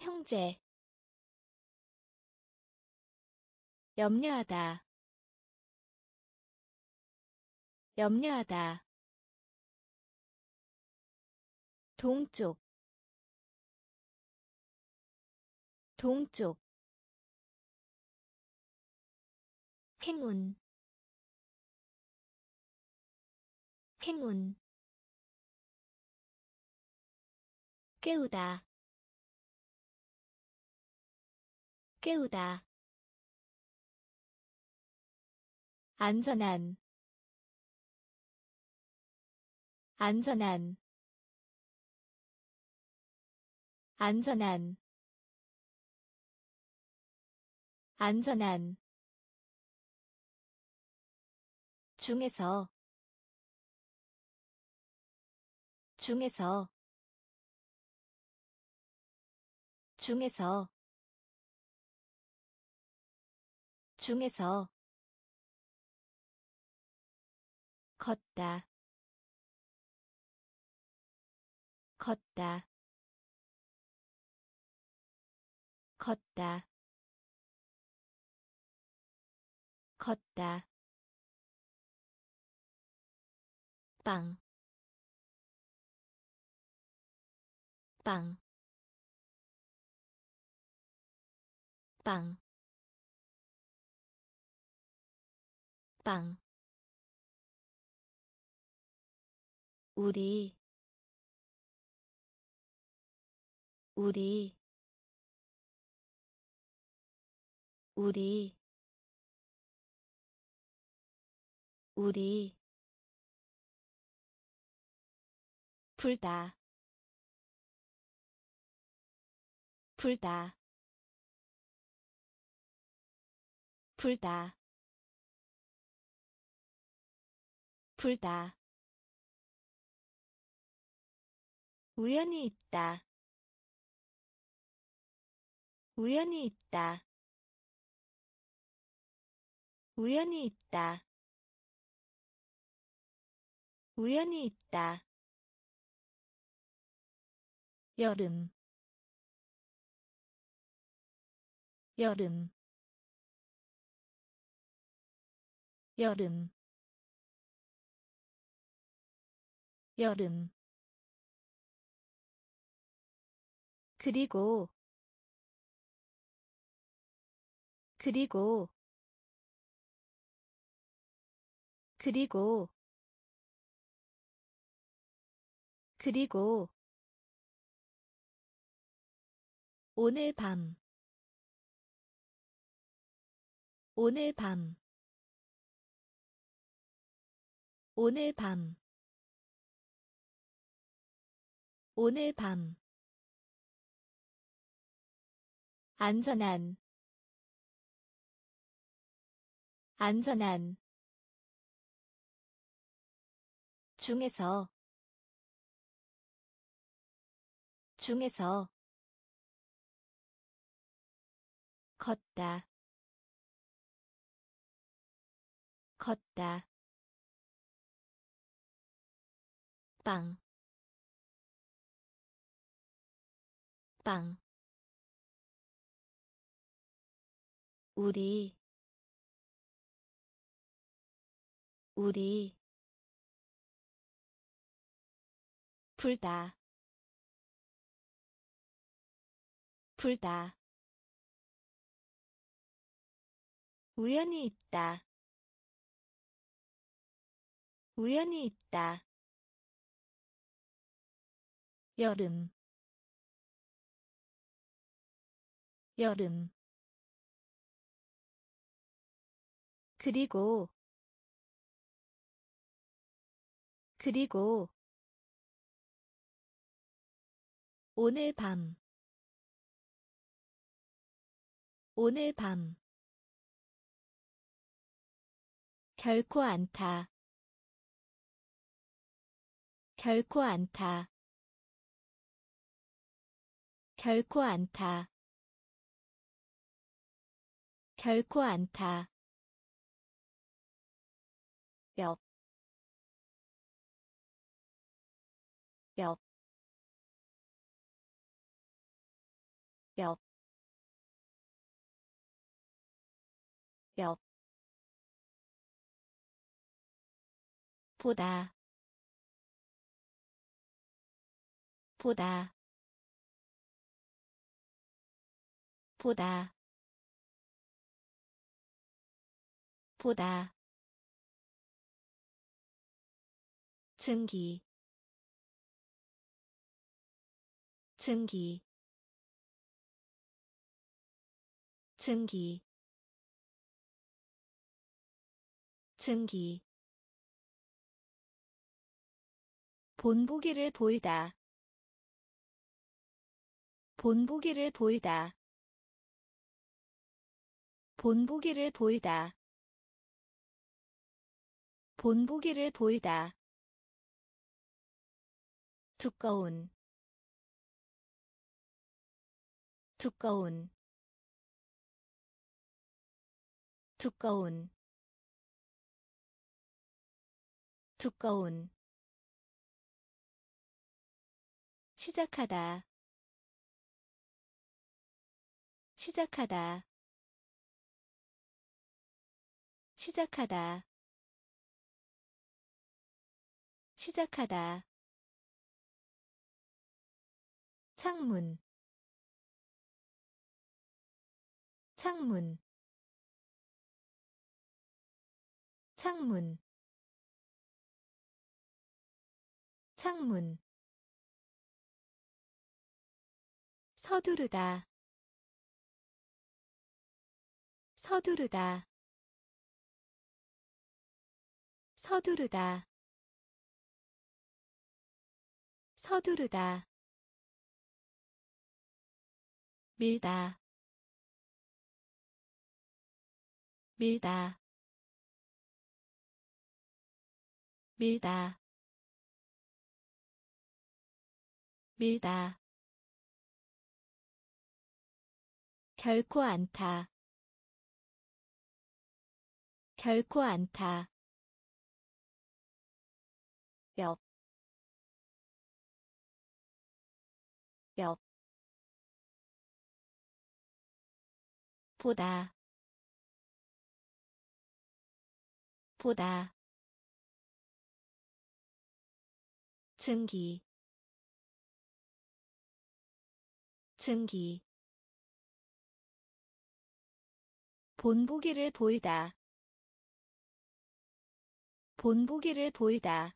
형제. 염려하다. 염려하다. 동쪽. 동쪽 행운. 행운. 깨우다. 깨우다. 안전한. 안전한. 안전한. 안전한 중에서 중에서 중에서 중에서 걷다 걷다 걷다 걷다 빵, 빵, 빵, 빵. 우리. 우리. 우리. 우리 불다. 불다. 불다. 불다. 우연히 있다. 우연히 있다. 우연히 있다. 우연히 있다 여름. 여름. 여름. 여름. 그리고. 그리고. 그리고. 그리고 오늘 밤. 오늘 밤. 오늘 밤. 오늘 밤. 안전한. 안전한. 중에서. 중에서 걷다. 걷다. 빵, 빵, 우리, 우리, 불다, 불다. 우연히 있다. 우연히 있다. 여름. 여름. 그리고. 그리고. 오늘 밤. 오늘 밤 결코 않다. 결코 않다. 결코 않다. 결코 않다. 옆, 옆, 옆, 옆, 보다. 보다. 보다. 보다. 증기. 증기. 증기. 증기 본보기를 보이다. 본보기를 보이다. 본보기를 보이다. 본보기를 보이다. 두꺼운 두꺼운 두꺼운 두꺼운 시작하다. 시작하다. 시작하다. 시작하다. 창문. 창문. 창문. 창문 서두르다. 서두르다. 서두르다. 서두르다. 밀다. 밀다. 밀다. 밀다 결코 않다 결코 않다 보다, 보다, 증기, 증기, 본보기를 보이다, 본보기를 보이다.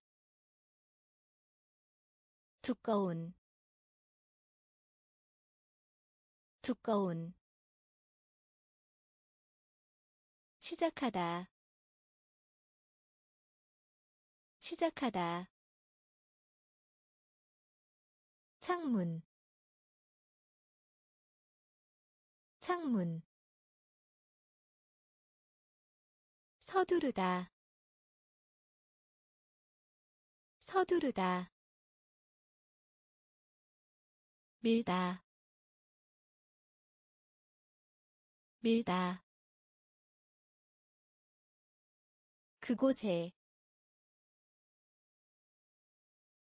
두꺼운. 두꺼운. 시작하다. 시작하다. 창문. 창문 서두르다. 서두르다. 밀다. 밀다. 그곳에.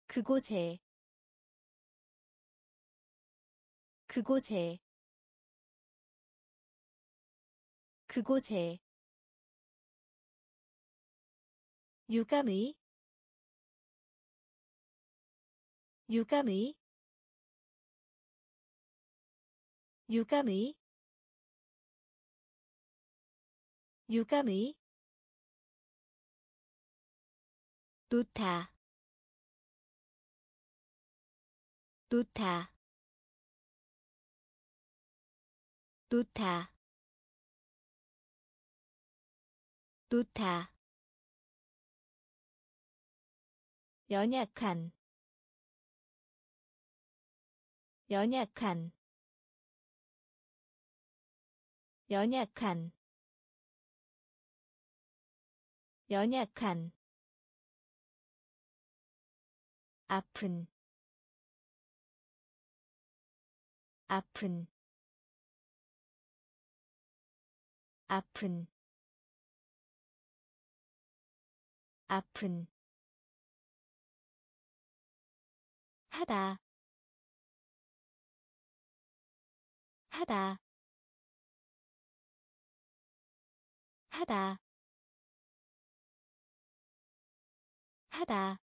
그곳에. 그곳에. 그곳에 유감의 유감의 유감의 유감의. 놓다 놓다 놓다 놓다 연약한 연약한 연약한 연약한. 아픈 아픈. 아픈 아픈 하다. 하다. 하다. 하다.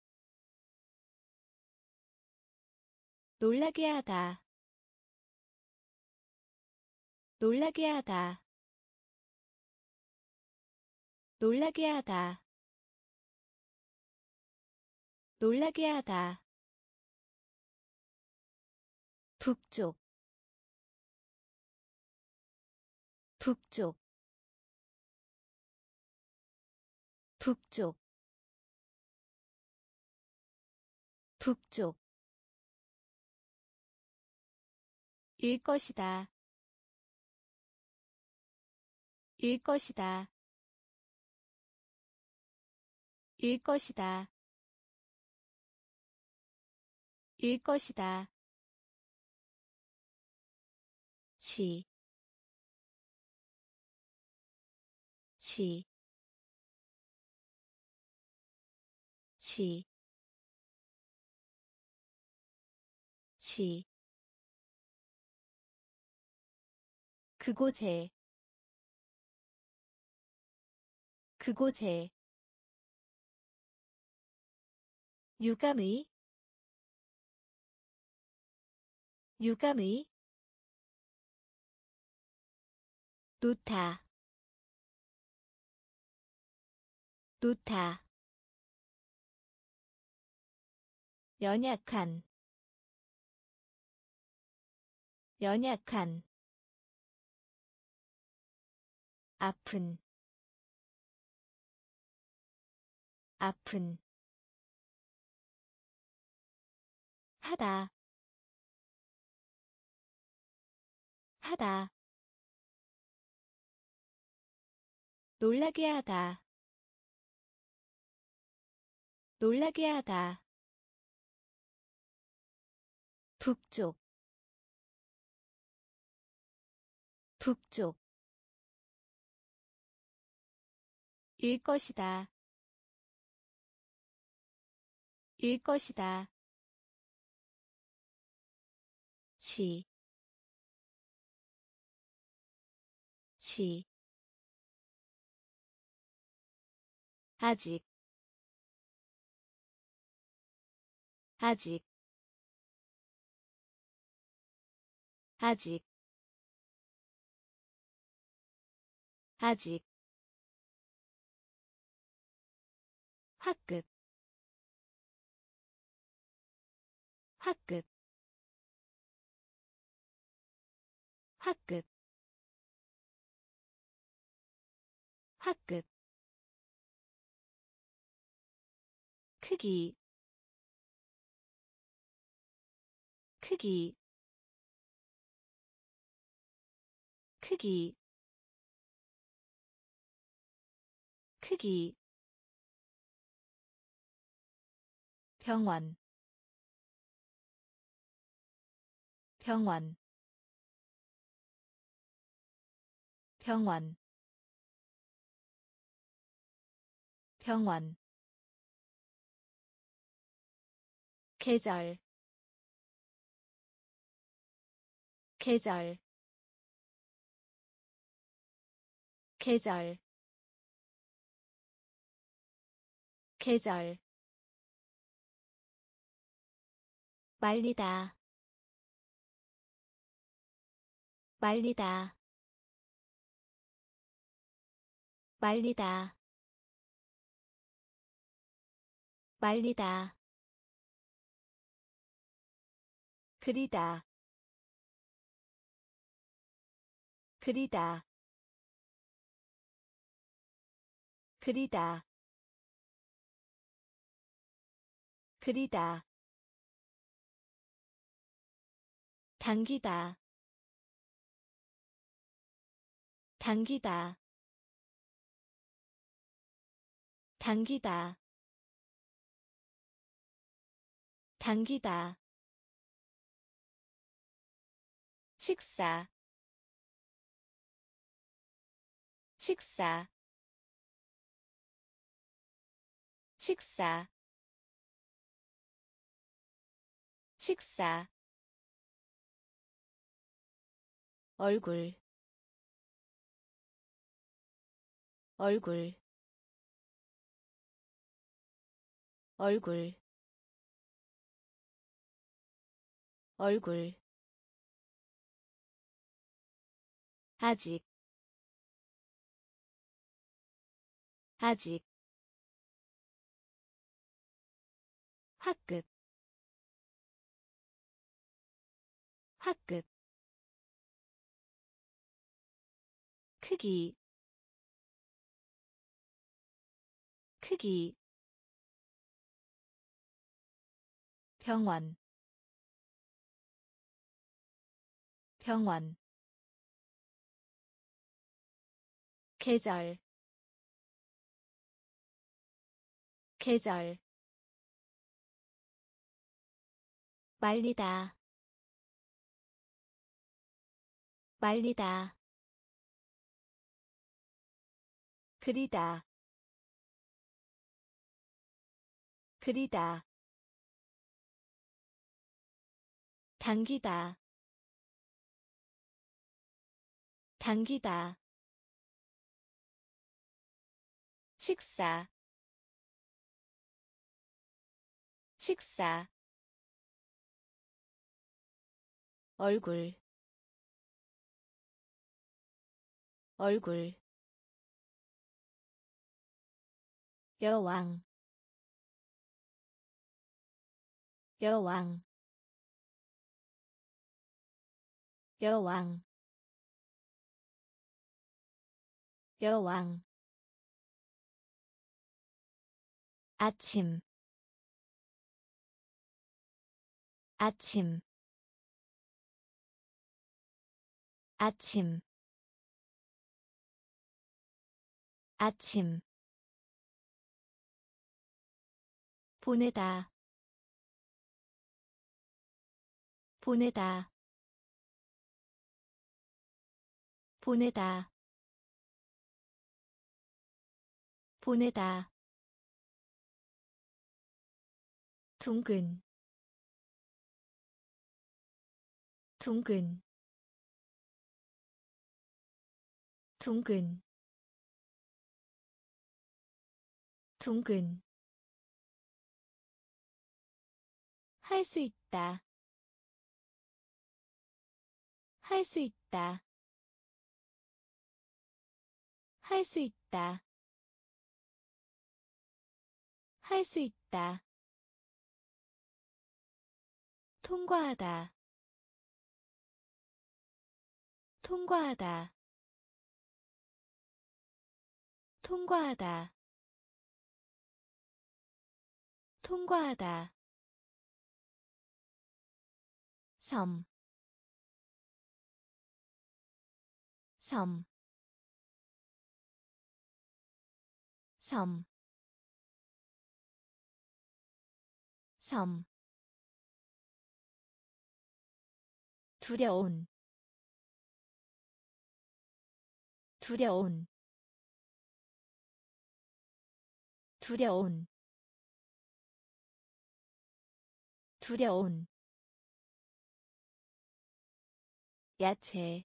놀라게 하다. 놀라게 하다. 놀라게 하다. 놀라게 하다 북쪽 북쪽 북쪽 북쪽. 일 것이다. 일 것이다. 일 것이다. 일 것이다 시, 시, 시, 시. 그곳에 그곳에 유감의 유감의 놓다 놓다 연약한. 연약한. 아픈. 아픈. 하다. 하다 놀라게 하다. 놀라게 하다. 북쪽. 북쪽. 일 것이다. 일 것이다. 시, 시, 아직, 아직, 아직, 아직, 학급, 학급, 학급. 학급 크기 크기 크기 크기. 병원 병원 병원 병원 계절 계절 계절 계절. 말리다 말리다 말리다. 말리다 그리다. 그리다. 그리다. 그리다. 당기다. 당기다. 당기다. 당기다 식사. 식사. 식사. 식사. 얼굴. 얼굴. 얼굴. 얼굴 아직. 아직. 학급. 학급. 크기. 크기. 병원. 병원 계절 계절. 말리다 말리다. 그리다 그리다. 당기다 당기다 식사. 식사. 얼굴. 얼굴. 여왕. 여왕. 여왕. 여왕 아침. 아침. 아침. 아침. 보내다. 보내다. 보내다. 보내다 둥근 둥근 둥근 둥근. 할 수 있다. 할 수 있다. 할 수 있다. 할 수 있다 통과하다. 통과하다. 통과하다. 통과하다. 섬, 섬, 섬, 섬. 두려운 두려운 두려운 두려운. 야채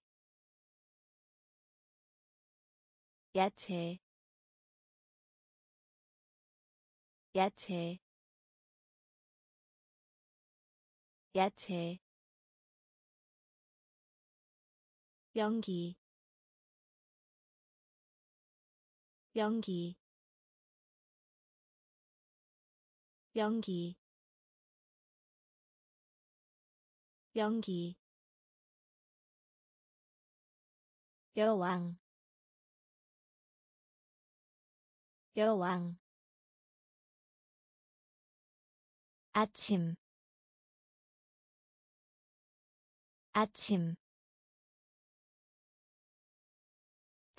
야채 야채 야채 연기 연기 연기 연기. 여왕 여왕. 아침 아침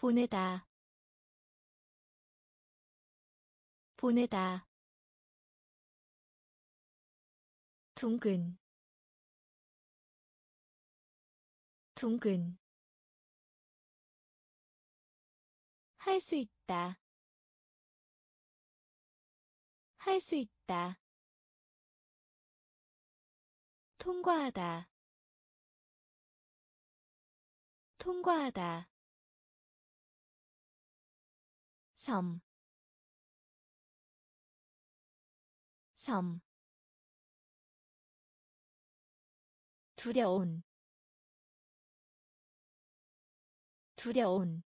보내다. 보내다. 둥근. 둥근. 할 수 있다. 할 수 있다. 통과하다. 통과하다 섬, 섬. 두려운, 두려운.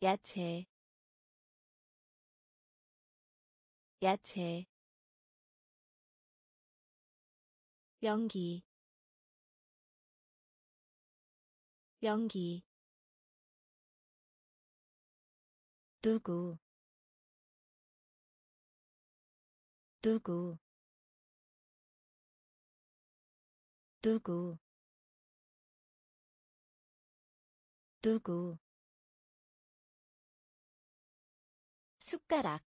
야채, 야채. 연기, 연기. 누구? 누구? 누구? 누구? 숟가락.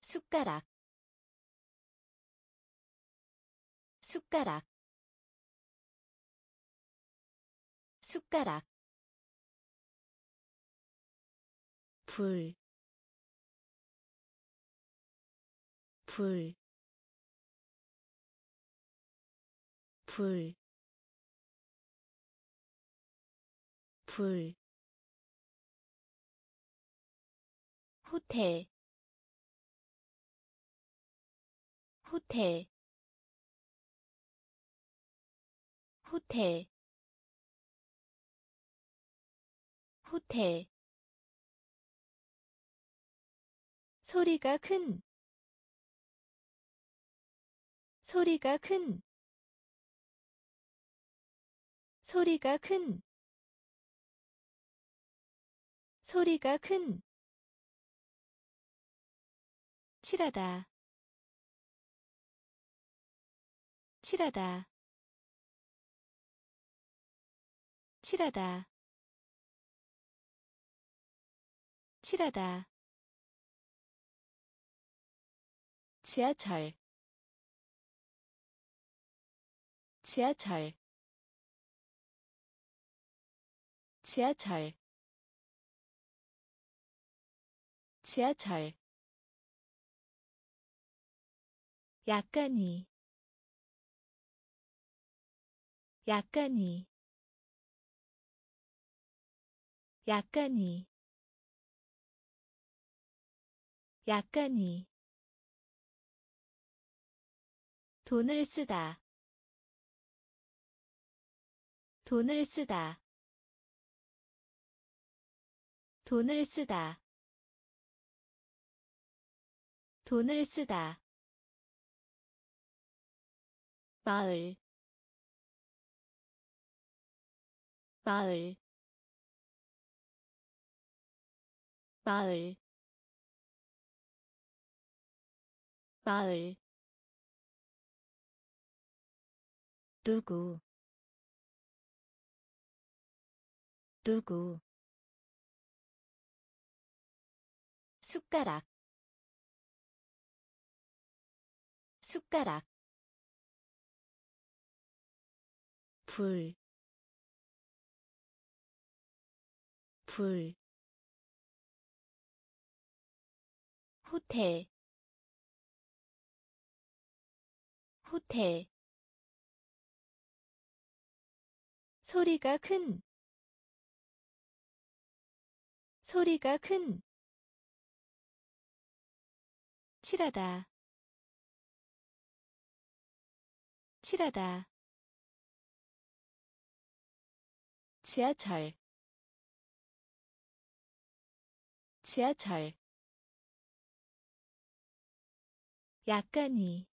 숟가락. 숟가락. 숟가락 불, 불, 불, 불, 호텔, 호텔, 호텔, 호텔 소리가 큰. 소리가 큰. 소리가 큰. 소리가 큰. 칠하다. 칠하다. 칠하다. 칠하다 지하철. 지하철. 지하철. 지하철. 약간이. 약간이. 약간이. 약간이 돈을 쓰다. 돈을 쓰다. 돈을 쓰다. 돈을 쓰다. 마을. 마을. 마을. 마을 누구? 누구? 숟가락. 숟가락. 불, 불, 호텔, 호텔, 소리가 큰, 소리가 큰, 칠하다, 칠하다. 지하철. 지하철. 약간이.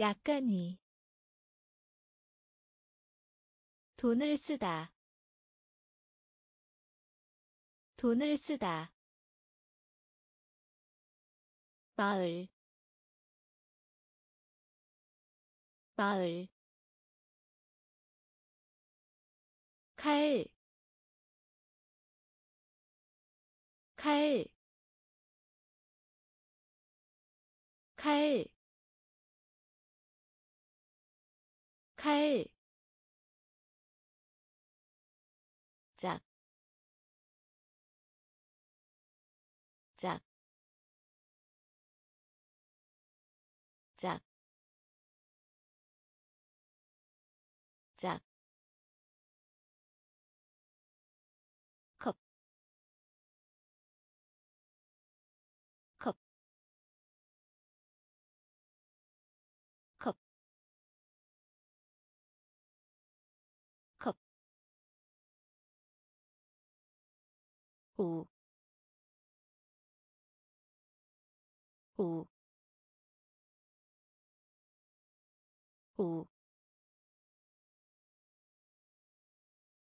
약간이 돈을 쓰다. 돈을 쓰다. 마을. 마을. 칼, 칼, 칼, 칼, 오, 오, 오,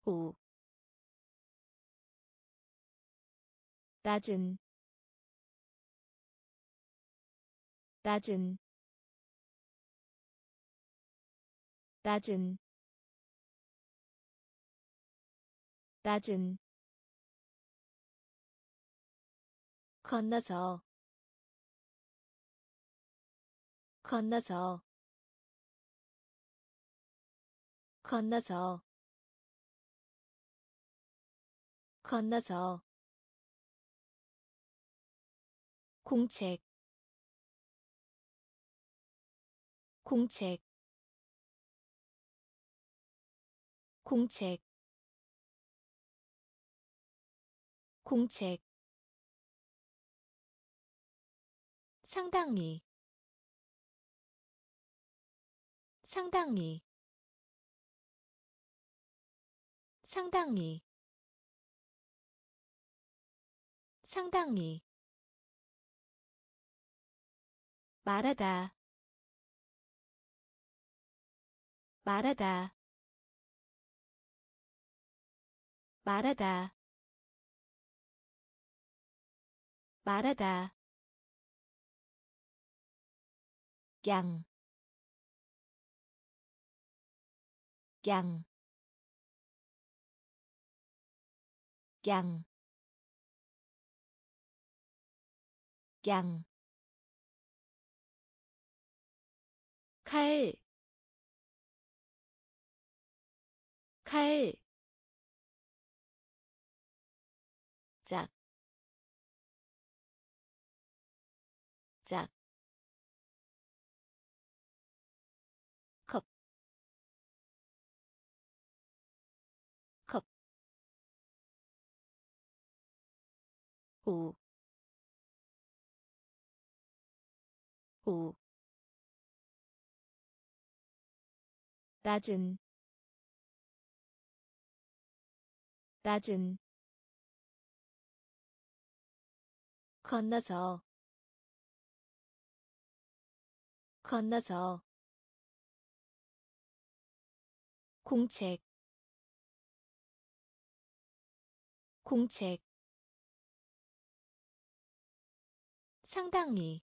오. 낮은. 낮은. 낮은. 낮은 건너서. 건너서. 건너서. 건너서. 공책. 공책. 공책. 공책 상당히 상당히 상당히 상당히. 말하다 말하다 말하다. 말하다 양, 양, 양, 양, 칼, 칼, 오, 오, 낮은, 낮은, 건너서, 건너서, 공책, 공책 상당히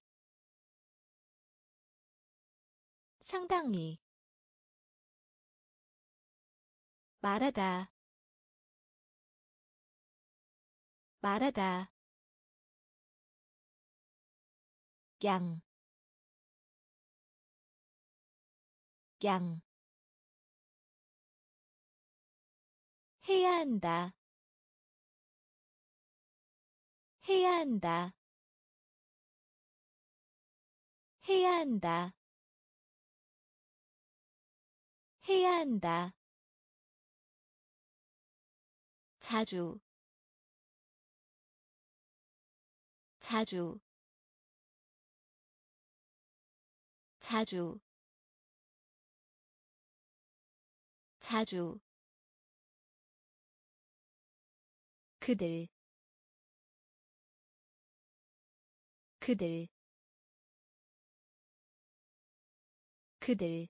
상당히 말하다 말하다 양, 양, 해야 한다, 해야 한다, 해야 한다. 해야 한다. 자주. 자주. 자주. 자주. 그들. 그들 그들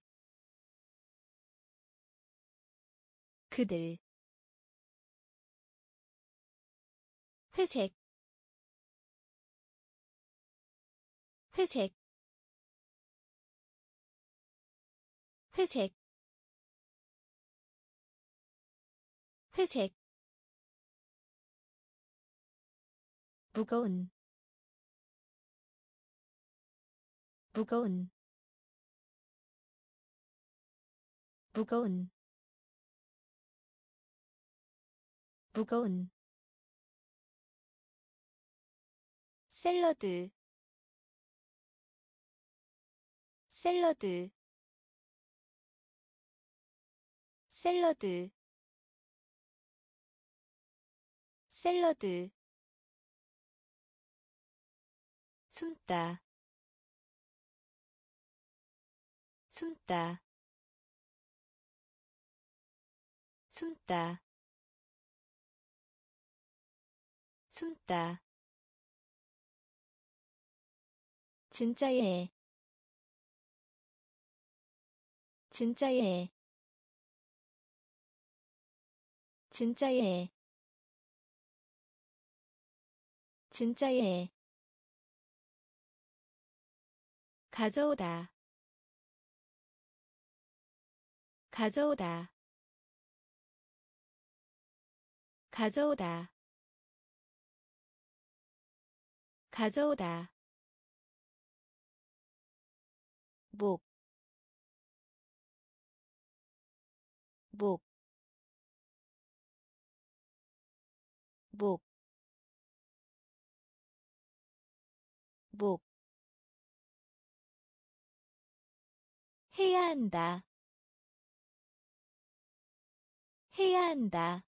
그들 회색 회색 회색 회색. 무거운 무거운 무거운 무거운 샐러드 샐러드 샐러드 샐러드 숨다 숨다 숨다. 숨다. 진짜예 진짜예 진짜예 진짜예 가져오다. 가져오다 가져오다. 가져오다. 목, 목, 목, 목, 해야 한다, 해야 한다.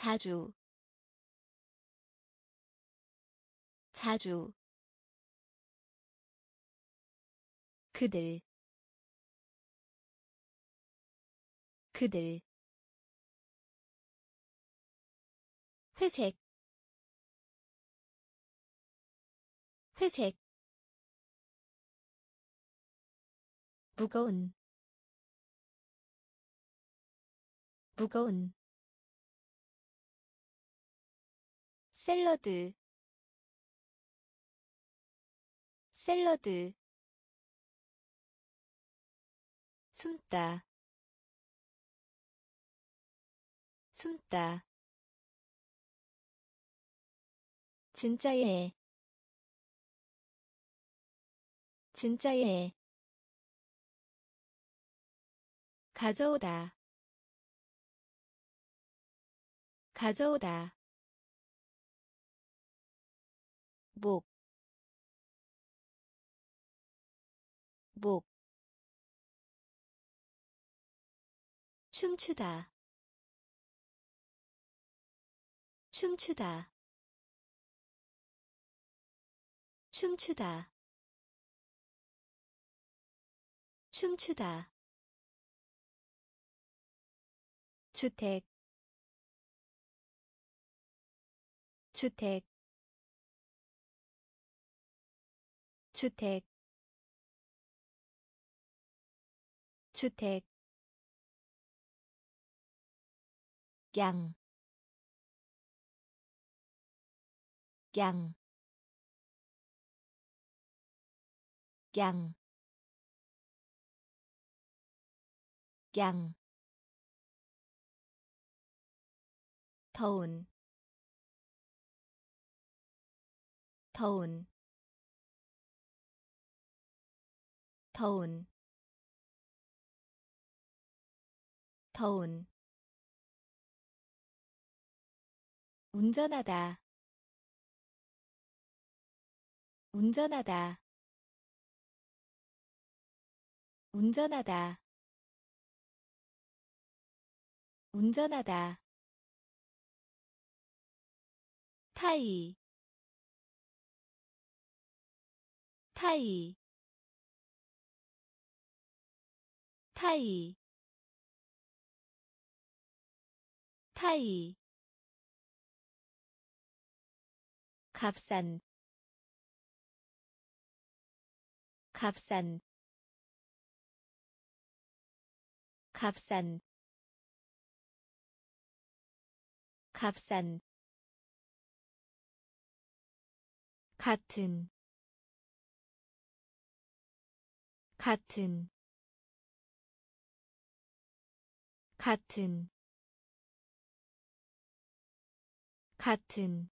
자주 자주 그들 그들 회색 회색 무거운 무거운 샐러드 샐러드 숨다 숨다. 진짜예 진짜예 가져오다 가져오다 목, 목, 춤추다, 춤추다, 춤추다, 춤추다. 주택. 주택 주택 주택 양, 양, 양, 양, 더운, 더운, 더운 더운 운전하다 운전하다 운전하다 운전하다. 타이 타이 타이 타이 값싼 값싼 값싼 값싼. 같은 같은 같은 같은.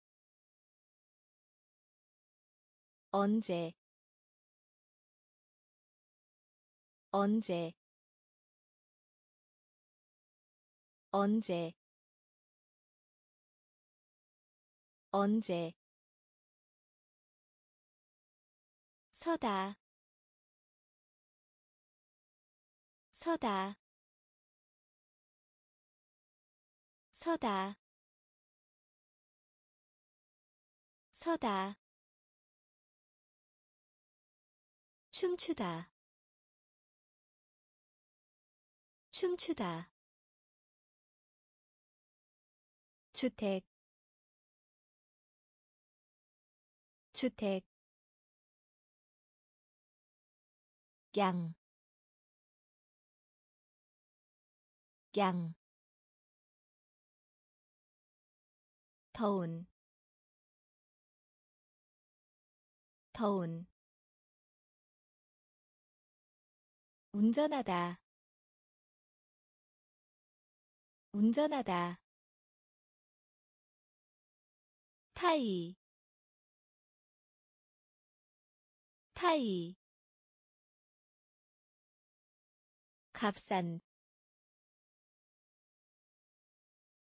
언제 언제. 언제. 언제. 서다. 서다 서다. 서다. 춤추다. 춤추다. 주택. 주택. 양, 양, 더운 더운 운전하다 운전하다 타이 타이 값싼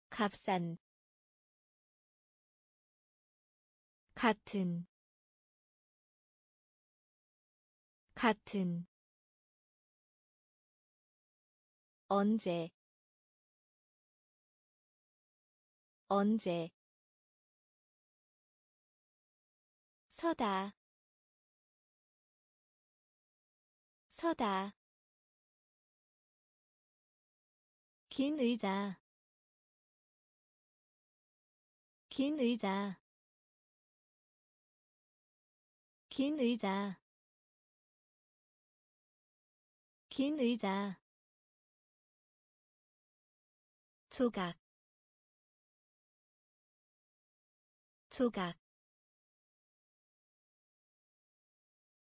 값싼 같은 같은. 언제 언제. 서다 서다. 긴 의자 긴 의자 긴 의자. 긴 의자. 조각. 조각.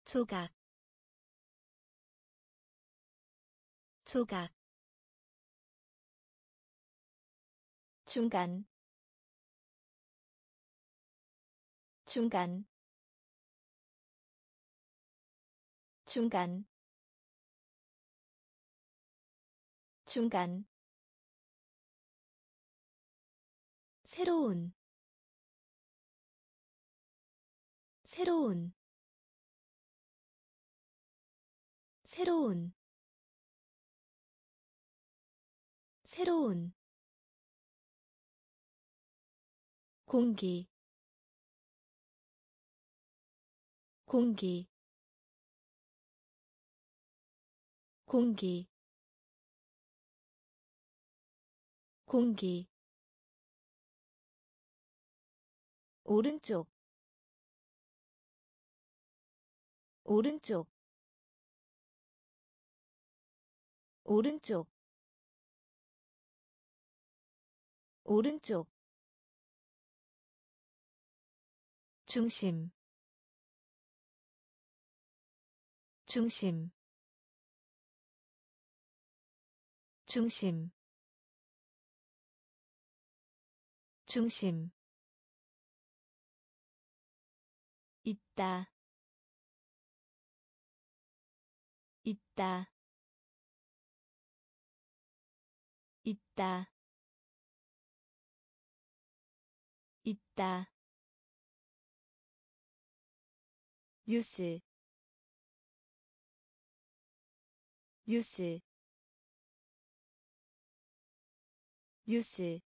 조각. 조각. 중간. 중간 중간. 중간. 새로운. 새로운. 새로운. 새로운. 공기. 공기 공기 공기 오른쪽 오른쪽 오른쪽 오른쪽 중심 중심 중심 중심 있다 있다 있다 있다. 뉴스 뉴스 뉴스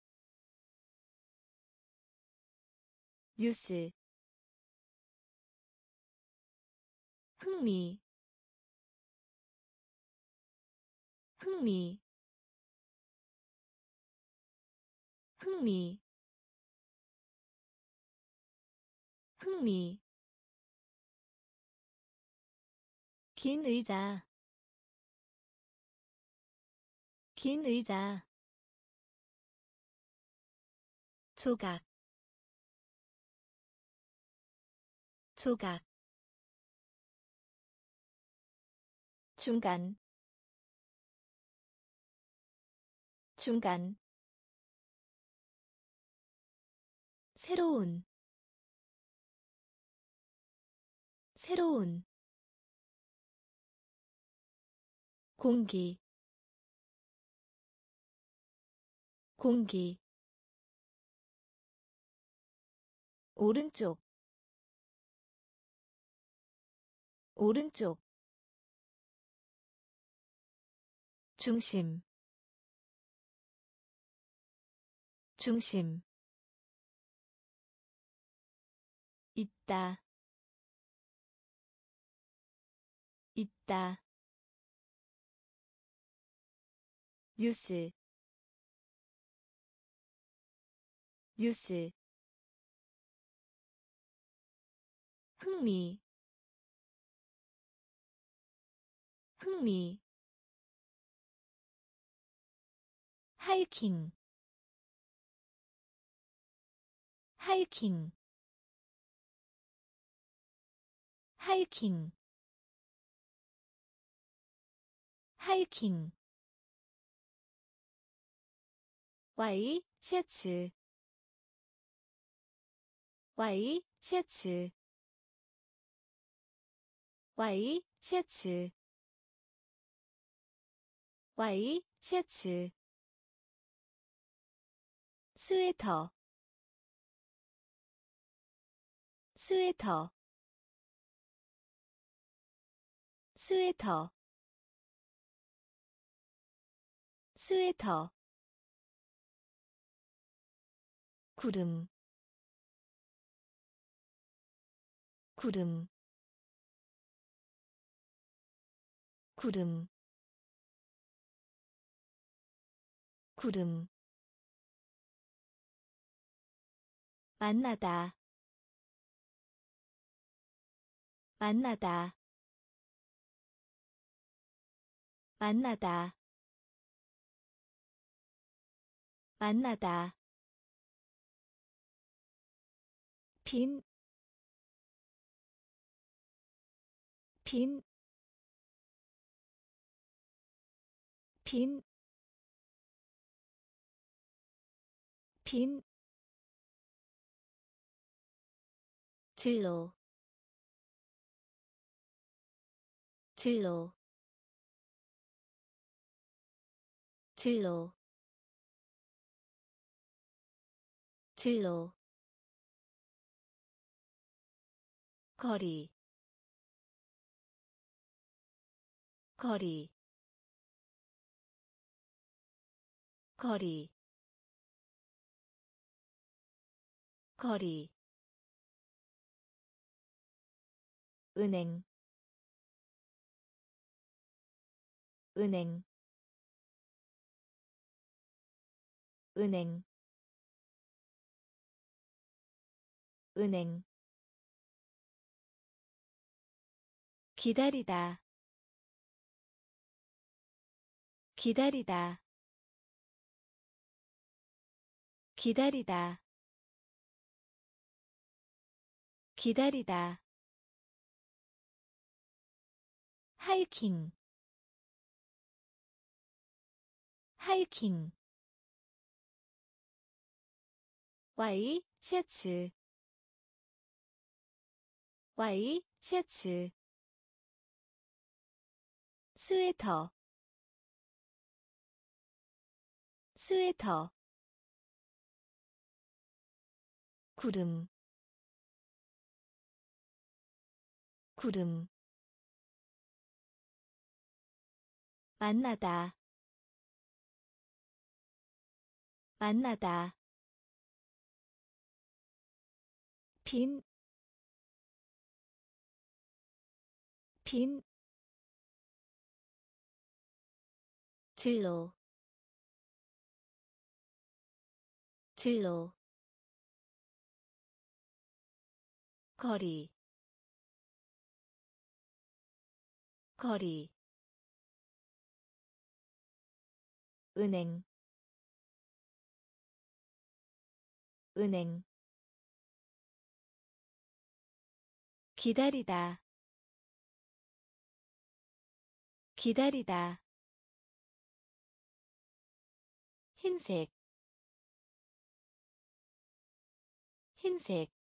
뉴스 흥미 흥미 흥미 흥미. 긴 의자 긴 의자 조각 조각 중간 중간 새로운 새로운 공기 공기 오른쪽. 오른쪽. 중심. 중심. 있다. 있다. 뉴스. 뉴스 흥미. 흥미. 하이킹 하이킹 하이킹 하이킹 와이 셔츠. 와이 셔츠 와이 셔츠. 와이 셔츠. 스웨터. 스웨터. 스웨터. 스웨터. 구름. 구름 구름 구름. 만나다 만나다. 만나다 만나다. 빈, 빈, 빈, 빈, 진로, 진로, 진로, 진로. 거리 거리 거리 거리 은행 은행 은행 은행. 기다리다 기다리다 기다리다. 기다리다. 하이킹. 하이킹. 와이 셔츠. 와이 셔츠. 스웨터. 스웨터 구름 구름. 만나다 만나다. 빈, 빈, 진로 진로 거리 거리 은행 은행. 기다리다 기다리다. 흰색 흰색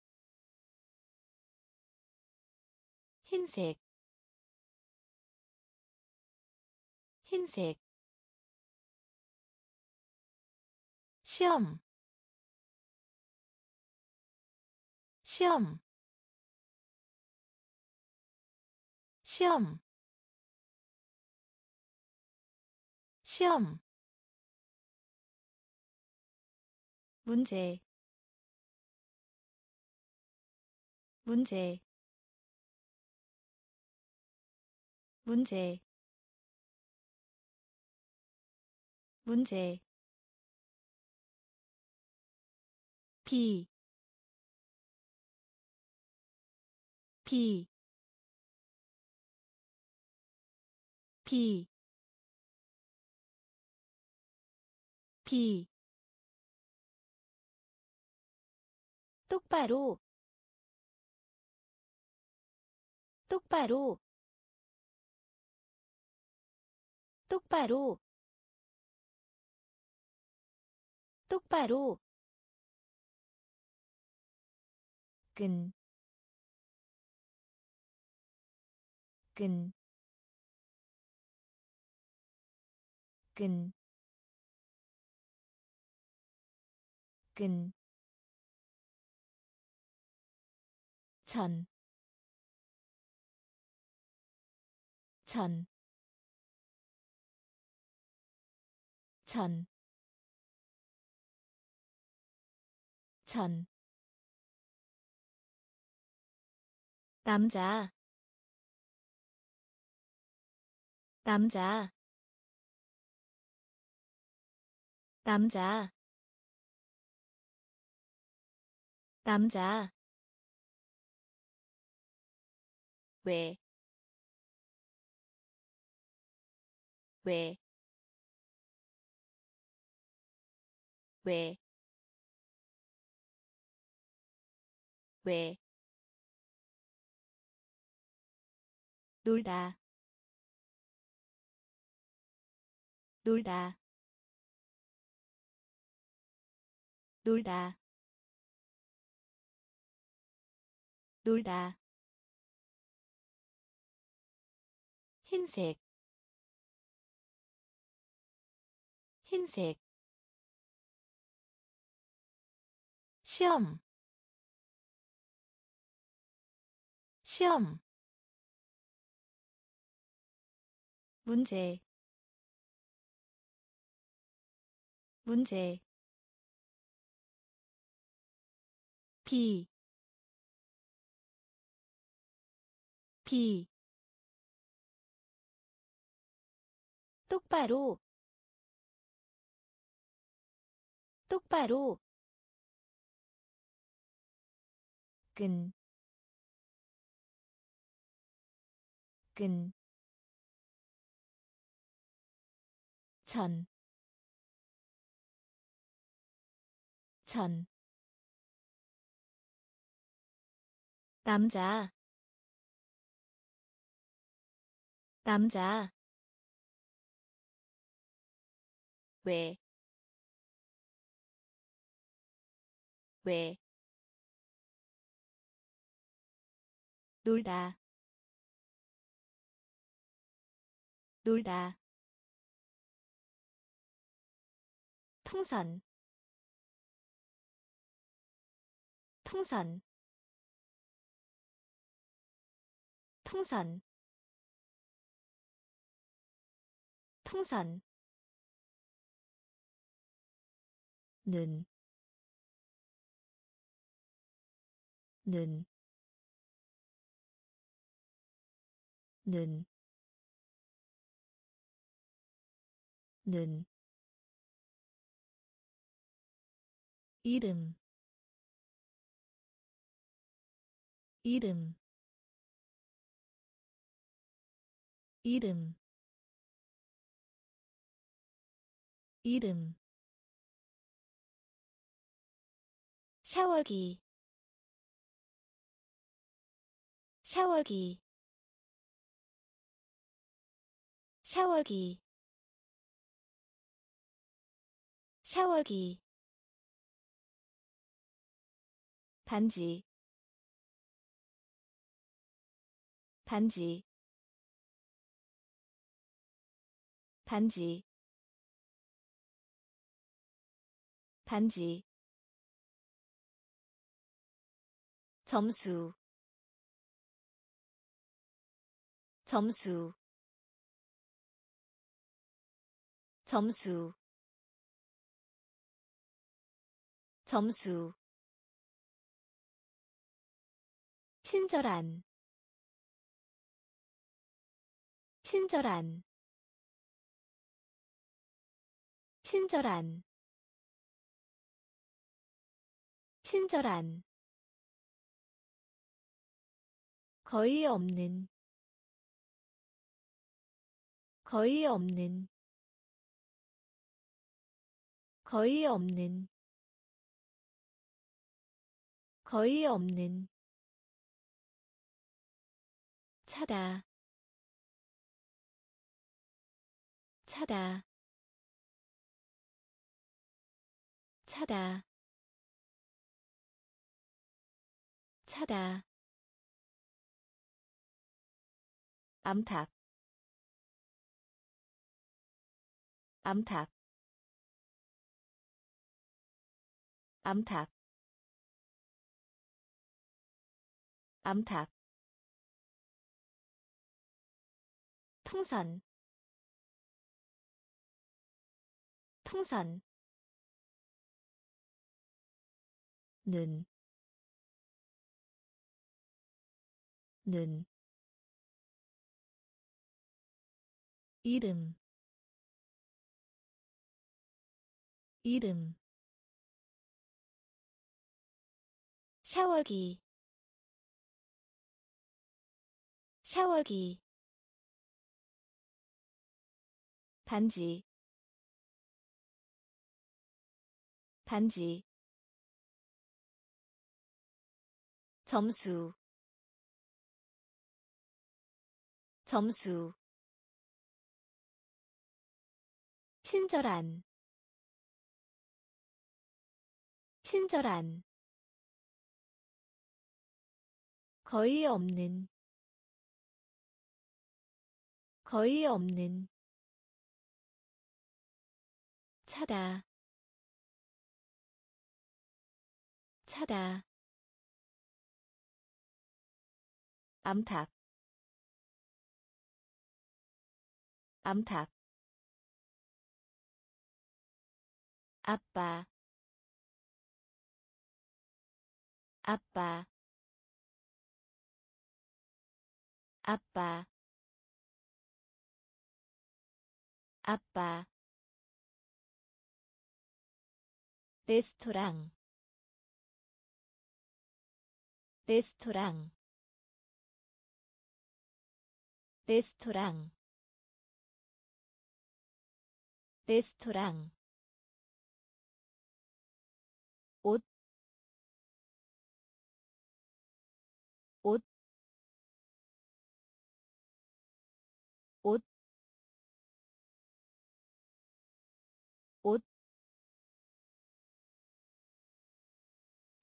흰색 흰색. 시험 시험. 시험 시험. 문제 문제 문제 문제 비, 비, 비, 비, 똑바로 똑바로 똑바로. 똑바로. 끈, 끈, 끈, 끈, 전, 전, 전, 전, 남자, 남자, 남자, 남자. 왜, 왜, 왜, 왜, 놀다, 놀다, 놀다, 놀다. 흰색. 흰색 시험. 시험. 문제. 문제. 비, 비, 똑바로. 똑바로 끈, 끈, 전, 전, 남자, 남자, 왜, 왜, 놀다, 놀다, 풍선, 풍선, 풍선, 풍선. 는, 는, 는, 는, 이름, 이름, 이름, 이름. 샤워기 샤워기 샤워기. 샤워기. 반지. 반지. 반지. 반지. 점수. 점수 점수 점수 친절한 친절한 친절한 친절한 거의 없는 거의 없는 거의 없는 거의 없는 차다 차다 차다 차다. 암탉 암탉 암탉 암탉 풍선 풍선 는, 는, 이름 이름 샤워기. 샤워기. 반지. 반지. 점수. 점수. 친절한. 친절한 거의 없는 거의 없는 차다 차다. 암탉 암탉. 아빠 아빠 아빠. 아빠. 레스토랑. 레스토랑. 레스토랑. 레스토랑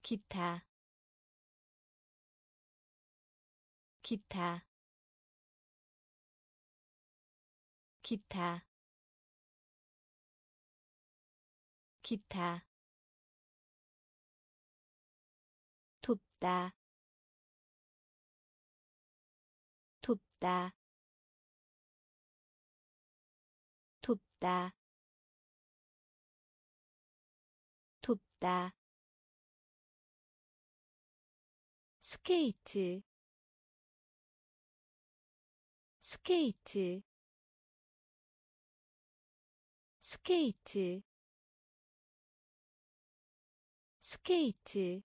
기타, 기타, 기타, 기타. 돕다. 돕다. 돕다. 돕다 스케이트 스케이트 스케이트 스케이트.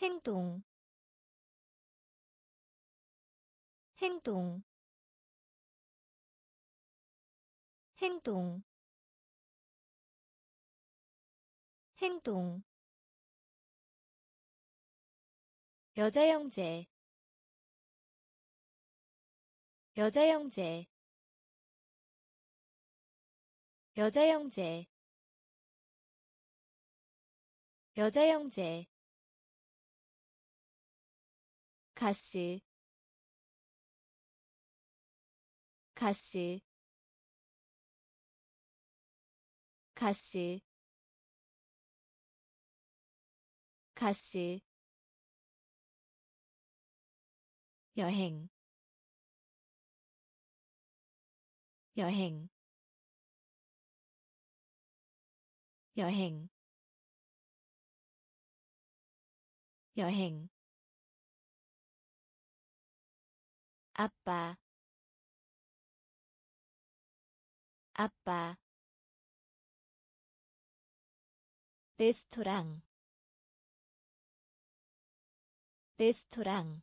행동 행동. 행동. 행동 여자 형제 여자 형제 여자 형제 여자 형제 가시 가시 가시 가시 여행 여행 여행 여행 아빠 아빠 레스토랑 레스토랑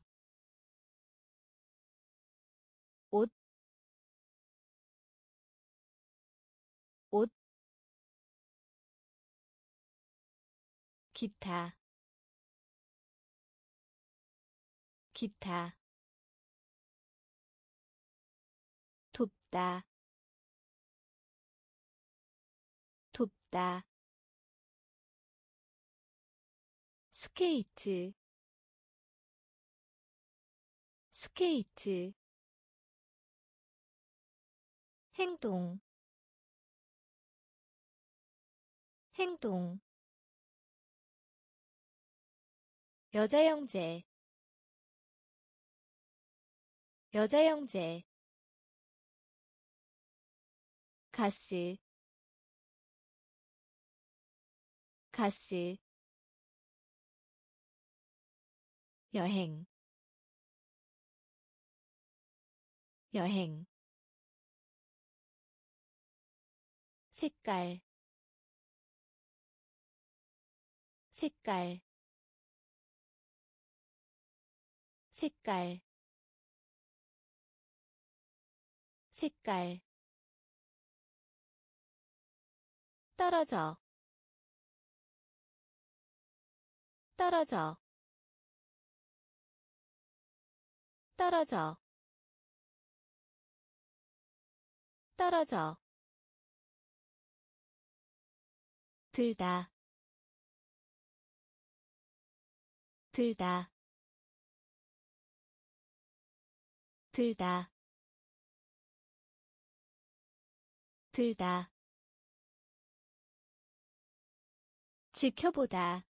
기타, 기타, 돕다. 돕다. 스케이트. 스케이트. 행동. 행동 여자 형제 여자 형제 가시 가시 여행 여행 색깔 색깔 색깔 색깔. 떨어져 떨어져. 떨어져 떨어져. 들다 들다 들다. 들다. 지켜보다.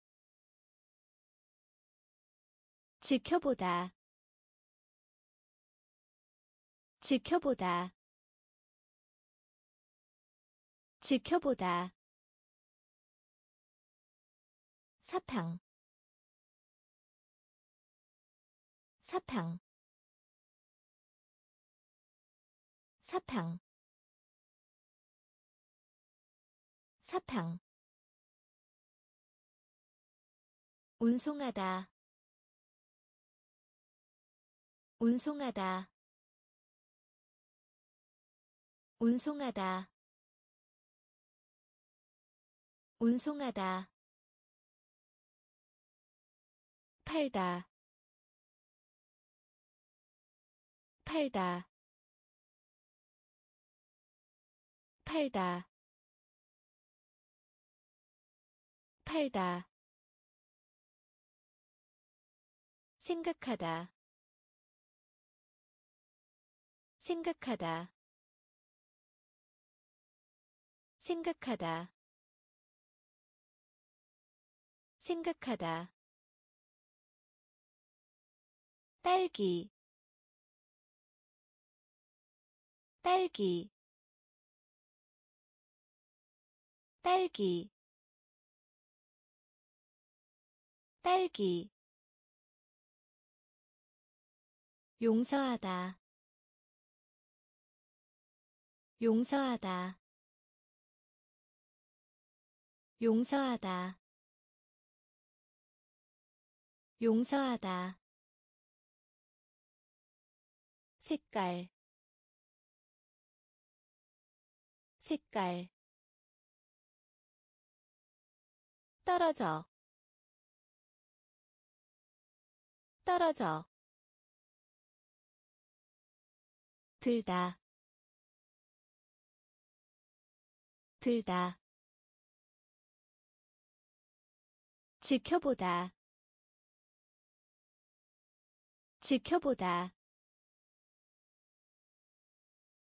지켜보다. 지켜보다. 지켜보다. 사탕. 사탕 사탕 사탕 운송하다 운송하다 운송하다 운송하다 팔다 팔다 팔다. 팔다. 생각하다. 생각하다. 생각하다. 생각하다. 딸기. 딸기 딸기. 딸기. 용서하다. 용서하다. 용서하다. 용서하다. 색깔. 색깔 떨어져 떨어져 들다. 들다. 지켜보다. 지켜보다.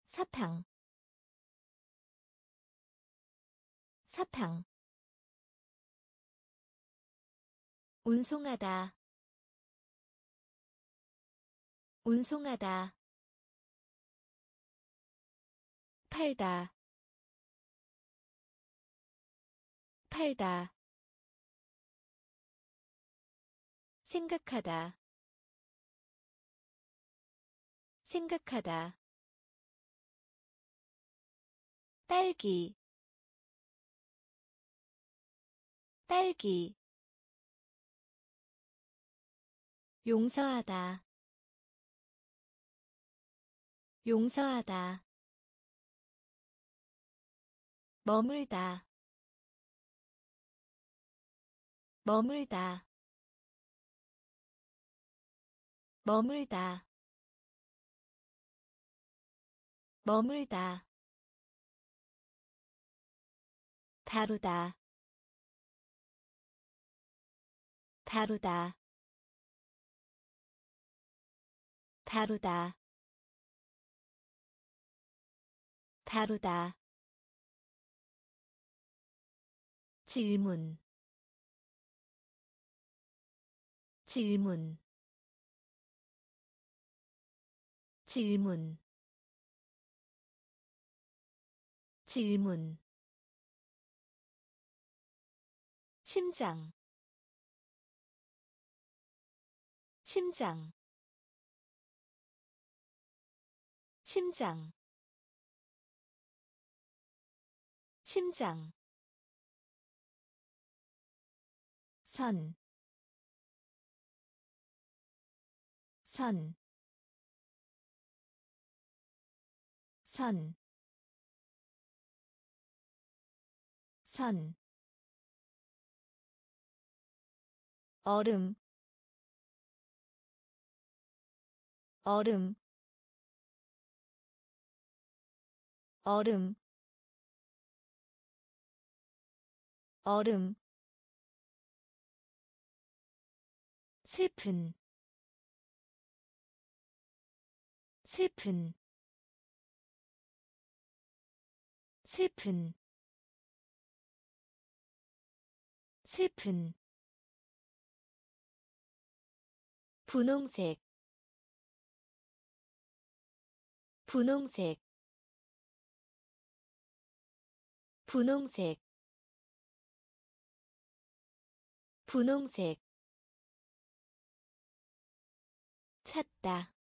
사탕. 사탕 운송하다. 운송하다. 팔다. 팔다. 생각하다. 생각하다. 딸기. 딸기 용서하다. 용서하다. 머물다. 머물다. 머물다. 머물다. 다루다. 다루다 다루다. 다루다. 질문. 질문. 질문. 질문. 심장. 심장 심장 심장 선, 선, 선, 선, 얼음, 얼음, 얼음, 얼음 슬픈 슬픈 슬픈 슬픈. 분홍색 분홍색 분홍색 분홍색 찾다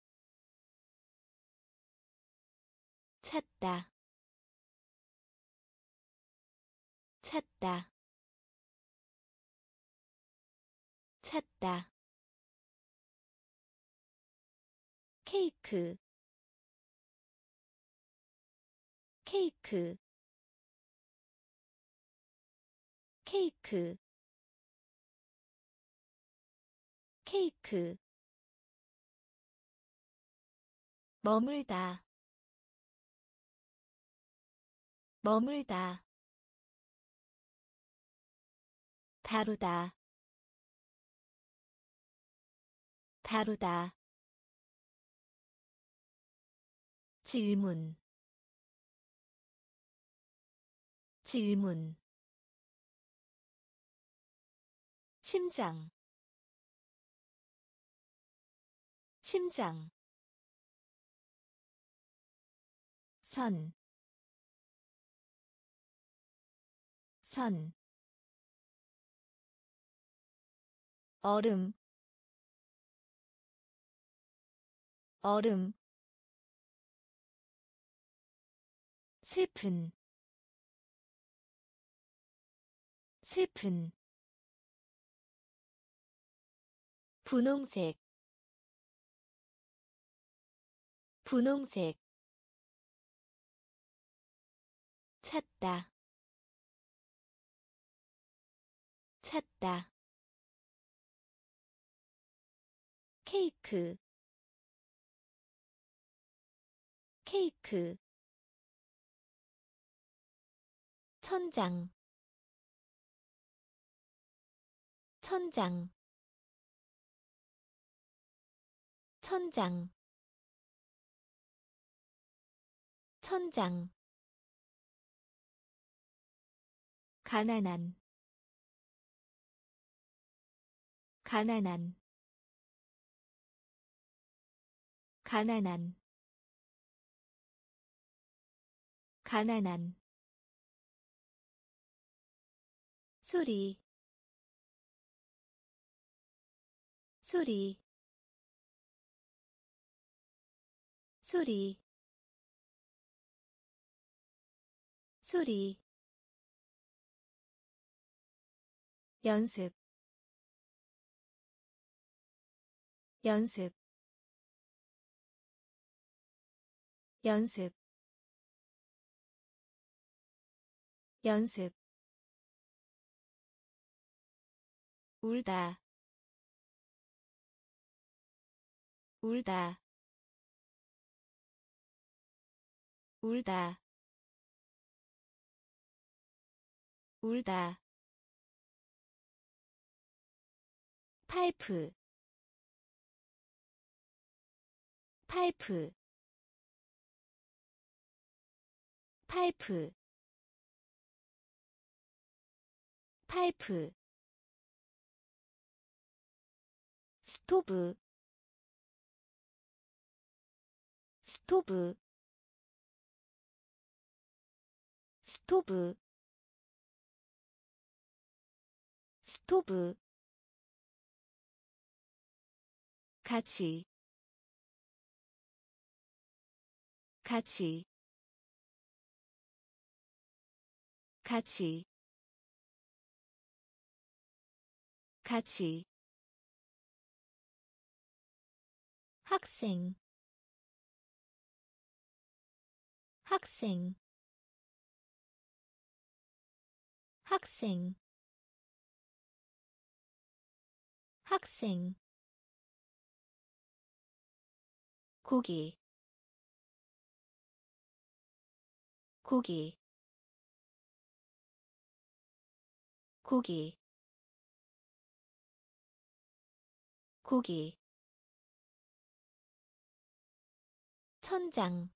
찾다 찾다 찾다. 케이크 케이크 케이크 케이크 머물다 머물다 다루다 다루다. 질문 질문 심장 심장 선, 선, 얼음, 얼음, 슬픈, 슬픈, 분홍색, 분홍색 찾다 찾다 케이크 케이크 천장 천장 천장. 천장. 가난한. 가난한. 가난한. 가난한. 소리. 소리 소리. 소리. 연습. 연습. 연습. 연습. 울다. 울다 울다. 울다. 파이프. 파이프. 파이프. 파이프. 스토브. 스토브 스토브. 스토브. 같이. 같이. 같이. 같이. 학생. 학생 학생. 학생. 고기. 고기. 고기. 고기. 천장.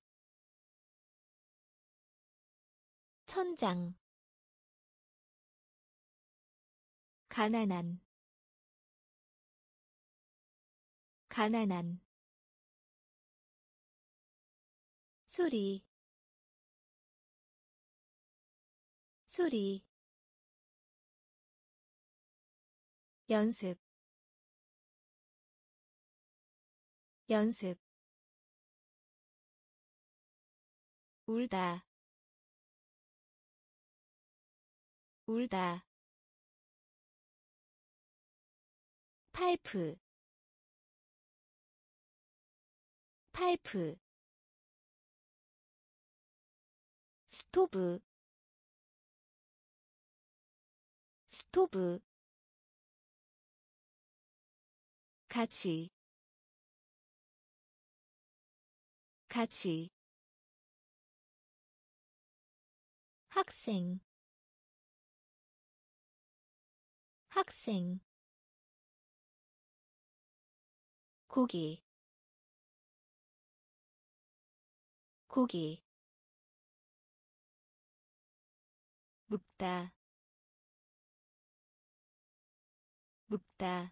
천장 가난한. 가난한. 소리. 소리. 연습. 연습. 울다. 울다 파이프 파이프 스토브 스토브 같이 같이 학생 학생 고기 고기 묵다 묵다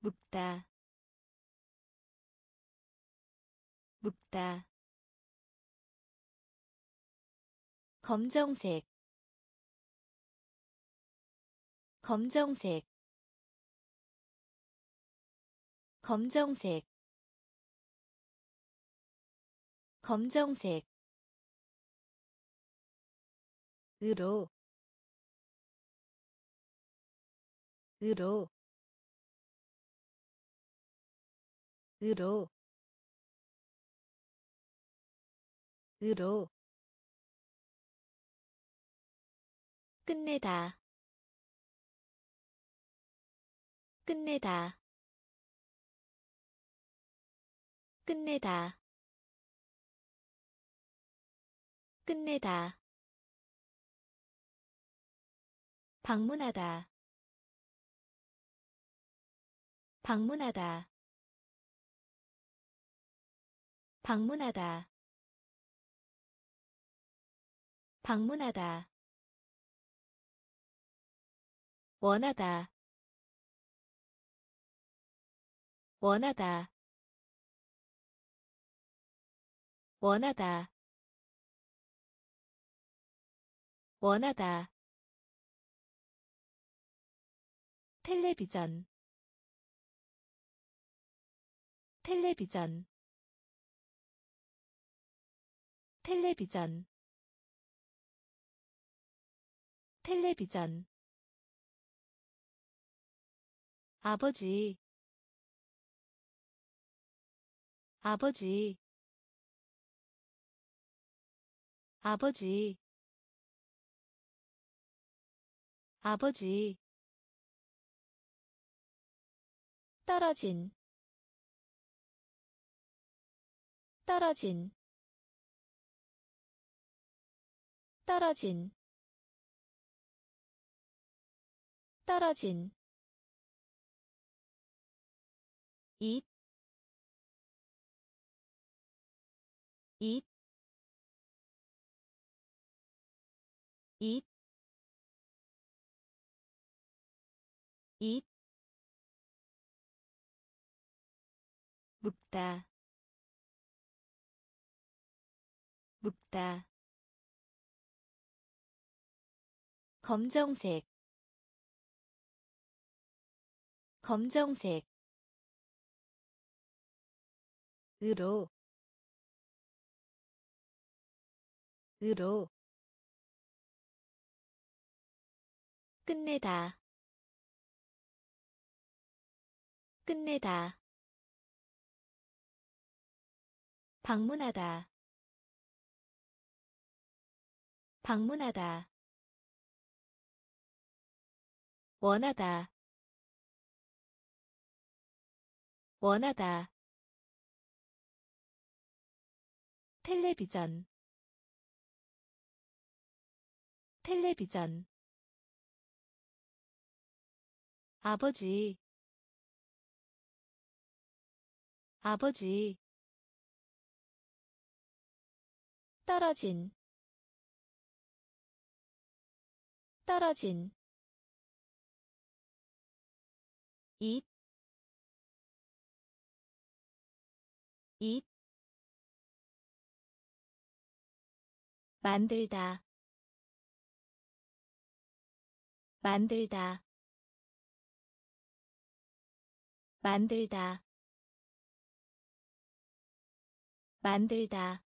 묵다 묵다. 검정색 검정색 검정색 검정색 으로 으로 으로 으로. 끝내다 끝내다 끝내다. 끝내다. 방문하다. 방문하다. 방문하다. 방문하다. 원하다. 원하다 원하다. 원하다. 텔레비전. 텔레비전. 텔레비전. 텔레비전. 아버지. 아버지 아버지. 아버지. 떨어진. 떨어진. 떨어진. 떨어진. 입, 입, 입, 입, 묵다, 묵다, 검정색, 검정색, 으로 으로 끝내다. 끝내다. 방문하다. 방문하다. 원하다. 원하다. 텔레비전. 텔레비전 아버지. 아버지. 떨어진. 떨어진. 입, 입, 만들다, 만들다, 만들다, 만들다,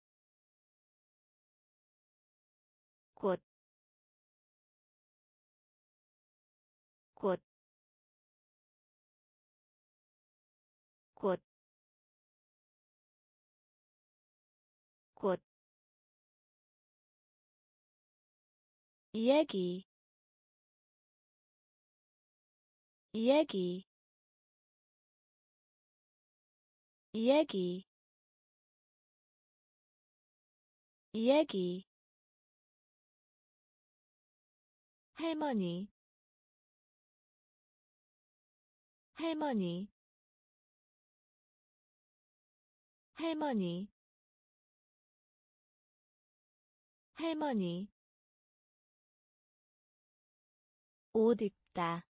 이야기, 이야기, 이야기, 이야기 할머니 할머니 할머니 할머니. 옷 입다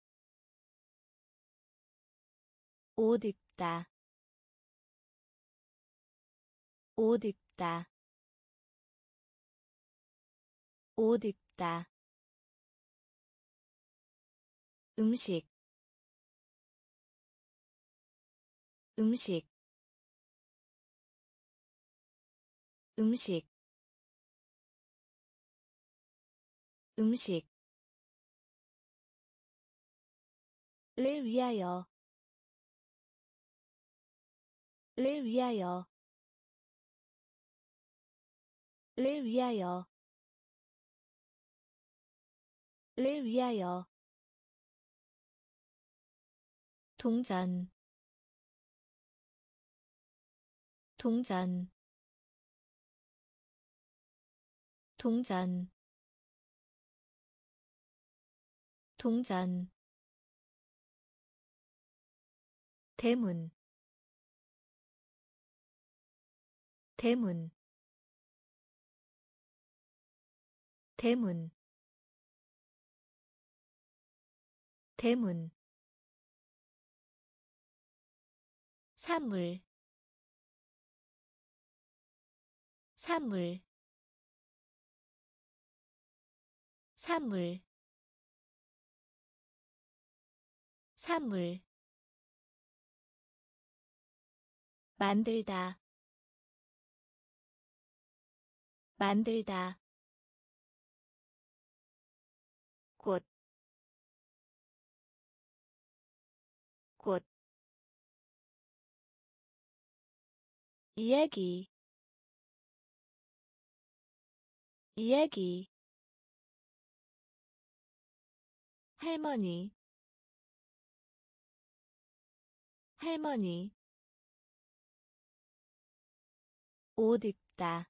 옷 입다 옷 입다. 옷 입다. 음식. 음식. 음식. 음식. 를 위하여. 를 위하여 를 위하여. 를 위하여. 동전. 동전. 동전. 동전. 대문. 대문 대문. 대문. 산물. 산물. 산물. 산물. 만들다. 만들다 꽃, 꽃, 이야기, 이야기, 할머니, 할머니, 옷 입다,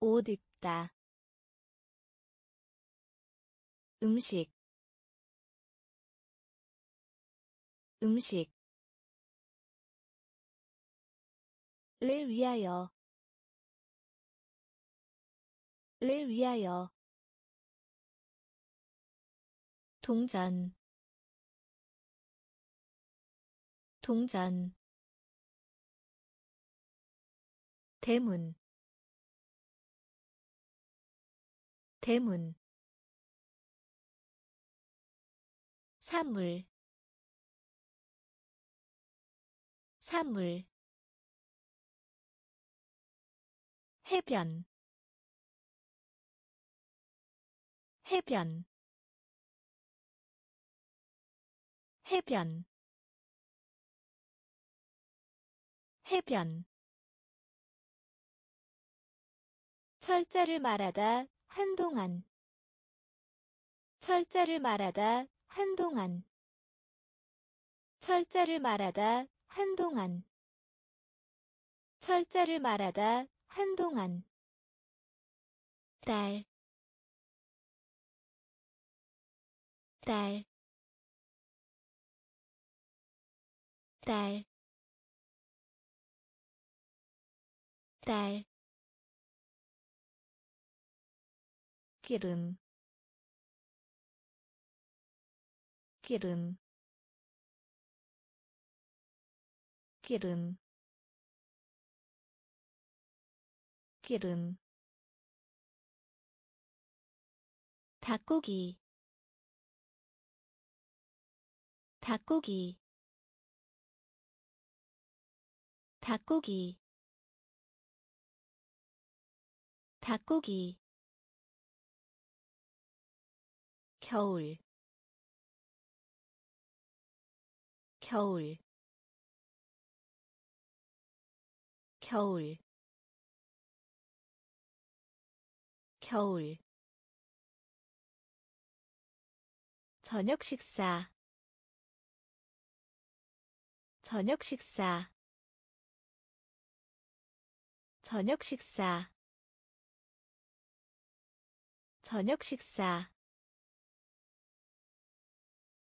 옷 입다. 음식 음식. 를 위하여 를 위하여. 동전 동전. 대문 대문 산물 산물 해변 해변 해변 해변. 철자를 말하다 한동안 철자를 말하다 한동안. 철자를 말하다 한동안. 철자를 말하다 한동안. 딸, 딸, 딸, 딸, 기름, 기름, 기름, 기름. 닭고기. 닭고기. 닭고기. 닭고기. 겨울 겨울 겨울 겨울. 저녁 식사 저녁 식사 저녁 식사 저녁 식사.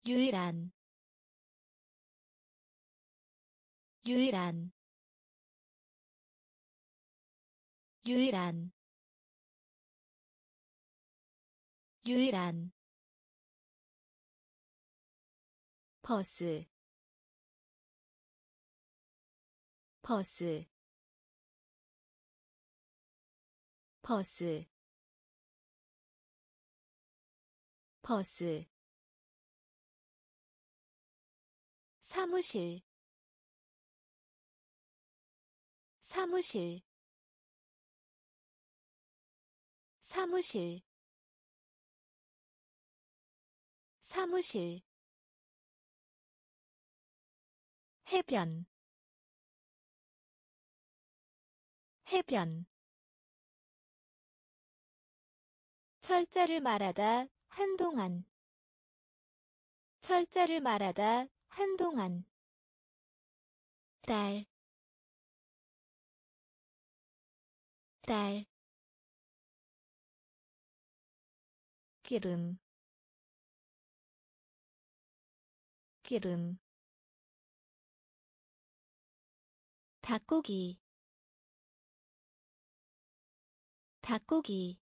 유일한 유일한 유일한 유일한 버스 버스 버스 버스. 사무실 사무실 사무실 사무실 해변 해변. 철자를 말하다 한동안 철자를 말하다 한동안. 딸, 딸, 기름, 기름, 닭고기. 닭고기.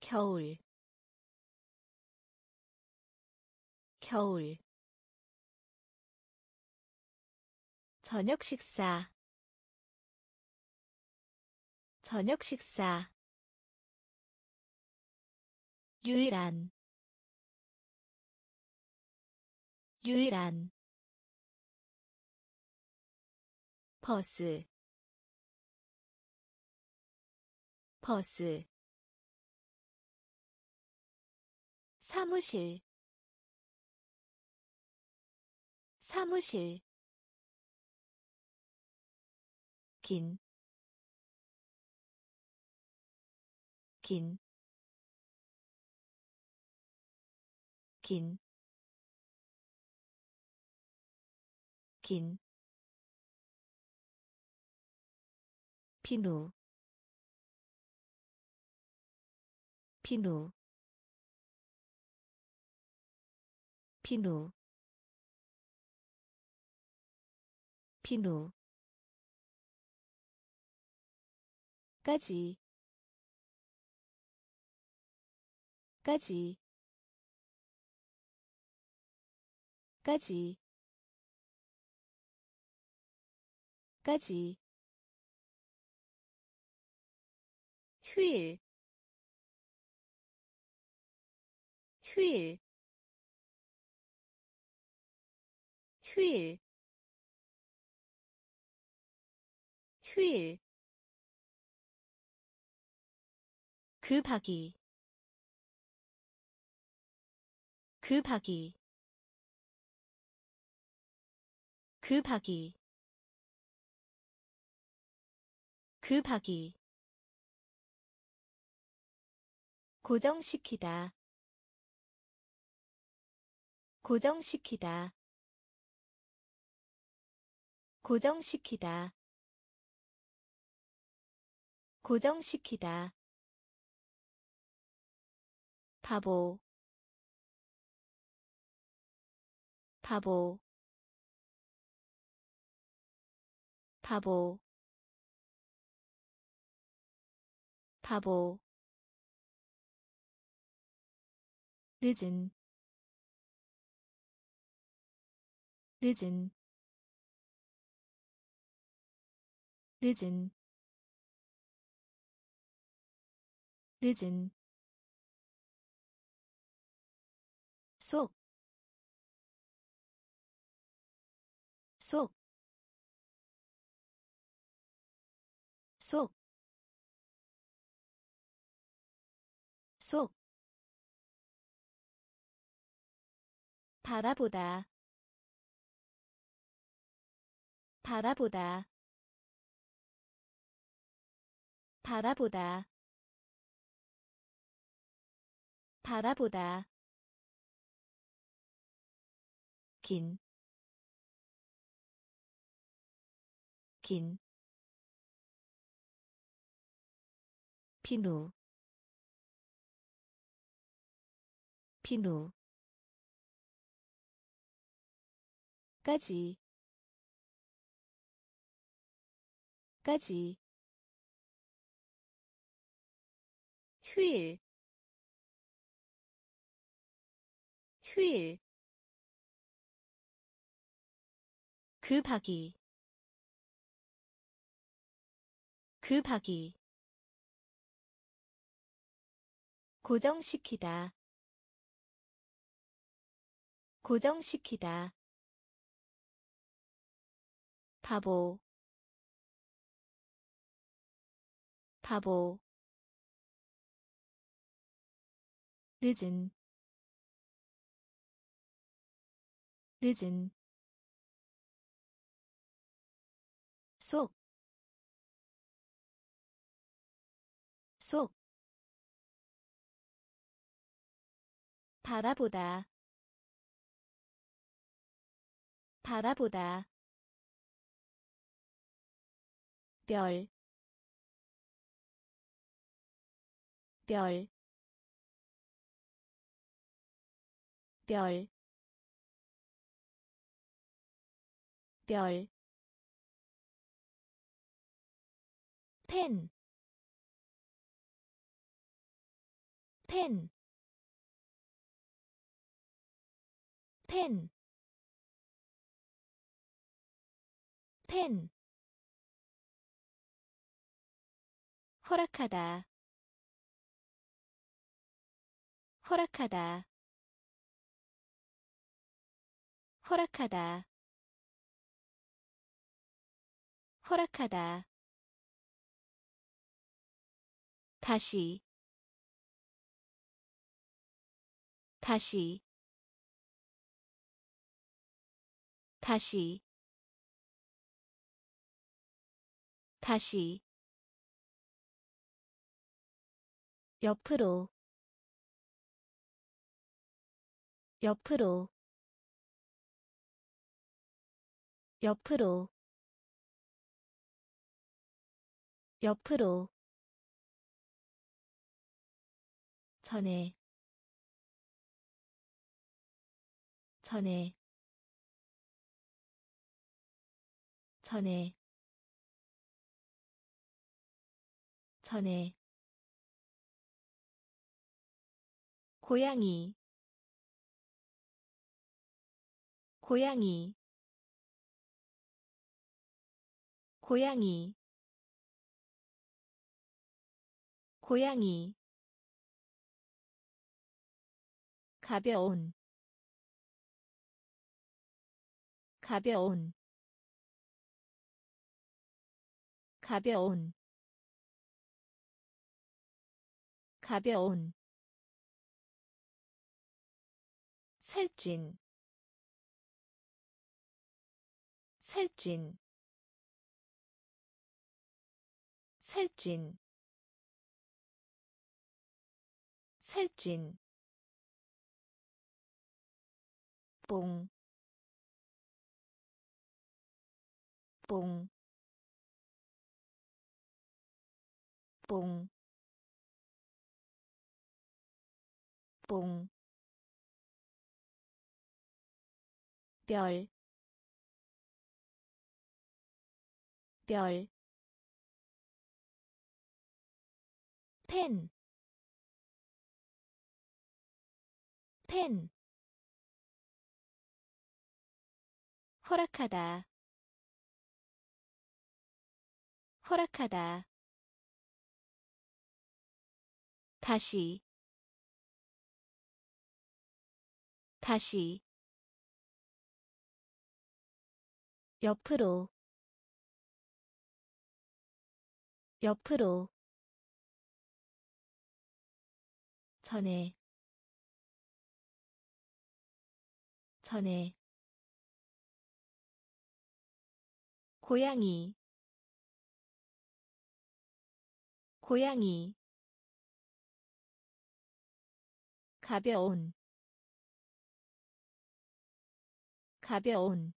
겨울. 겨울. 저녁 식사 저녁 식사. 유일한. 유일한. 버스. 버스. 사무실. 사무실. 긴, 긴, 긴, 긴, 비누. 비누. 비누. 비누. 까지 까지. 까지. 까지. 휴일. 휴일. 휴일. 휴일. 급하기 급하기 급하기 급하기 고정시키다. 고정시키다. 고정시키다. 고정시키다. 바보 바보. 바보. 바보. 늦은. 늦은. 늦은. 늦은 속, 속, 속, 바라보다, 바라보다, 바라보다, 바라보다. 긴, 긴, 비누, 비누, 까지, 까지, 휴일, 휴일, 급하기 급하기 고정시키다. 고정시키다. 바보. 바보. 늦은. 늦은. 속, 속, 바라보다, 바라보다, 별, 별, 별, 별, 펜, 펜, 펜, 펜, 허락하다, 허락하다, 허락하다, 허락하다. 다시 다시. 다시. 다시. 옆으로. 옆으로. 옆으로. 옆으로. 전에 전에 전에 전에. 고양이 고양이. 고양이. 고양이. 가벼운 가벼운 가벼운 가벼운 살찐 살찐 살찐 살찐. 뽕, 뽕, 뽕, 뽕, 별, 별, 펜, 펜, 허락하다 허락하다. 다시. 다시. 옆으로. 옆으로. 전에. 전에. 고양이 고양이 가벼운 가벼운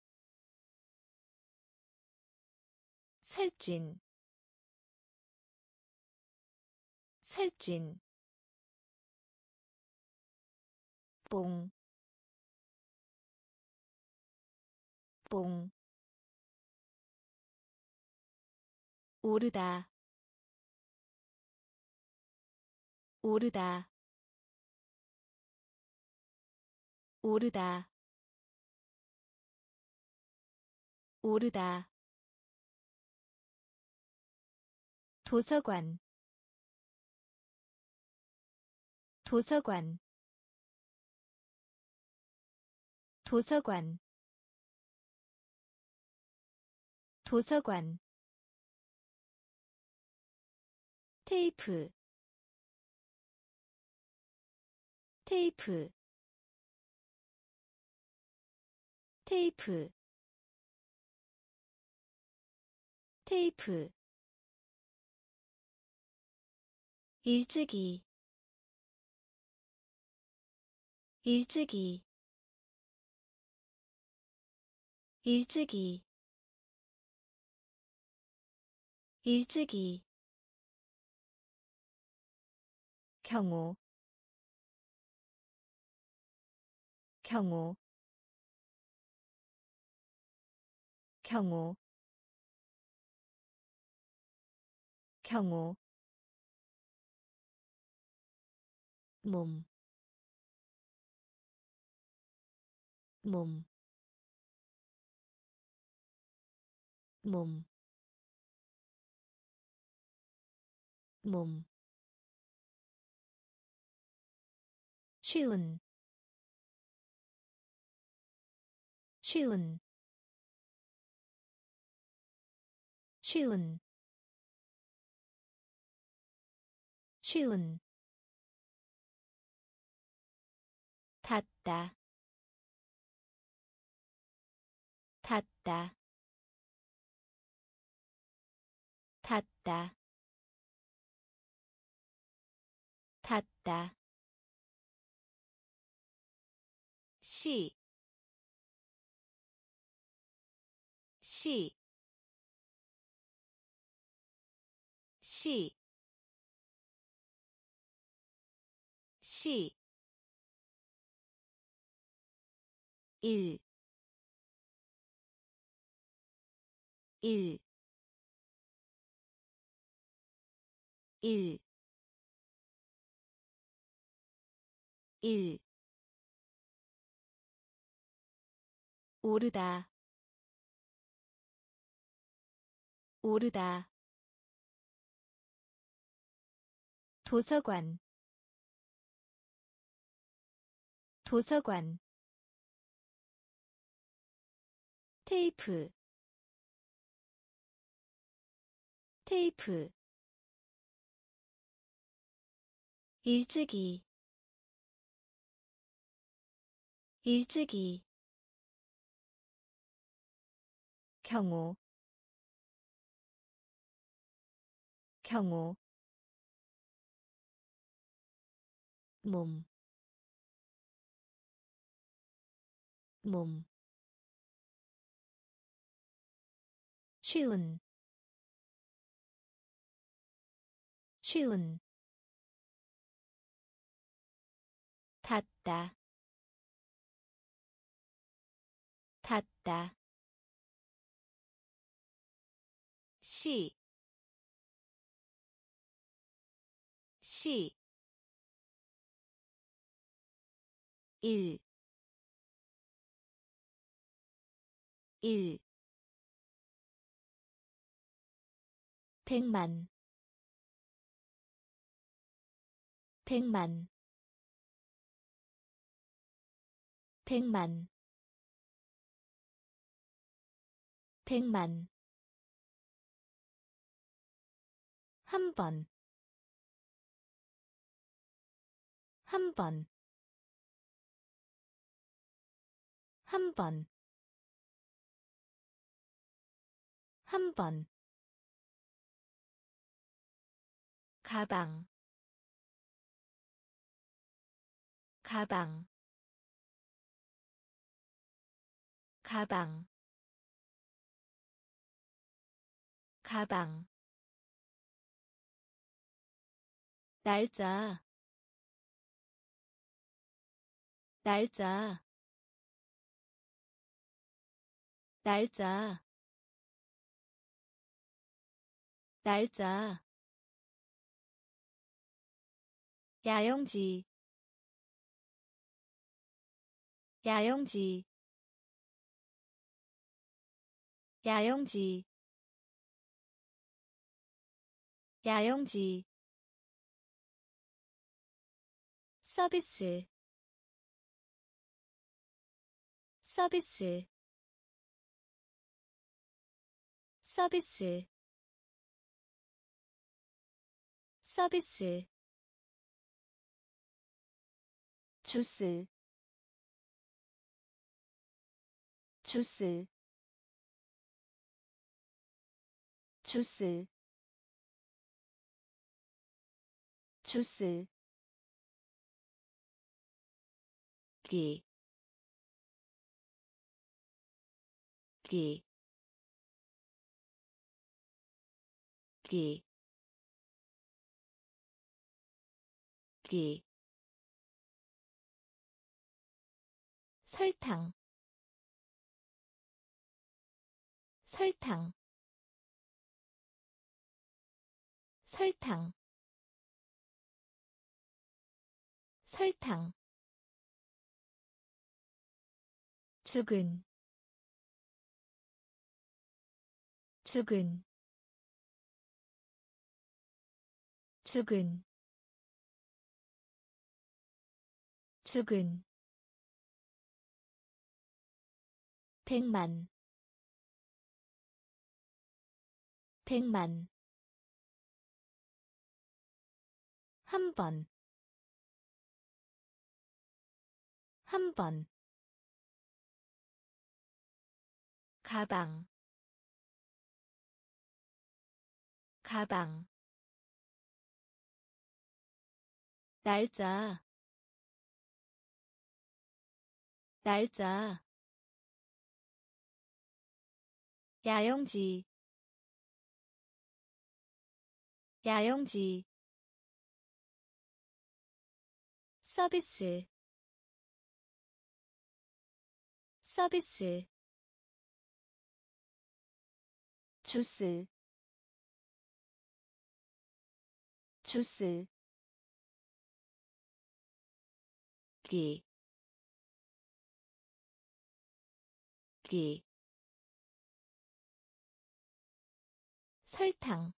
살찐 살찐 뽕, 뽕, 오르다 오르다. 오르다. 오르다. 도서관. 도서관. 도서관. 도서관. 테이프 테이프 테이프 테이프. 일찍이 일찍이 일찍이 일찍이 경우 경우 경우 경우 몸, 몸, 몸, 몸. 쉬운 쉬운 쉬운 쉬운. 닿다 닿다 닿다. 닿다. 시, 시, 시, 시, 일, 일, 일, 일. 오르다 오르다. 도서관. 도서관. 테이프. 테이프. 일찍이 일찍이 경우 경우 몸, 몸, 쉬운, 쉬운, 닿다, 닿다, 시, 시, 일, 일, 백만, 백만, 백만, 백만, 한 번, 한 번, 한 번, 한 번, 가방, 가방, 가방, 가방, 날짜 날짜. 날짜. 날짜. 야영지. 야영지. 야영지. 야영지. 서비스 서비스. 서비스. 서비스. 주스. 주스. 주스. 주스. 귀, 귀, 귀, 귀, 설탕, 설탕, 설탕, 설탕. 죽은 죽은 죽은 죽은. 백만 백만. 한 번, 한 번, 가방 가방 날짜 날짜 야영지 야영지 서비스 서비스 주스 주스. 귀, 귀, 설탕,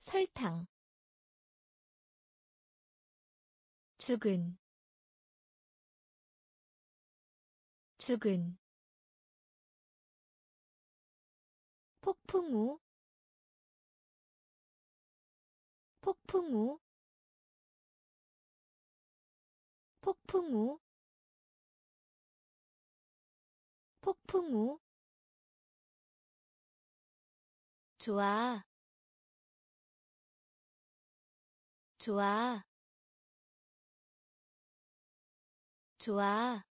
설탕, 죽은, 죽은, 폭풍우 폭풍우 폭풍우 폭풍우. 좋아 좋아 좋아.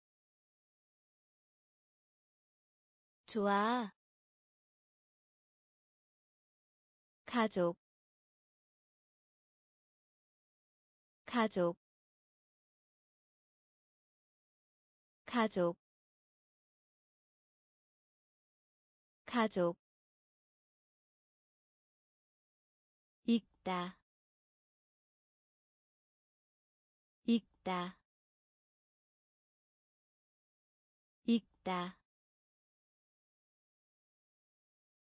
좋아. 가족 가족 가족 가족 읽다 읽다 읽다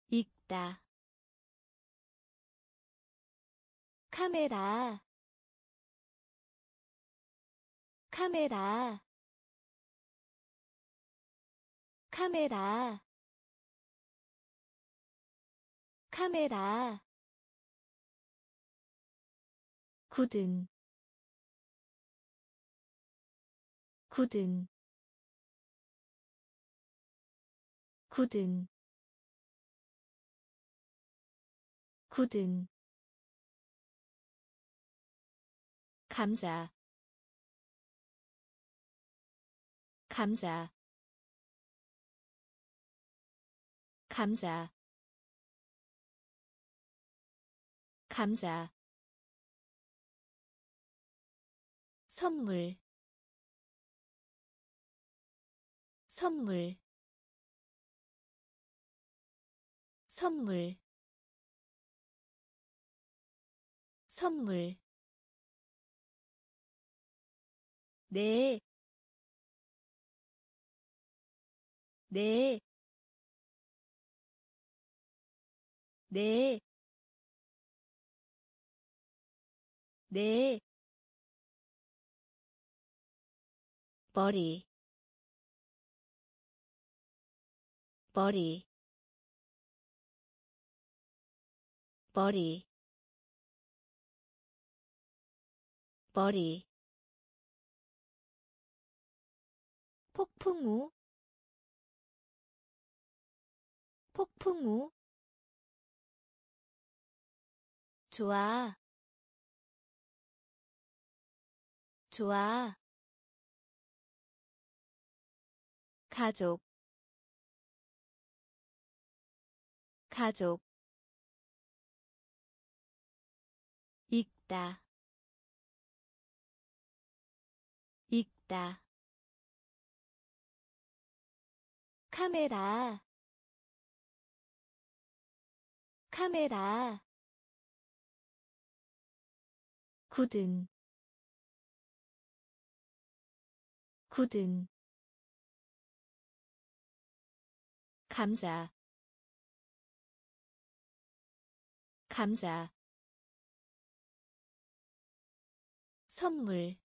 읽다. 카메라 카메라. 카메라. 카메라. 굳은. 굳은. 굳은. 굳은. 감자 감자. 감자. 감자. 선물. 선물. 선물. 선물. 네, 네, 네, 네, 머리, 머리, 머리, 머리. 폭풍우 폭풍우. 좋아. 좋아. 가족. 가족. 읽다. 읽다. 카메라 카메라. 굳은. 굳은. 감자. 감자. 선물.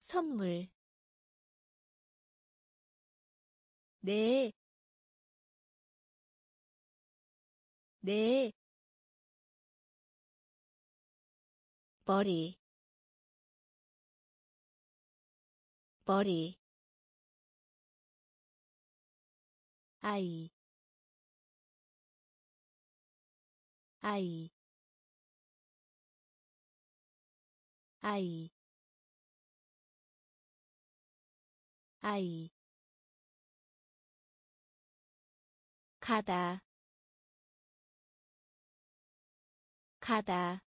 선물. 네, 네, 머리, 머리, 아이, 아이, 아이, 아이. 가다 가다.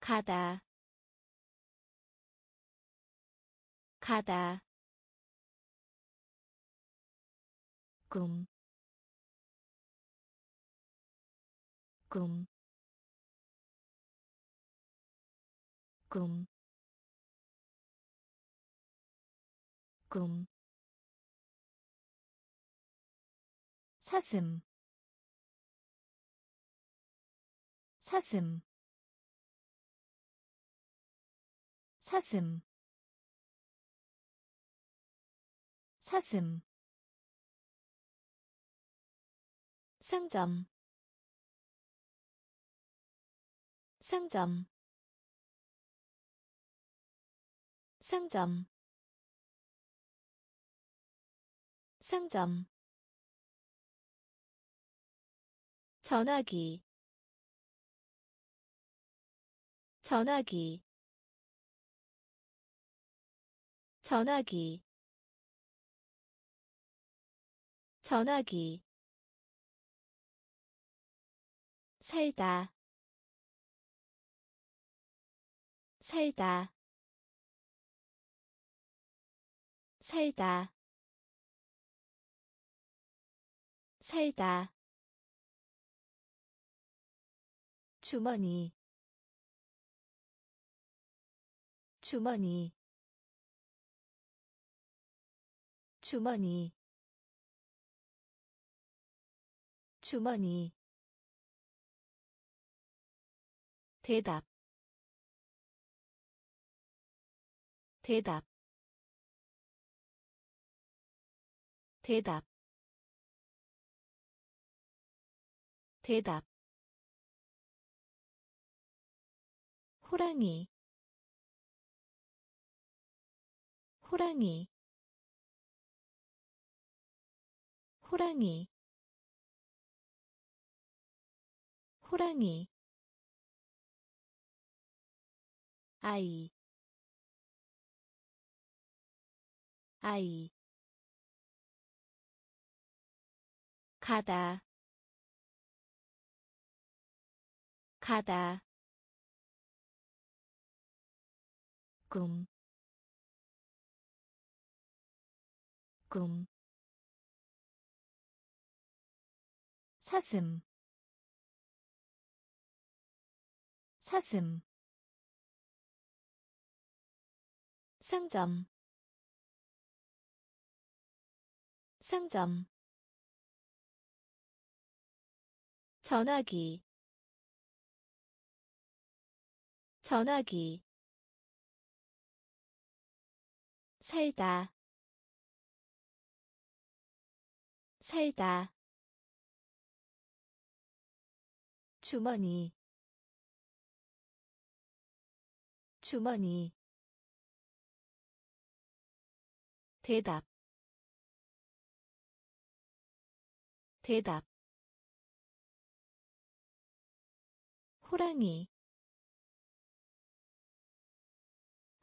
가다. 가다. 꿈, 꿈, 꿈, 꿈. 사슴 사슴 사슴 사슴 상점 상점 상점 상점. 전화기 전화기 전화기 전화기 살다 살다 살다 살다. 주머니 주머니. 주머니. 주머니. 대답. 대답. 대답. 대답. 호랑이 호랑이. 호랑이. 호랑이. 아이. 아이. 가다. 가다. 꿈, 꿈, 사슴, 사슴, 상점, 상점, 전화기, 전화기, 살다 살다. 주머니. 주머니. 대답. 대답. 호랑이.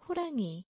호랑이